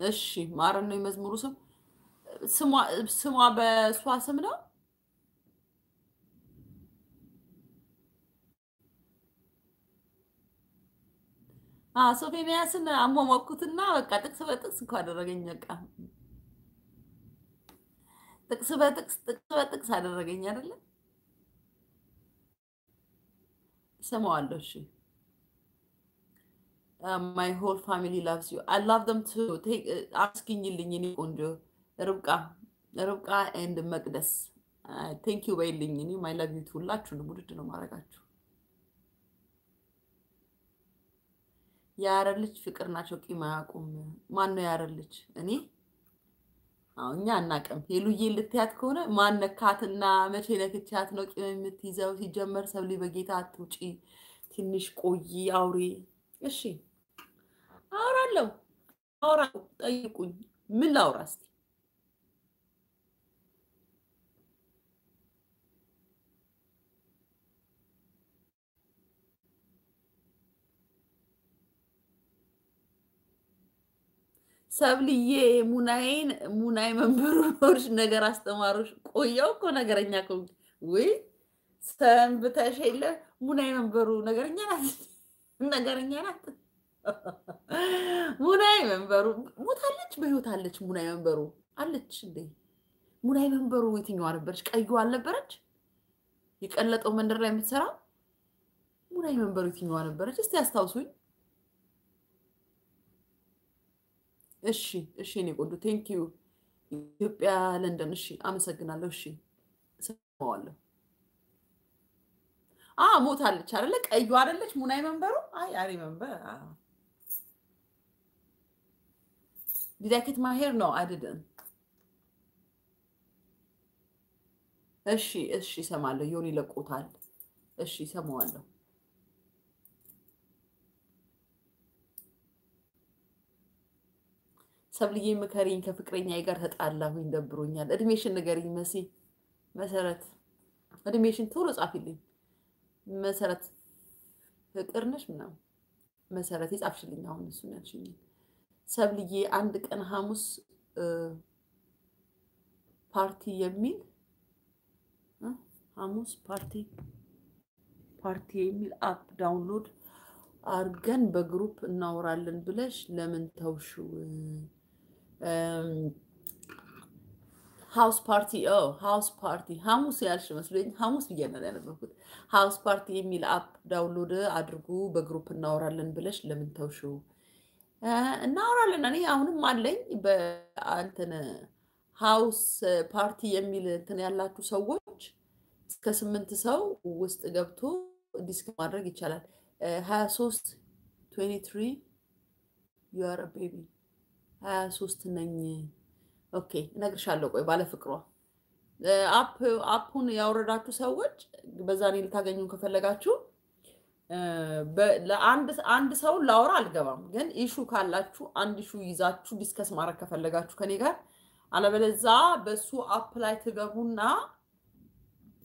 እሺ ማረን ነው የመዝሙሩ ስም። ስሟ በእሷ ስም ነው። ሶፌንያስን አሟሟኩትና በቃ ጥቅስ በጥቅስ እኮ አደረገኝ። በቃ ጥቅስ በጥቅስ ጥቅስ በጥቅስ አደረገኝ አይደለ? እሰማዋለሁ። እሺ my whole family loves you I love them too አመስግኝልኝ የኔ ቆንጆ ርብቃ ርብቃ and መቅደስ። thank you በይልኝ። እኔም I love you ሁላችሁንም ውድድ ነው ማድረጋችሁ የሐረር ልጅ ፍቅር ናቸው ቂም አያውቁም። ማን ነው የሐረር ልጅ? እኔ? አዎ እኛ አናቅም ሄሉዬ ልትያት ከሆነ ማን ነካትና መቼ ነክቻት ነው ቂም የምትይዘው? ሲጀመር ሰብሊ በጌታ አትውጪ ትንሽ ቆይ አውሬ እሺ። አውራለሁ አውራለሁ ጠይቁኝ። ምን ላውራ እስቲ ሰብልዬ ሙናዬን ሙናዬ መንበሩ ኖርሽ ነገር አስተማሩሽ? ቆየው እኮ ነገረኛ እኮ ውይ ሰንብተሽ የለ ሙናዬ መንበሩ ነገረኛ ናት። ነገረኛ ናት። ሙናዬ መንበሩ ሞታለች በህይወት አለች ሙናዬ መንበሩ? አለች እንዴ? ሙናዬ መንበሩ የትኛዋ ነበረች ቀዩ አልነበረች? የቀለጠው መንደር ላይ የምትሰራ ሙናዬ መንበሩ የትኛዋ ነበረች? እስቲ አስታውሱኝ እሺ እሺ እኔ ቆንጆ ቴንክ ዩ ኢትዮጵያ ለንደን እሺ አመሰግናለሁ። እሺ ሰማዋለሁ አ ሞታለች አይደለ? ቀዩ አይደለች? ሙናይ መንበሩ? አይ አሪ መንበር ዲድ አይ ጌት ማይ ሄር ነው አይ ዲድንት እሺ እሺ እሰማለሁ። ዮኒ ለቆታል። እሺ እሰማዋለሁ ሰብልዬ ምከሪኝ፣ ከፍቅረኛ ጋር ተጣላሁኝ፣ ደብሮኛል። እድሜሽን ንገሪኝ መሲ። መሰረት እድሜሽን ቶሎ ጻፊልኝ። መሰረት ፍቅር ነሽ ምናምን መሰረት የጻፍሽልኝ አሁን እሱን ያልሽኝ። ሰብልዬ አንድ ቀን ሐሙስ ፓርቲ የሚል ሐሙስ party party የሚል app download አርገን በ group እናወራለን ብለሽ ለምን ተውሽው? House Party House Party ሐሙስ ያልሽ መስሎኝ ሐሙስ ብዬ ነው House Party የሚል app download አድርጉ በ group እናወራለን ብለሽ ለምን ተውሽው? እናወራለን። እኔ አሁንም አለኝ በእንትን House Party የሚል እንትን ያላችሁ ሰዎች እስከ ስምንት ሰው ውስጥ ገብቶ discuss ማድረግ ይቻላል። ሀያ ሶስት twenty three you're baby ሀያ ሶስት ነኝ። okay እነግርሻለሁ። ቆይ ባለ app ኡን ያወረዳችሁ ሰዎች በዛ እኔ ልታገኙን ከፈለጋችሁ አንድ ሰው ላወራ አልገባም፣ ግን issue ካላችሁ አንድ issue ይዛችሁ discuss ማድረግ ከፈለጋችሁ ከኔ ጋር አለበለዛ በሱ app ላይ ትገቡና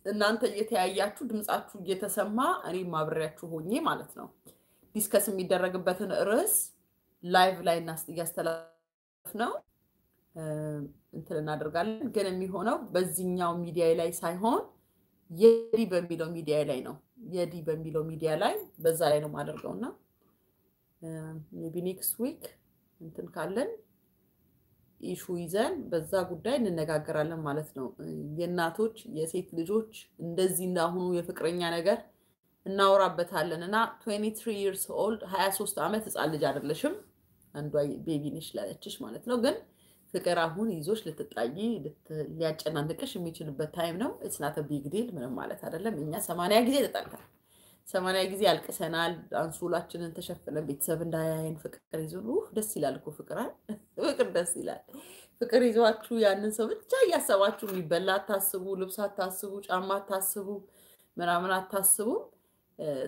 እናንተ እየተያያችሁ ድምፃችሁ እየተሰማ እኔም አብሬያችሁ ሆኜ ማለት ነው discuss የሚደረግበትን ርዕስ live ላይ እያስተላለፍነው እንትን እናደርጋለን። ግን የሚሆነው በዚህኛው ሚዲያ ላይ ሳይሆን የዲ በሚለው ሚዲያ ላይ ነው። የዲ በሚለው ሚዲያ ላይ በዛ ላይ ነው የማደርገው እና maybe next week እንትን ካለን issue ይዘን በዛ ጉዳይ እንነጋገራለን ማለት ነው። የእናቶች የሴት ልጆች እንደዚህ እንዳሁኑ የፍቅረኛ ነገር እናወራበታለን እና 23 years old 23 ዓመት ህፃን ልጅ አይደለሽም። አንዷ baby ነሽ ላለችሽ ማለት ነው። ግን ፍቅር አሁን ይዞሽ ልትጣይ ሊያጨናንቅሽ የሚችልበት time ነው። it's not a big deal ምንም ማለት አይደለም። እኛ ሰማንያ ጊዜ ተጣልተናል። ሰማንያ ጊዜ አልቅሰናል። አንሶላችንን ተሸፍነን ቤተሰብ እንዳያየን ፍቅር ይዞ ደስ ይላል እኮ ፍቅር ፍቅር ደስ ይላል። ፍቅር ይዟችሁ ያንን ሰው ብቻ እያሰባችሁ የሚበላ አታስቡ፣ ልብስ አታስቡ፣ ጫማ አታስቡ፣ ምናምን አታስቡ።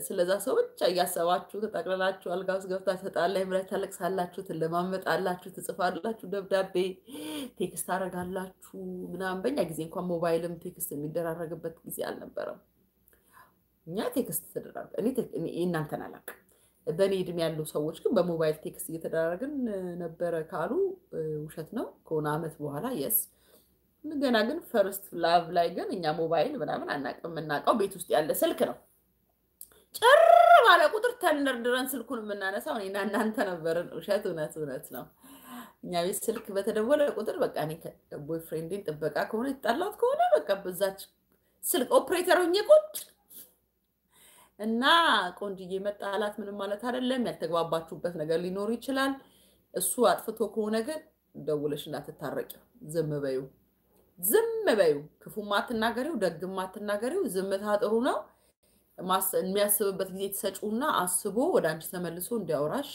ስለዛ ሰው ብቻ እያሰባችሁ ተጠቅልላችሁ አልጋ ውስጥ ገብታችሁ ተጣላን ብላችሁ ታለቅሳላችሁ፣ ትለማመጣላችሁ፣ ትጽፋላችሁ፣ ደብዳቤ text ታደርጋላችሁ ምናምን። በኛ ጊዜ እንኳን ሞባይልም text የሚደራረግበት ጊዜ አልነበረም። እኛ text ተደራረግ እናንተን አላውቅም። በእኔ እድሜ ያሉ ሰዎች ግን በሞባይል text እየተደራረግን ነበረ ካሉ ውሸት ነው። ከሆነ አመት በኋላ yes ገና ግን first love ላይ ግን እኛ ሞባይል ምናምን አናውቅም። የምናውቀው ቤት ውስጥ ያለ ስልክ ነው። ጭር ባለ ቁጥር ተንደርድረን ስልኩን የምናነሳው እኔና እናንተ ነበርን። ውሸት እውነት እውነት ነው። እኛ ቤት ስልክ በተደወለ ቁጥር በቃ እኔ boyfriend ኤን ጥበቃ ከሆነ የተጣላት ከሆነ በቃ በዛች ስልክ ኦፕሬተር ሆኜ ቁጭ እና ቆንጅዬ መጣላት ምንም ማለት አይደለም። ያልተግባባችሁበት ነገር ሊኖር ይችላል። እሱ አጥፍቶ ከሆነ ግን ደውለሽ እንዳትታረቂው፣ ዝም በዩ፣ ዝም በዩ። ክፉም አትናገሪው፣ ደግም አትናገሪው። ዝምታ ጥሩ ነው። የሚያስብበት ጊዜ ትሰጪውና አስቦ ወደ አንቺ ተመልሶ እንዲያወራሽ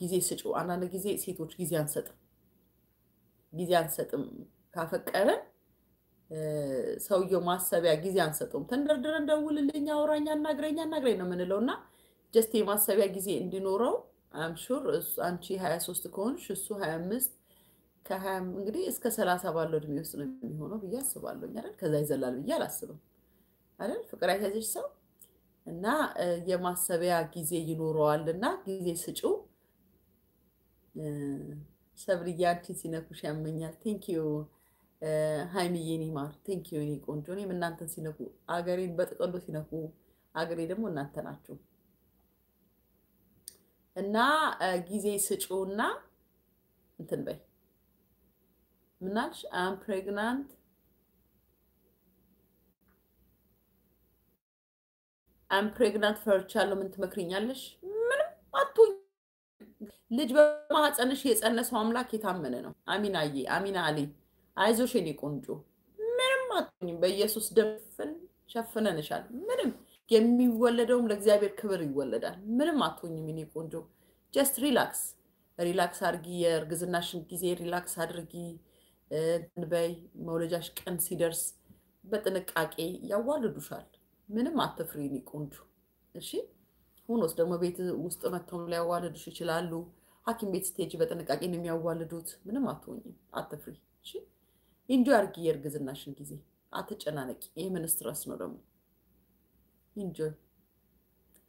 ጊዜ ስጪው። አንዳንድ ጊዜ ሴቶች ጊዜ አንሰጥም፣ ጊዜ አንሰጥም። ካፈቀረን ሰውየው ማሰቢያ ጊዜ አንሰጠውም። ተንደርድረን ደውልልኝ፣ አውራኝ፣ አናግረኝ አናግረኝ ነው የምንለው እና just የማሰቢያ ጊዜ እንዲኖረው I'm sure አንቺ ሀያ ሶስት ከሆንሽ እሱ ሀያ አምስት ከሀያ እንግዲህ እስከ ሰላሳ ባለው እድሜ ውስጥ ነው የሚሆነው ብዬ አስባለሁ? ከዛ ይዘላል ብዬ አላስብም አይደል? ፍቅር ያስያዘሽ ሰው እና የማሰቢያ ጊዜ ይኖረዋል እና ጊዜ ስጪው። ሰብልዬ አንቺን ሲነኩሽ ያመኛል። thank you ሀይሚዬ የኔ ማር thank you የኔ ቆንጆ። እኔም እናንተን ሲነኩ አገሬን በጥቅሉ ሲነኩ አገሬ ደግሞ እናንተ ናችሁ እና ጊዜ ስጪውና እንትን በይ ምናልሽ I'm pregnant I'm pregnant ፈርቻለሁ። ምን ትመክሪኛለሽ? ምንም አትሁኝ። ልጅ በማህፀንሽ የጸነሰው አምላክ የታመነ ነው። አሚናዬ፣ አሚና አሊ፣ አይዞሽ የኔ ቆንጆ፣ ምንም አትሁኝም። በኢየሱስ ደም ሸፍነንሻል። ምንም የሚወለደውም ለእግዚአብሔር ክብር ይወለዳል። ምንም አትሁኝም የኔ ቆንጆ። just relax relax አድርጊ። የእርግዝናሽን ጊዜ relax አድርጊ። በይ መውለጃሽ ቀን ሲደርስ በጥንቃቄ ያዋልዱሻል። ምንም አትፍሪ የኔ ቆንጆ። እሺ ሆኖስ ደግሞ ቤት ውስጥ መጥተው ሊያዋልዱሽ ይችላሉ። ሐኪም ቤት ስቴጅ በጥንቃቄ ነው የሚያዋልዱት። ምንም አትሆኝም፣ አትፍሪ። እሺ enjoy አድርጊ የእርግዝናሽን ጊዜ፣ አትጨናነቂ። ይህ ምን stress ነው ደግሞ። enjoy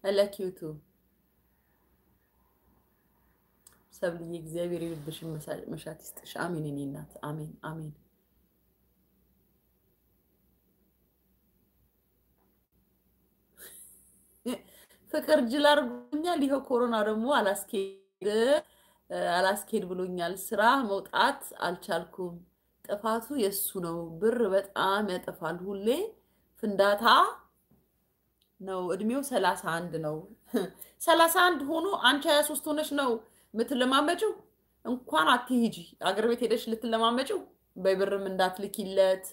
ለ cute ኡ ሰብልዬ፣ እግዚአብሔር የልብሽን መሻት ይስጥሽ። አሜን የኔ እናት፣ አሜን አሜን። ፍቅር ጅል አድርጎኛል። ይኸው ኮሮና ደግሞ አላስኬድ አላስኬድ ብሎኛል። ስራ መውጣት አልቻልኩም። ጥፋቱ የእሱ ነው። ብር በጣም ያጠፋል። ሁሌ ፍንዳታ ነው። እድሜው ሰላሳ አንድ ነው። ሰላሳ አንድ ሆኖ አንቺ ሀያ ሶስት ሆነሽ ነው የምትለማመጭው። እንኳን አትሂጂ አገር ቤት ሄደሽ ልትለማመጭው። በብርም እንዳትልኪለት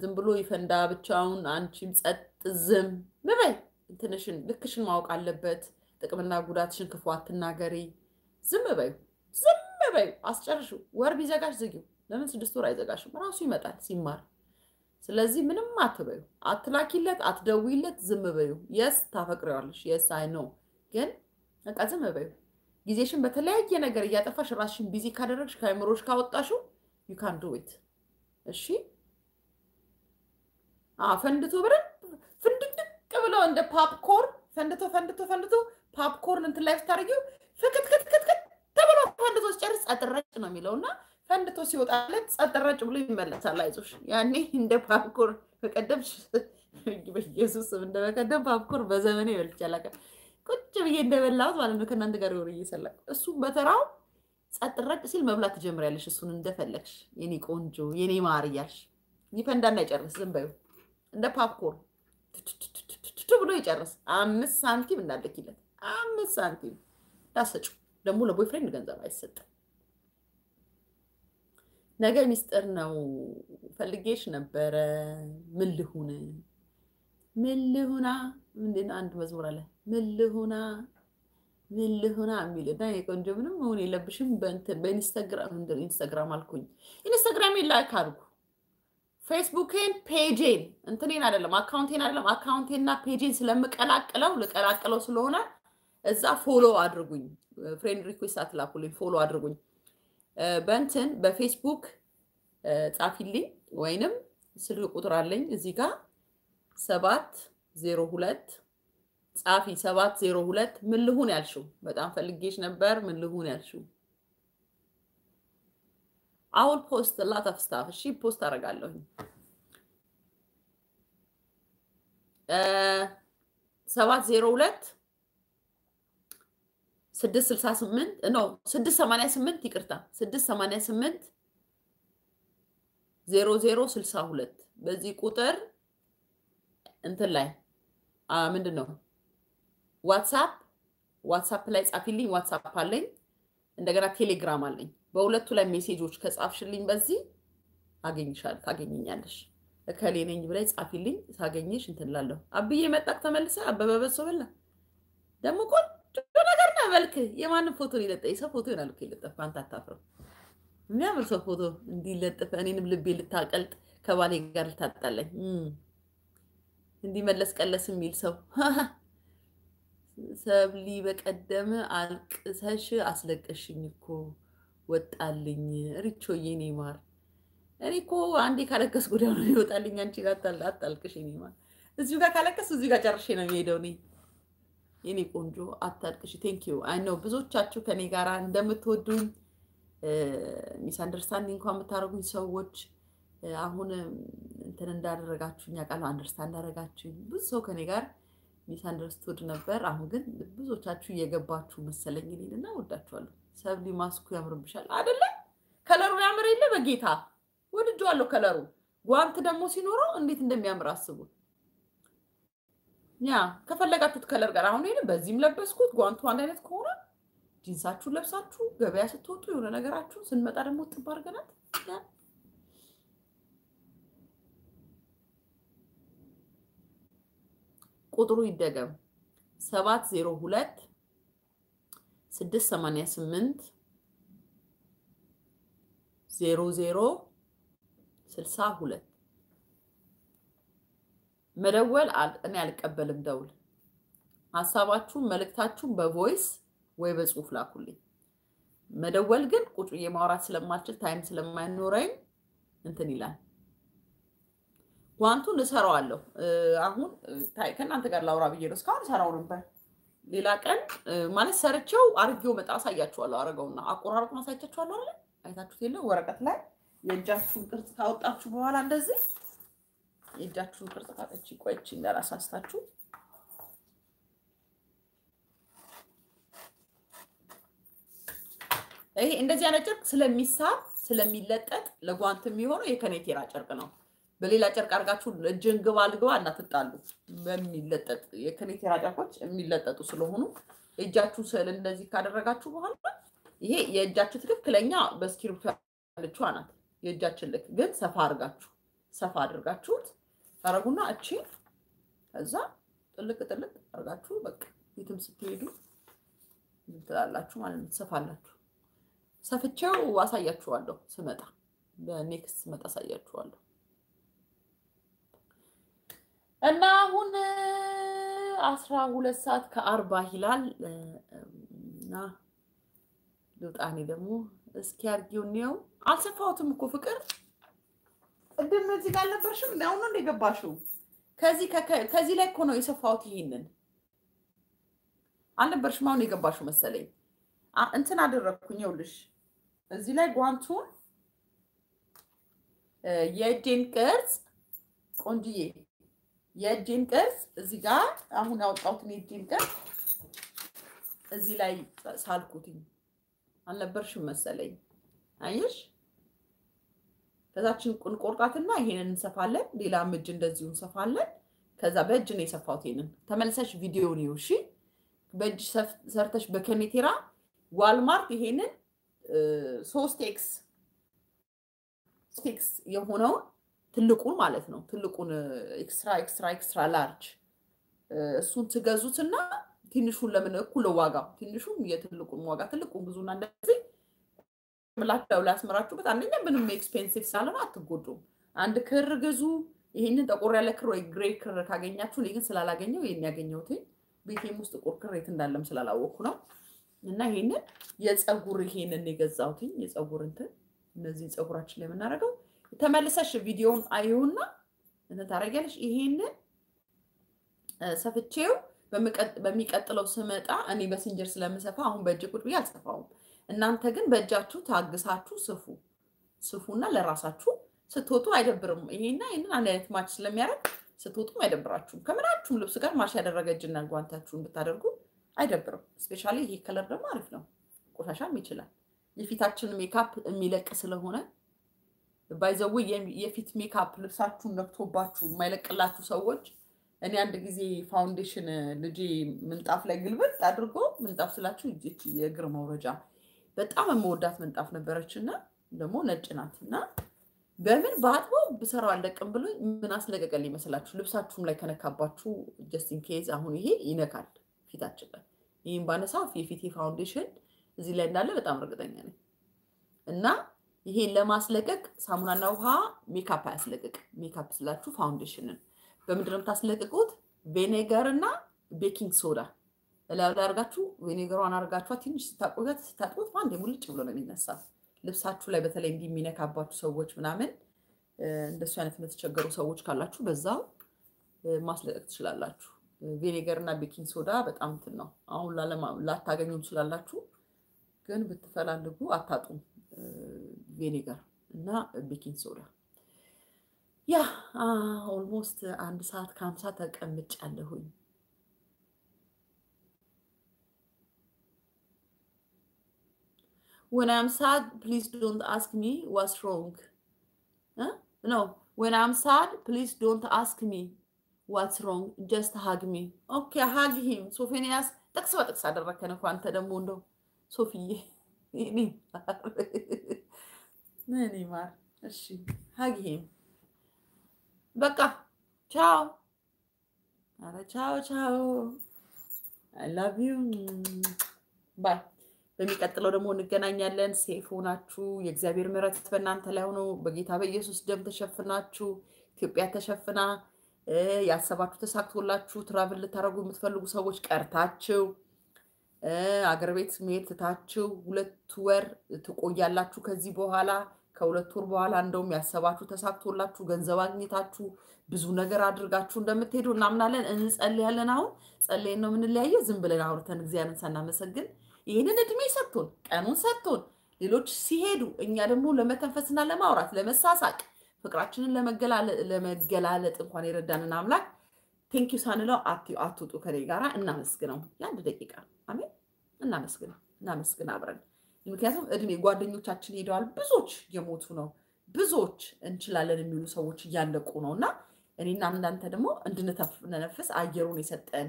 ዝም ብሎ ይፈንዳ ብቻውን። አንቺም ጸጥ ዝም በይ። እንትንሽን ልክሽን ማወቅ አለበት። ጥቅምና ጉዳትሽን ክፉ አትናገሪ። ዝም በዩ፣ ዝም በዩ። አስጨርሹ። ወር ቢዘጋሽ ዝጊው። ለምን ስድስት ወር አይዘጋሽም? ራሱ ይመጣል ሲማር። ስለዚህ ምንም አትበዩ፣ አትላኪለት፣ አትደውይለት። ዝም በዩ። yes ታፈቅሪዋለሽ፣ yes I know፣ ግን በቃ ዝም በዪ። ጊዜሽን በተለያየ ነገር እያጠፋሽ ራስሽን busy ካደረግሽ ከአይምሮሽ ካወጣሽው You can do it። እሺ ፈንድቶ በደንብ ብለው እንደ popcorn ፈንድቶ ፈንድቶ ፈንድቶ popcorn እንትን ላይ ስታደርጊው ፍክትክትክትክት ተብሎ ፈንድቶ ሲጨርስ ጸጥረጭ ነው የሚለው እና ፈንድቶ ሲወጣለት ጸጥረጭ ብሎ ይመለሳል። አይዞሽ ያኔ እንደ popcorn በቀደም በኢየሱስ ስም popcorn በዘመኔ በልቼ ቁጭ ብዬ እንደበላሁት ማለት ነው ከእናንተ ጋር ወሬ እየሰላኩ እሱም በተራው ጸጥረጭ ሲል መብላት ትጀምሪያለሽ። እሱን እንደፈለግሽ የኔ ቆንጆ የኔ ማር ይፈንዳና ይጨርስ። ዝም በይው እንደ popcorn ብሎ ይጨርስ። አምስት ሳንቲም እንዳለኪለት አምስት ሳንቲም ዳሰጩ። ደግሞ ለ boyfriend ገንዘብ አይሰጥም። ነገ ሚስጥር ነው። ፈልጌሽ ነበረ። ምን ልሁን ምን ልሁና ምንድን አንድ መዝሙር አለ። ምን ልሁና ምን ልሁና የሚል እና የቆንጆ ምንም መሆን የለብሽም። በእንትን በኢንስታግራም ኢንስታግራም አልኩኝ ኢንስታግራም like አድርጉ ፌስቡኬን page ኤን እንትኔን አይደለም account ኤን አይደለም account ኤንና page ኤን ስለምቀላቅለው ልቀላቅለው ስለሆነ እዛ follow አድርጉኝ። friend request አትላኩልኝ፣ follow አድርጉኝ። በእንትን በፌስቡክ ጻፊልኝ፣ ወይንም ስልክ ቁጥር አለኝ እዚህ ጋር ሰባት ዜሮ ሁለት ጻፊ ሰባት ዜሮ ሁለት ምን ልሁን ያልሽው በጣም ፈልጌሽ ነበር። ምን ልሁን ያልሽው አሁን post lot of stuff እሺ፣ post አደርጋለሁኝ። ሰባት ዜሮ ሁለት ስድስት ስልሳ ስምንት no ስድስት ሰማንያ ስምንት ይቅርታ፣ ስድስት ሰማንያ ስምንት ዜሮ ዜሮ ስልሳ ሁለት በዚህ ቁጥር እንትን ላይ ምንድን ነው ዋትሳፕ ዋትሳፕ ላይ ጻፊልኝ። ዋትሳፕ አለኝ፣ እንደገና ቴሌግራም አለኝ። በሁለቱ ላይ ሜሴጆች ከጻፍሽልኝ በዚህ አገኝሻል ታገኘኛለሽ። እከሌ ነኝ ብላይ ጻፊልኝ። ሳገኘሽ እንትን እላለሁ። አብዬ መጣክ ተመልሰ አበበ በሶ በላ ደግሞ ቆንጆ ነገር ነው መልክ። የማንም ፎቶ ሊለጠ ሰው ፎቶ ይሆናል እኮ የለጠፍ አንተ አታፍርም። የሚያምር ሰው ፎቶ እንዲለጥፍ እኔንም ልቤ ልታቀልጥ ከባሌ ጋር ልታጣለኝ እንዲመለስ ቀለስ የሚል ሰው ሰብሊ በቀደም አልቅሰሽ አስለቀሽኝ እኮ ወጣልኝ። ሪቾዬ የኔ ማር እኔ እኮ አንዴ ካለቀስ ጉዳዩ ነው ይወጣልኝ። አንቺ አታልቅሽ የኔ እዚሁ ጋር ካለቀስ እዚሁ ጋር ጨርሼ ነው የሚሄደው። እኔ የኔ ቆንጆ አታልቅሽ። Thank you I know ብዙዎቻችሁ ከኔ ጋር እንደምትወዱኝ misunderstanding እንኳን የምታደርጉኝ ሰዎች አሁን እንትን እንዳደረጋችሁኝ ያውቃለሁ። understand እንዳደረጋችሁኝ ብዙ ሰው ከኔ ጋር misunderstood ነበር። አሁን ግን ብዙዎቻችሁ እየገባችሁ መሰለኝ እኔን እና ወዳችኋለሁ። ሰብሊ ማስኩ ያምርብሻል አይደለ? color ኡ ያምር የለ በጌታ ወድጄዋለሁ። color ኡ ጓንት ደግሞ ሲኖረው እንዴት እንደሚያምር አስቡት። ያ ከፈለጋችሁት color ጋር አሁን ይሄን በዚህም ለበስኩት ጓንቱ አንድ አይነት ከሆነ ጂንሳችሁን ለብሳችሁ ገበያ ስትወጡ የሆነ ነገራችሁ ስንመጣ ደግሞ ጥብ አድርገናት ቁጥሩ ይደገም ሰባት ዜሮ ሁለት ስድስት ሰማንያ ስምንት ዜሮ ዜሮ ስልሳ ሁለት መደወል እኔ አልቀበልም። ደውል ሀሳባችሁን መልእክታችሁን በ voice ወይ በጽሁፍ ላኩልኝ። መደወል ግን ቁጭ ብዬ ማውራት ስለማልችል time ስለማይኖረኝ እንትን ይላል። ጓንቱን እሰራዋለሁ። አሁን ከእናንተ ጋር ላውራ ብዬ ነው። እስካሁን እሰራው ነበር። ሌላ ቀን ማለት ሰርቼው አርጌው መጣ አሳያችኋለሁ። አረገውና አቆራረጡን አሳይቻችኋለሁ አለ አይታችሁት የለ ወረቀት ላይ የእጃችሁን ቅርጽ ካወጣችሁ በኋላ እንደዚህ የእጃችሁን ቅርጽ ካጠች ቆይች እንዳላሳስታችሁ ይሄ እንደዚህ አይነት ጨርቅ ስለሚሳብ ስለሚለጠጥ ለጓንት የሚሆነው የከኔቴራ ጨርቅ ነው። በሌላ ጨርቅ አድርጋችሁ እጅን ግባ ልግባ እናትጣሉ። በሚለጠጥ የከኔቴራ ጨርቆች የሚለጠጡ ስለሆኑ የእጃችሁን ስዕል እንደዚህ ካደረጋችሁ በኋላ ይሄ የእጃችሁ ትክክለኛ በእስክሪብቶ ያለችዋ ናት። የእጃችን ልክ ግን ሰፋ አድርጋችሁ ሰፋ አድርጋችሁት ታረጉና እቺ ከዛ ጥልቅ ጥልቅ አድርጋችሁ በቃ የትም ስትሄዱ ትላላችሁ ማለት ነው። ትሰፋላችሁ። ሰፍቼው አሳያችኋለሁ ስመጣ፣ በኔክስት ስመጣ አሳያችኋለሁ። እና አሁን አስራ ሁለት ሰዓት ከአርባ ይላል እና ልውጣኔ ደግሞ እስኪ አድርጊው እንየው። አልሰፋሁትም እኮ ፍቅር ቅድም እዚህ ጋር አልነበርሽም? አሁን ነው እንደገባሽው። ከዚህ ከዚህ ላይ እኮ ነው የሰፋሁት። ይሄንን አልነበርሽም? አሁን የገባሽው መሰለኝ። እንትን አደረግኩኝ። ይኸውልሽ እዚህ ላይ ጓንቱን የእጄን ቅርጽ ቆንጅዬ የእጄን ቅርጽ እዚህ ጋር አሁን ያወጣሁትን የእጄን ቅርጽ እዚህ ላይ ሳልኩትኝ አልነበርሽም መሰለኝ። አየሽ ከዛችን ቁንቆርጣትና ይሄንን እንሰፋለን። ሌላም እጅ እንደዚሁ እንሰፋለን። ከዛ በእጅ ነው የሰፋሁት። ይሄንን ተመልሰሽ ቪዲዮ ነው እሺ። በእጅ ሰርተሽ በከኔቴራ Walmart ይሄንን ሶስት X X የሆነውን ትልቁን ማለት ነው ትልቁን extra extra extra large እሱን ትገዙትና ትንሹን ለምን እኩል ዋጋው ትንሹም የትልቁን ዋጋ ትልቁን ብዙና እንደዚህ ምላቸው ላስመራችሁበት። አንደኛ ምንም expensive ስላልሆነ አትጎዱም። አንድ ክር ግዙ። ይህንን ጠቆር ያለ ክር ወይ gray ክር ካገኛችሁ፣ እኔ ግን ስላላገኘው ይህን ያገኘሁት ቤቴም ውስጥ ጥቁር ክር የት እንዳለም ስላላወቅኩ ነው። እና ይሄንን የፀጉር ይሄንን የገዛሁትኝ የፀጉር እንትን እነዚህ ፀጉራችን ላይ የምናደርገው ተመልሰሽ ቪዲዮውን አየውና እንትን ታደርጊያለሽ። ይሄንን ሰፍቼው በሚቀጥለው ስመጣ እኔ በሲንጀር ስለምሰፋ አሁን በእጅ ቁጭ ብዬ አልሰፋውም። እናንተ ግን በእጃችሁ ታግሳችሁ ስፉ ስፉና ለራሳችሁ ስትወጡ አይደብርም። ይሄና ይህንን አንድ አይነት match ስለሚያደርግ ስትወጡም አይደብራችሁም። ከምናችሁም ልብስ ጋር match ያደረገ እጅና ጓንታችሁን ብታደርጉ አይደብርም። specially ይሄ color ደግሞ አሪፍ ነው፣ ቆሻሻም ይችላል። የፊታችን ሜካፕ የሚለቅ ስለሆነ ባይዘው የፊት ሜካፕ ልብሳችሁን ነክቶባችሁ የማይለቅላችሁ ሰዎች እኔ አንድ ጊዜ foundation ልጄ ምንጣፍ ላይ ግልብጥ አድርጎ ምንጣፍ ስላችሁ እጅ የእግር መውረጃ። በጣም የምወዳት ምንጣፍ ነበረች እና ደግሞ ነጭ ናት እና በምን በአጥቦ ብሰራው አለቅም ብሎ ምን አስለቀቀልኝ ይመስላችሁ? ልብሳችሁም ላይ ከነካባችሁ just in case አሁን ይሄ ይነካል ፊታችን ላይ። ይህም ባነሳው የፊቴ foundation እዚህ ላይ እንዳለ በጣም እርግጠኛ ነኝ። እና ይሄን ለማስለቀቅ ሳሙናና ውሃ ሜካፕ አያስለቅቅ። ሜካፕ ስላችሁ foundation ን በምንድን ነው የምታስለቅቁት? vinegar እና baking soda እላዩ ላይ አርጋችሁ vinegar ሯን አርጋችኋት ትንሽ ስታቆያት ስታጥቦት በአንድ ሙልጭ ብሎ ነው የሚነሳ። ልብሳችሁ ላይ በተለይ እንዲህ የሚነካባችሁ ሰዎች ምናምን እንደሱ አይነት የምትቸገሩ ሰዎች ካላችሁ በዛው ማስለቀቅ ትችላላችሁ። vinegar እና baking soda በጣም እንትን ነው። አሁን ላታገኙም ትችላላችሁ፣ ግን ብትፈላልጉ አታጡም። vinegar እና baking soda yeah almost አንድ ሰዓት ከሀምሳ ተቀምጫለሁኝ። I'm sad, please don't ask me what's wrong. Huh? No, when I'm sad, please don't ask me what's wrong. Just hug me. Okay, hug him. ሶፊንያስ ጥቅስ በጥቅስ አደረከን እኮ አንተ ደግሞ እንደው ሶፊዬ እኔ ማር እሺ፣ him በቃ ቻው። አረ ቻው ቻው። I love you bye። በሚቀጥለው ደግሞ እንገናኛለን። safe ሆናችሁ የእግዚአብሔር ምሕረት በእናንተ ላይ ሆኖ በጌታ በኢየሱስ ደም ተሸፍናችሁ ኢትዮጵያ ተሸፍና ያሰባችሁ ተሳክቶላችሁ ትራቭል ልታደርጉ የምትፈልጉ ሰዎች ቀርታችሁ አገር ቤት መሄድ ትታችሁ ሁለት ወር ትቆያላችሁ። ከዚህ በኋላ ከሁለት ወር በኋላ እንደውም ያሰባችሁ ተሳክቶላችሁ ገንዘብ አግኝታችሁ ብዙ ነገር አድርጋችሁ እንደምትሄዱ እናምናለን፣ እንጸልያለን። አሁን ጸልየን ነው የምንለያየው። ዝም ብለን አውርተን እግዚአብሔርን ሳናመሰግን ይህንን እድሜ ሰጥቶን ቀኑን ሰጥቶን ሌሎች ሲሄዱ እኛ ደግሞ ለመተንፈስና ለማውራት ለመሳሳቅ ፍቅራችንን ለመገላለጥ እንኳን የረዳንን አምላክ thank you ሳንለው አትውጡ ከኔ ጋራ እናመስግነው። የአንድ ደቂቃ አሜን። እናመስግነው፣ እናመስግን አብረን። ምክንያቱም እድሜ ጓደኞቻችን ሄደዋል። ብዙዎች የሞቱ ነው። ብዙዎች እንችላለን የሚሉ ሰዎች እያለቁ ነው እና እኔና እናንተ ደግሞ እንድንተነፍስ አየሩን የሰጠን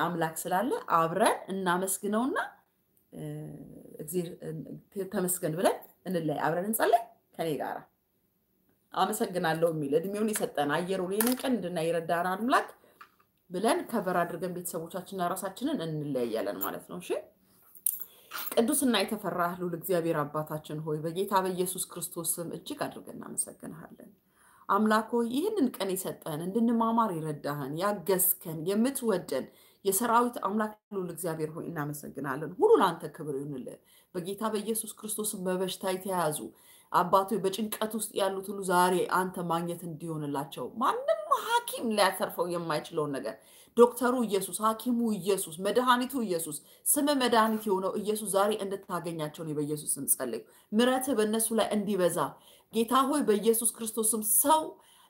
አምላክ ስላለ አብረን እናመስግነውና ተመስገን ብለን እንለያይ። አብረን እንጸለይ ከኔ ጋር አመሰግናለሁ የሚል እድሜውን የሰጠን አየሩን ይህንን ቀን እንድናይ የረዳን አምላክ ብለን ከበር አድርገን ቤተሰቦቻችንና ራሳችንን እንለያያለን ማለት ነው። እሺ ቅዱስና የተፈራህ ልዑል እግዚአብሔር አባታችን ሆይ በጌታ በኢየሱስ ክርስቶስ ስም እጅግ አድርገን እናመሰግንሃለን። አምላክ ይህንን ቀን የሰጠህን እንድንማማር የረዳህን ያገዝከን የምትወደን የሰራዊት አምላክ ልዑል እግዚአብሔር ሆይ እናመሰግናለን። ሁሉ ለአንተ ክብር ይሁንልህ። በጌታ በኢየሱስ ክርስቶስም በበሽታ የተያዙ አባቶ በጭንቀት ውስጥ ያሉት ሁሉ ዛሬ አንተ ማግኘት እንዲሆንላቸው ማንም ሐኪም ሊያተርፈው የማይችለውን ነገር ዶክተሩ ኢየሱስ፣ ሐኪሙ ኢየሱስ፣ መድኃኒቱ ኢየሱስ፣ ስም መድኃኒት የሆነው ኢየሱስ ዛሬ እንድታገኛቸው እኔ በኢየሱስ ስም ጸለይኩ። ምሕረትህ በእነሱ ላይ እንዲበዛ ጌታ ሆይ በኢየሱስ ክርስቶስም ሰው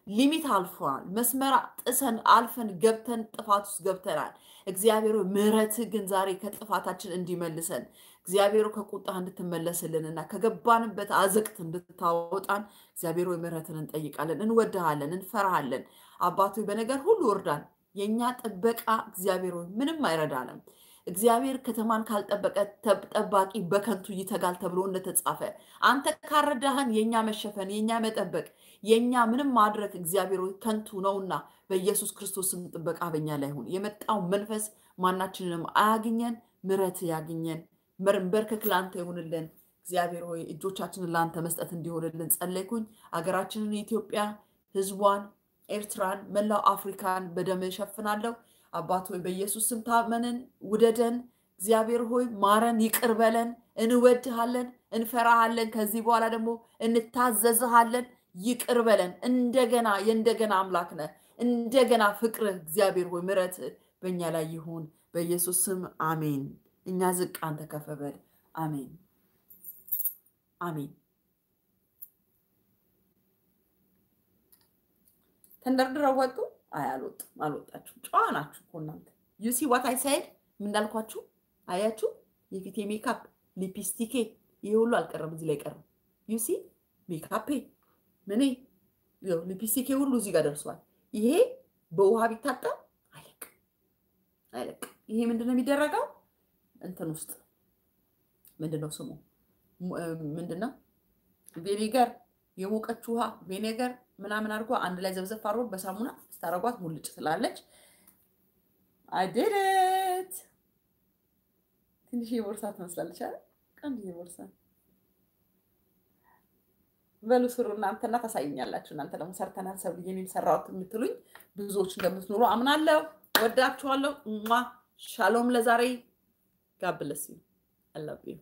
ሊሚት አልፈዋል። መስመር ጥሰን አልፈን ገብተን ጥፋት ውስጥ ገብተናል። እግዚአብሔር ምሕረትህ ግን ዛሬ ከጥፋታችን እንዲመልሰን እግዚአብሔር ከቁጣ እንድትመለስልንና ከገባንበት አዘቅት እንድታወጣን እግዚአብሔር ሆይ ምሕረትን እንጠይቃለን። እንወድሃለን፣ እንፈራሃለን። አባቶ በነገር ሁሉ እርዳን። የእኛ ጥበቃ እግዚአብሔር ሆይ ምንም አይረዳንም። እግዚአብሔር ከተማን ካልጠበቀ ጠባቂ በከንቱ ይተጋል ተብሎ እንደተጻፈ አንተ ካረዳህን የእኛ መሸፈን የእኛ መጠበቅ የእኛ ምንም ማድረግ እግዚአብሔር ከንቱ ነውና በኢየሱስ ክርስቶስም ጥበቃ በኛ ላይ ይሁን። የመጣው መንፈስ ማናችንንም አያግኘን፣ ምሕረት ያግኘን። መንበርከክ ለአንተ ይሁንልን። እግዚአብሔር ሆይ እጆቻችንን ለአንተ መስጠት እንዲሆንልን ጸለይኩኝ። አገራችንን ኢትዮጵያ፣ ህዝቧን፣ ኤርትራን፣ መላው አፍሪካን በደም እሸፍናለሁ። አባት ሆይ በኢየሱስ ስም ታመንን፣ ውደደን። እግዚአብሔር ሆይ ማረን፣ ይቅር በለን። እንወድሃለን፣ እንፈራሃለን። ከዚህ በኋላ ደግሞ እንታዘዝሃለን። ይቅር በለን። እንደገና የእንደገና አምላክ ነህ። እንደገና ፍቅርህ እግዚአብሔር ሆይ ምሕረት በእኛ ላይ ይሁን። በኢየሱስ ስም አሜን። እኛ ዝቅ አንተ ከፍ በል። አሜን አሜን። ተንደርድረው ወጡ። አይ አልወጡም፣ አልወጣችሁም። ጨዋ ናችሁ እኮ እናንተ። you see what I said ምን እንዳልኳችሁ አያችሁ። የፊቴ makeup፣ lipstick ኬ ይሄ ሁሉ አልቀረም፣ እዚህ ላይ ቀረም። you see makeup ፔ፣ ምኔ ሊፕስቲኬ ሁሉ እዚህ ጋር ደርሷል። ይሄ በውሃ ቢታጠብ አይለቅም። ይሄ ምንድን ነው የሚደረገው? እንትን ውስጥ ምንድን ነው ስሙ? ምንድን ነው vinegar፣ የሞቀች ውሃ vinegar ምናምን አድርጎ አንድ ላይ ዘብዘፍ አድርጎ በሳሙና ስታረጓት ሙልጭ ስላለች አይደት ትንሽ የቦርሳ ትመስላለች አይደል? ቀንድ የቦርሳ በሉ ስሩ እናንተና ታሳይኛላችሁ። እናንተ ደግሞ ሰርተናል ሰብ እኔም ሰራሁት የምትሉኝ ብዙዎች እንደምትኖሩ አምናለሁ። ወዳችኋለሁ። ሻሎም ለዛሬ God bless you. I love you.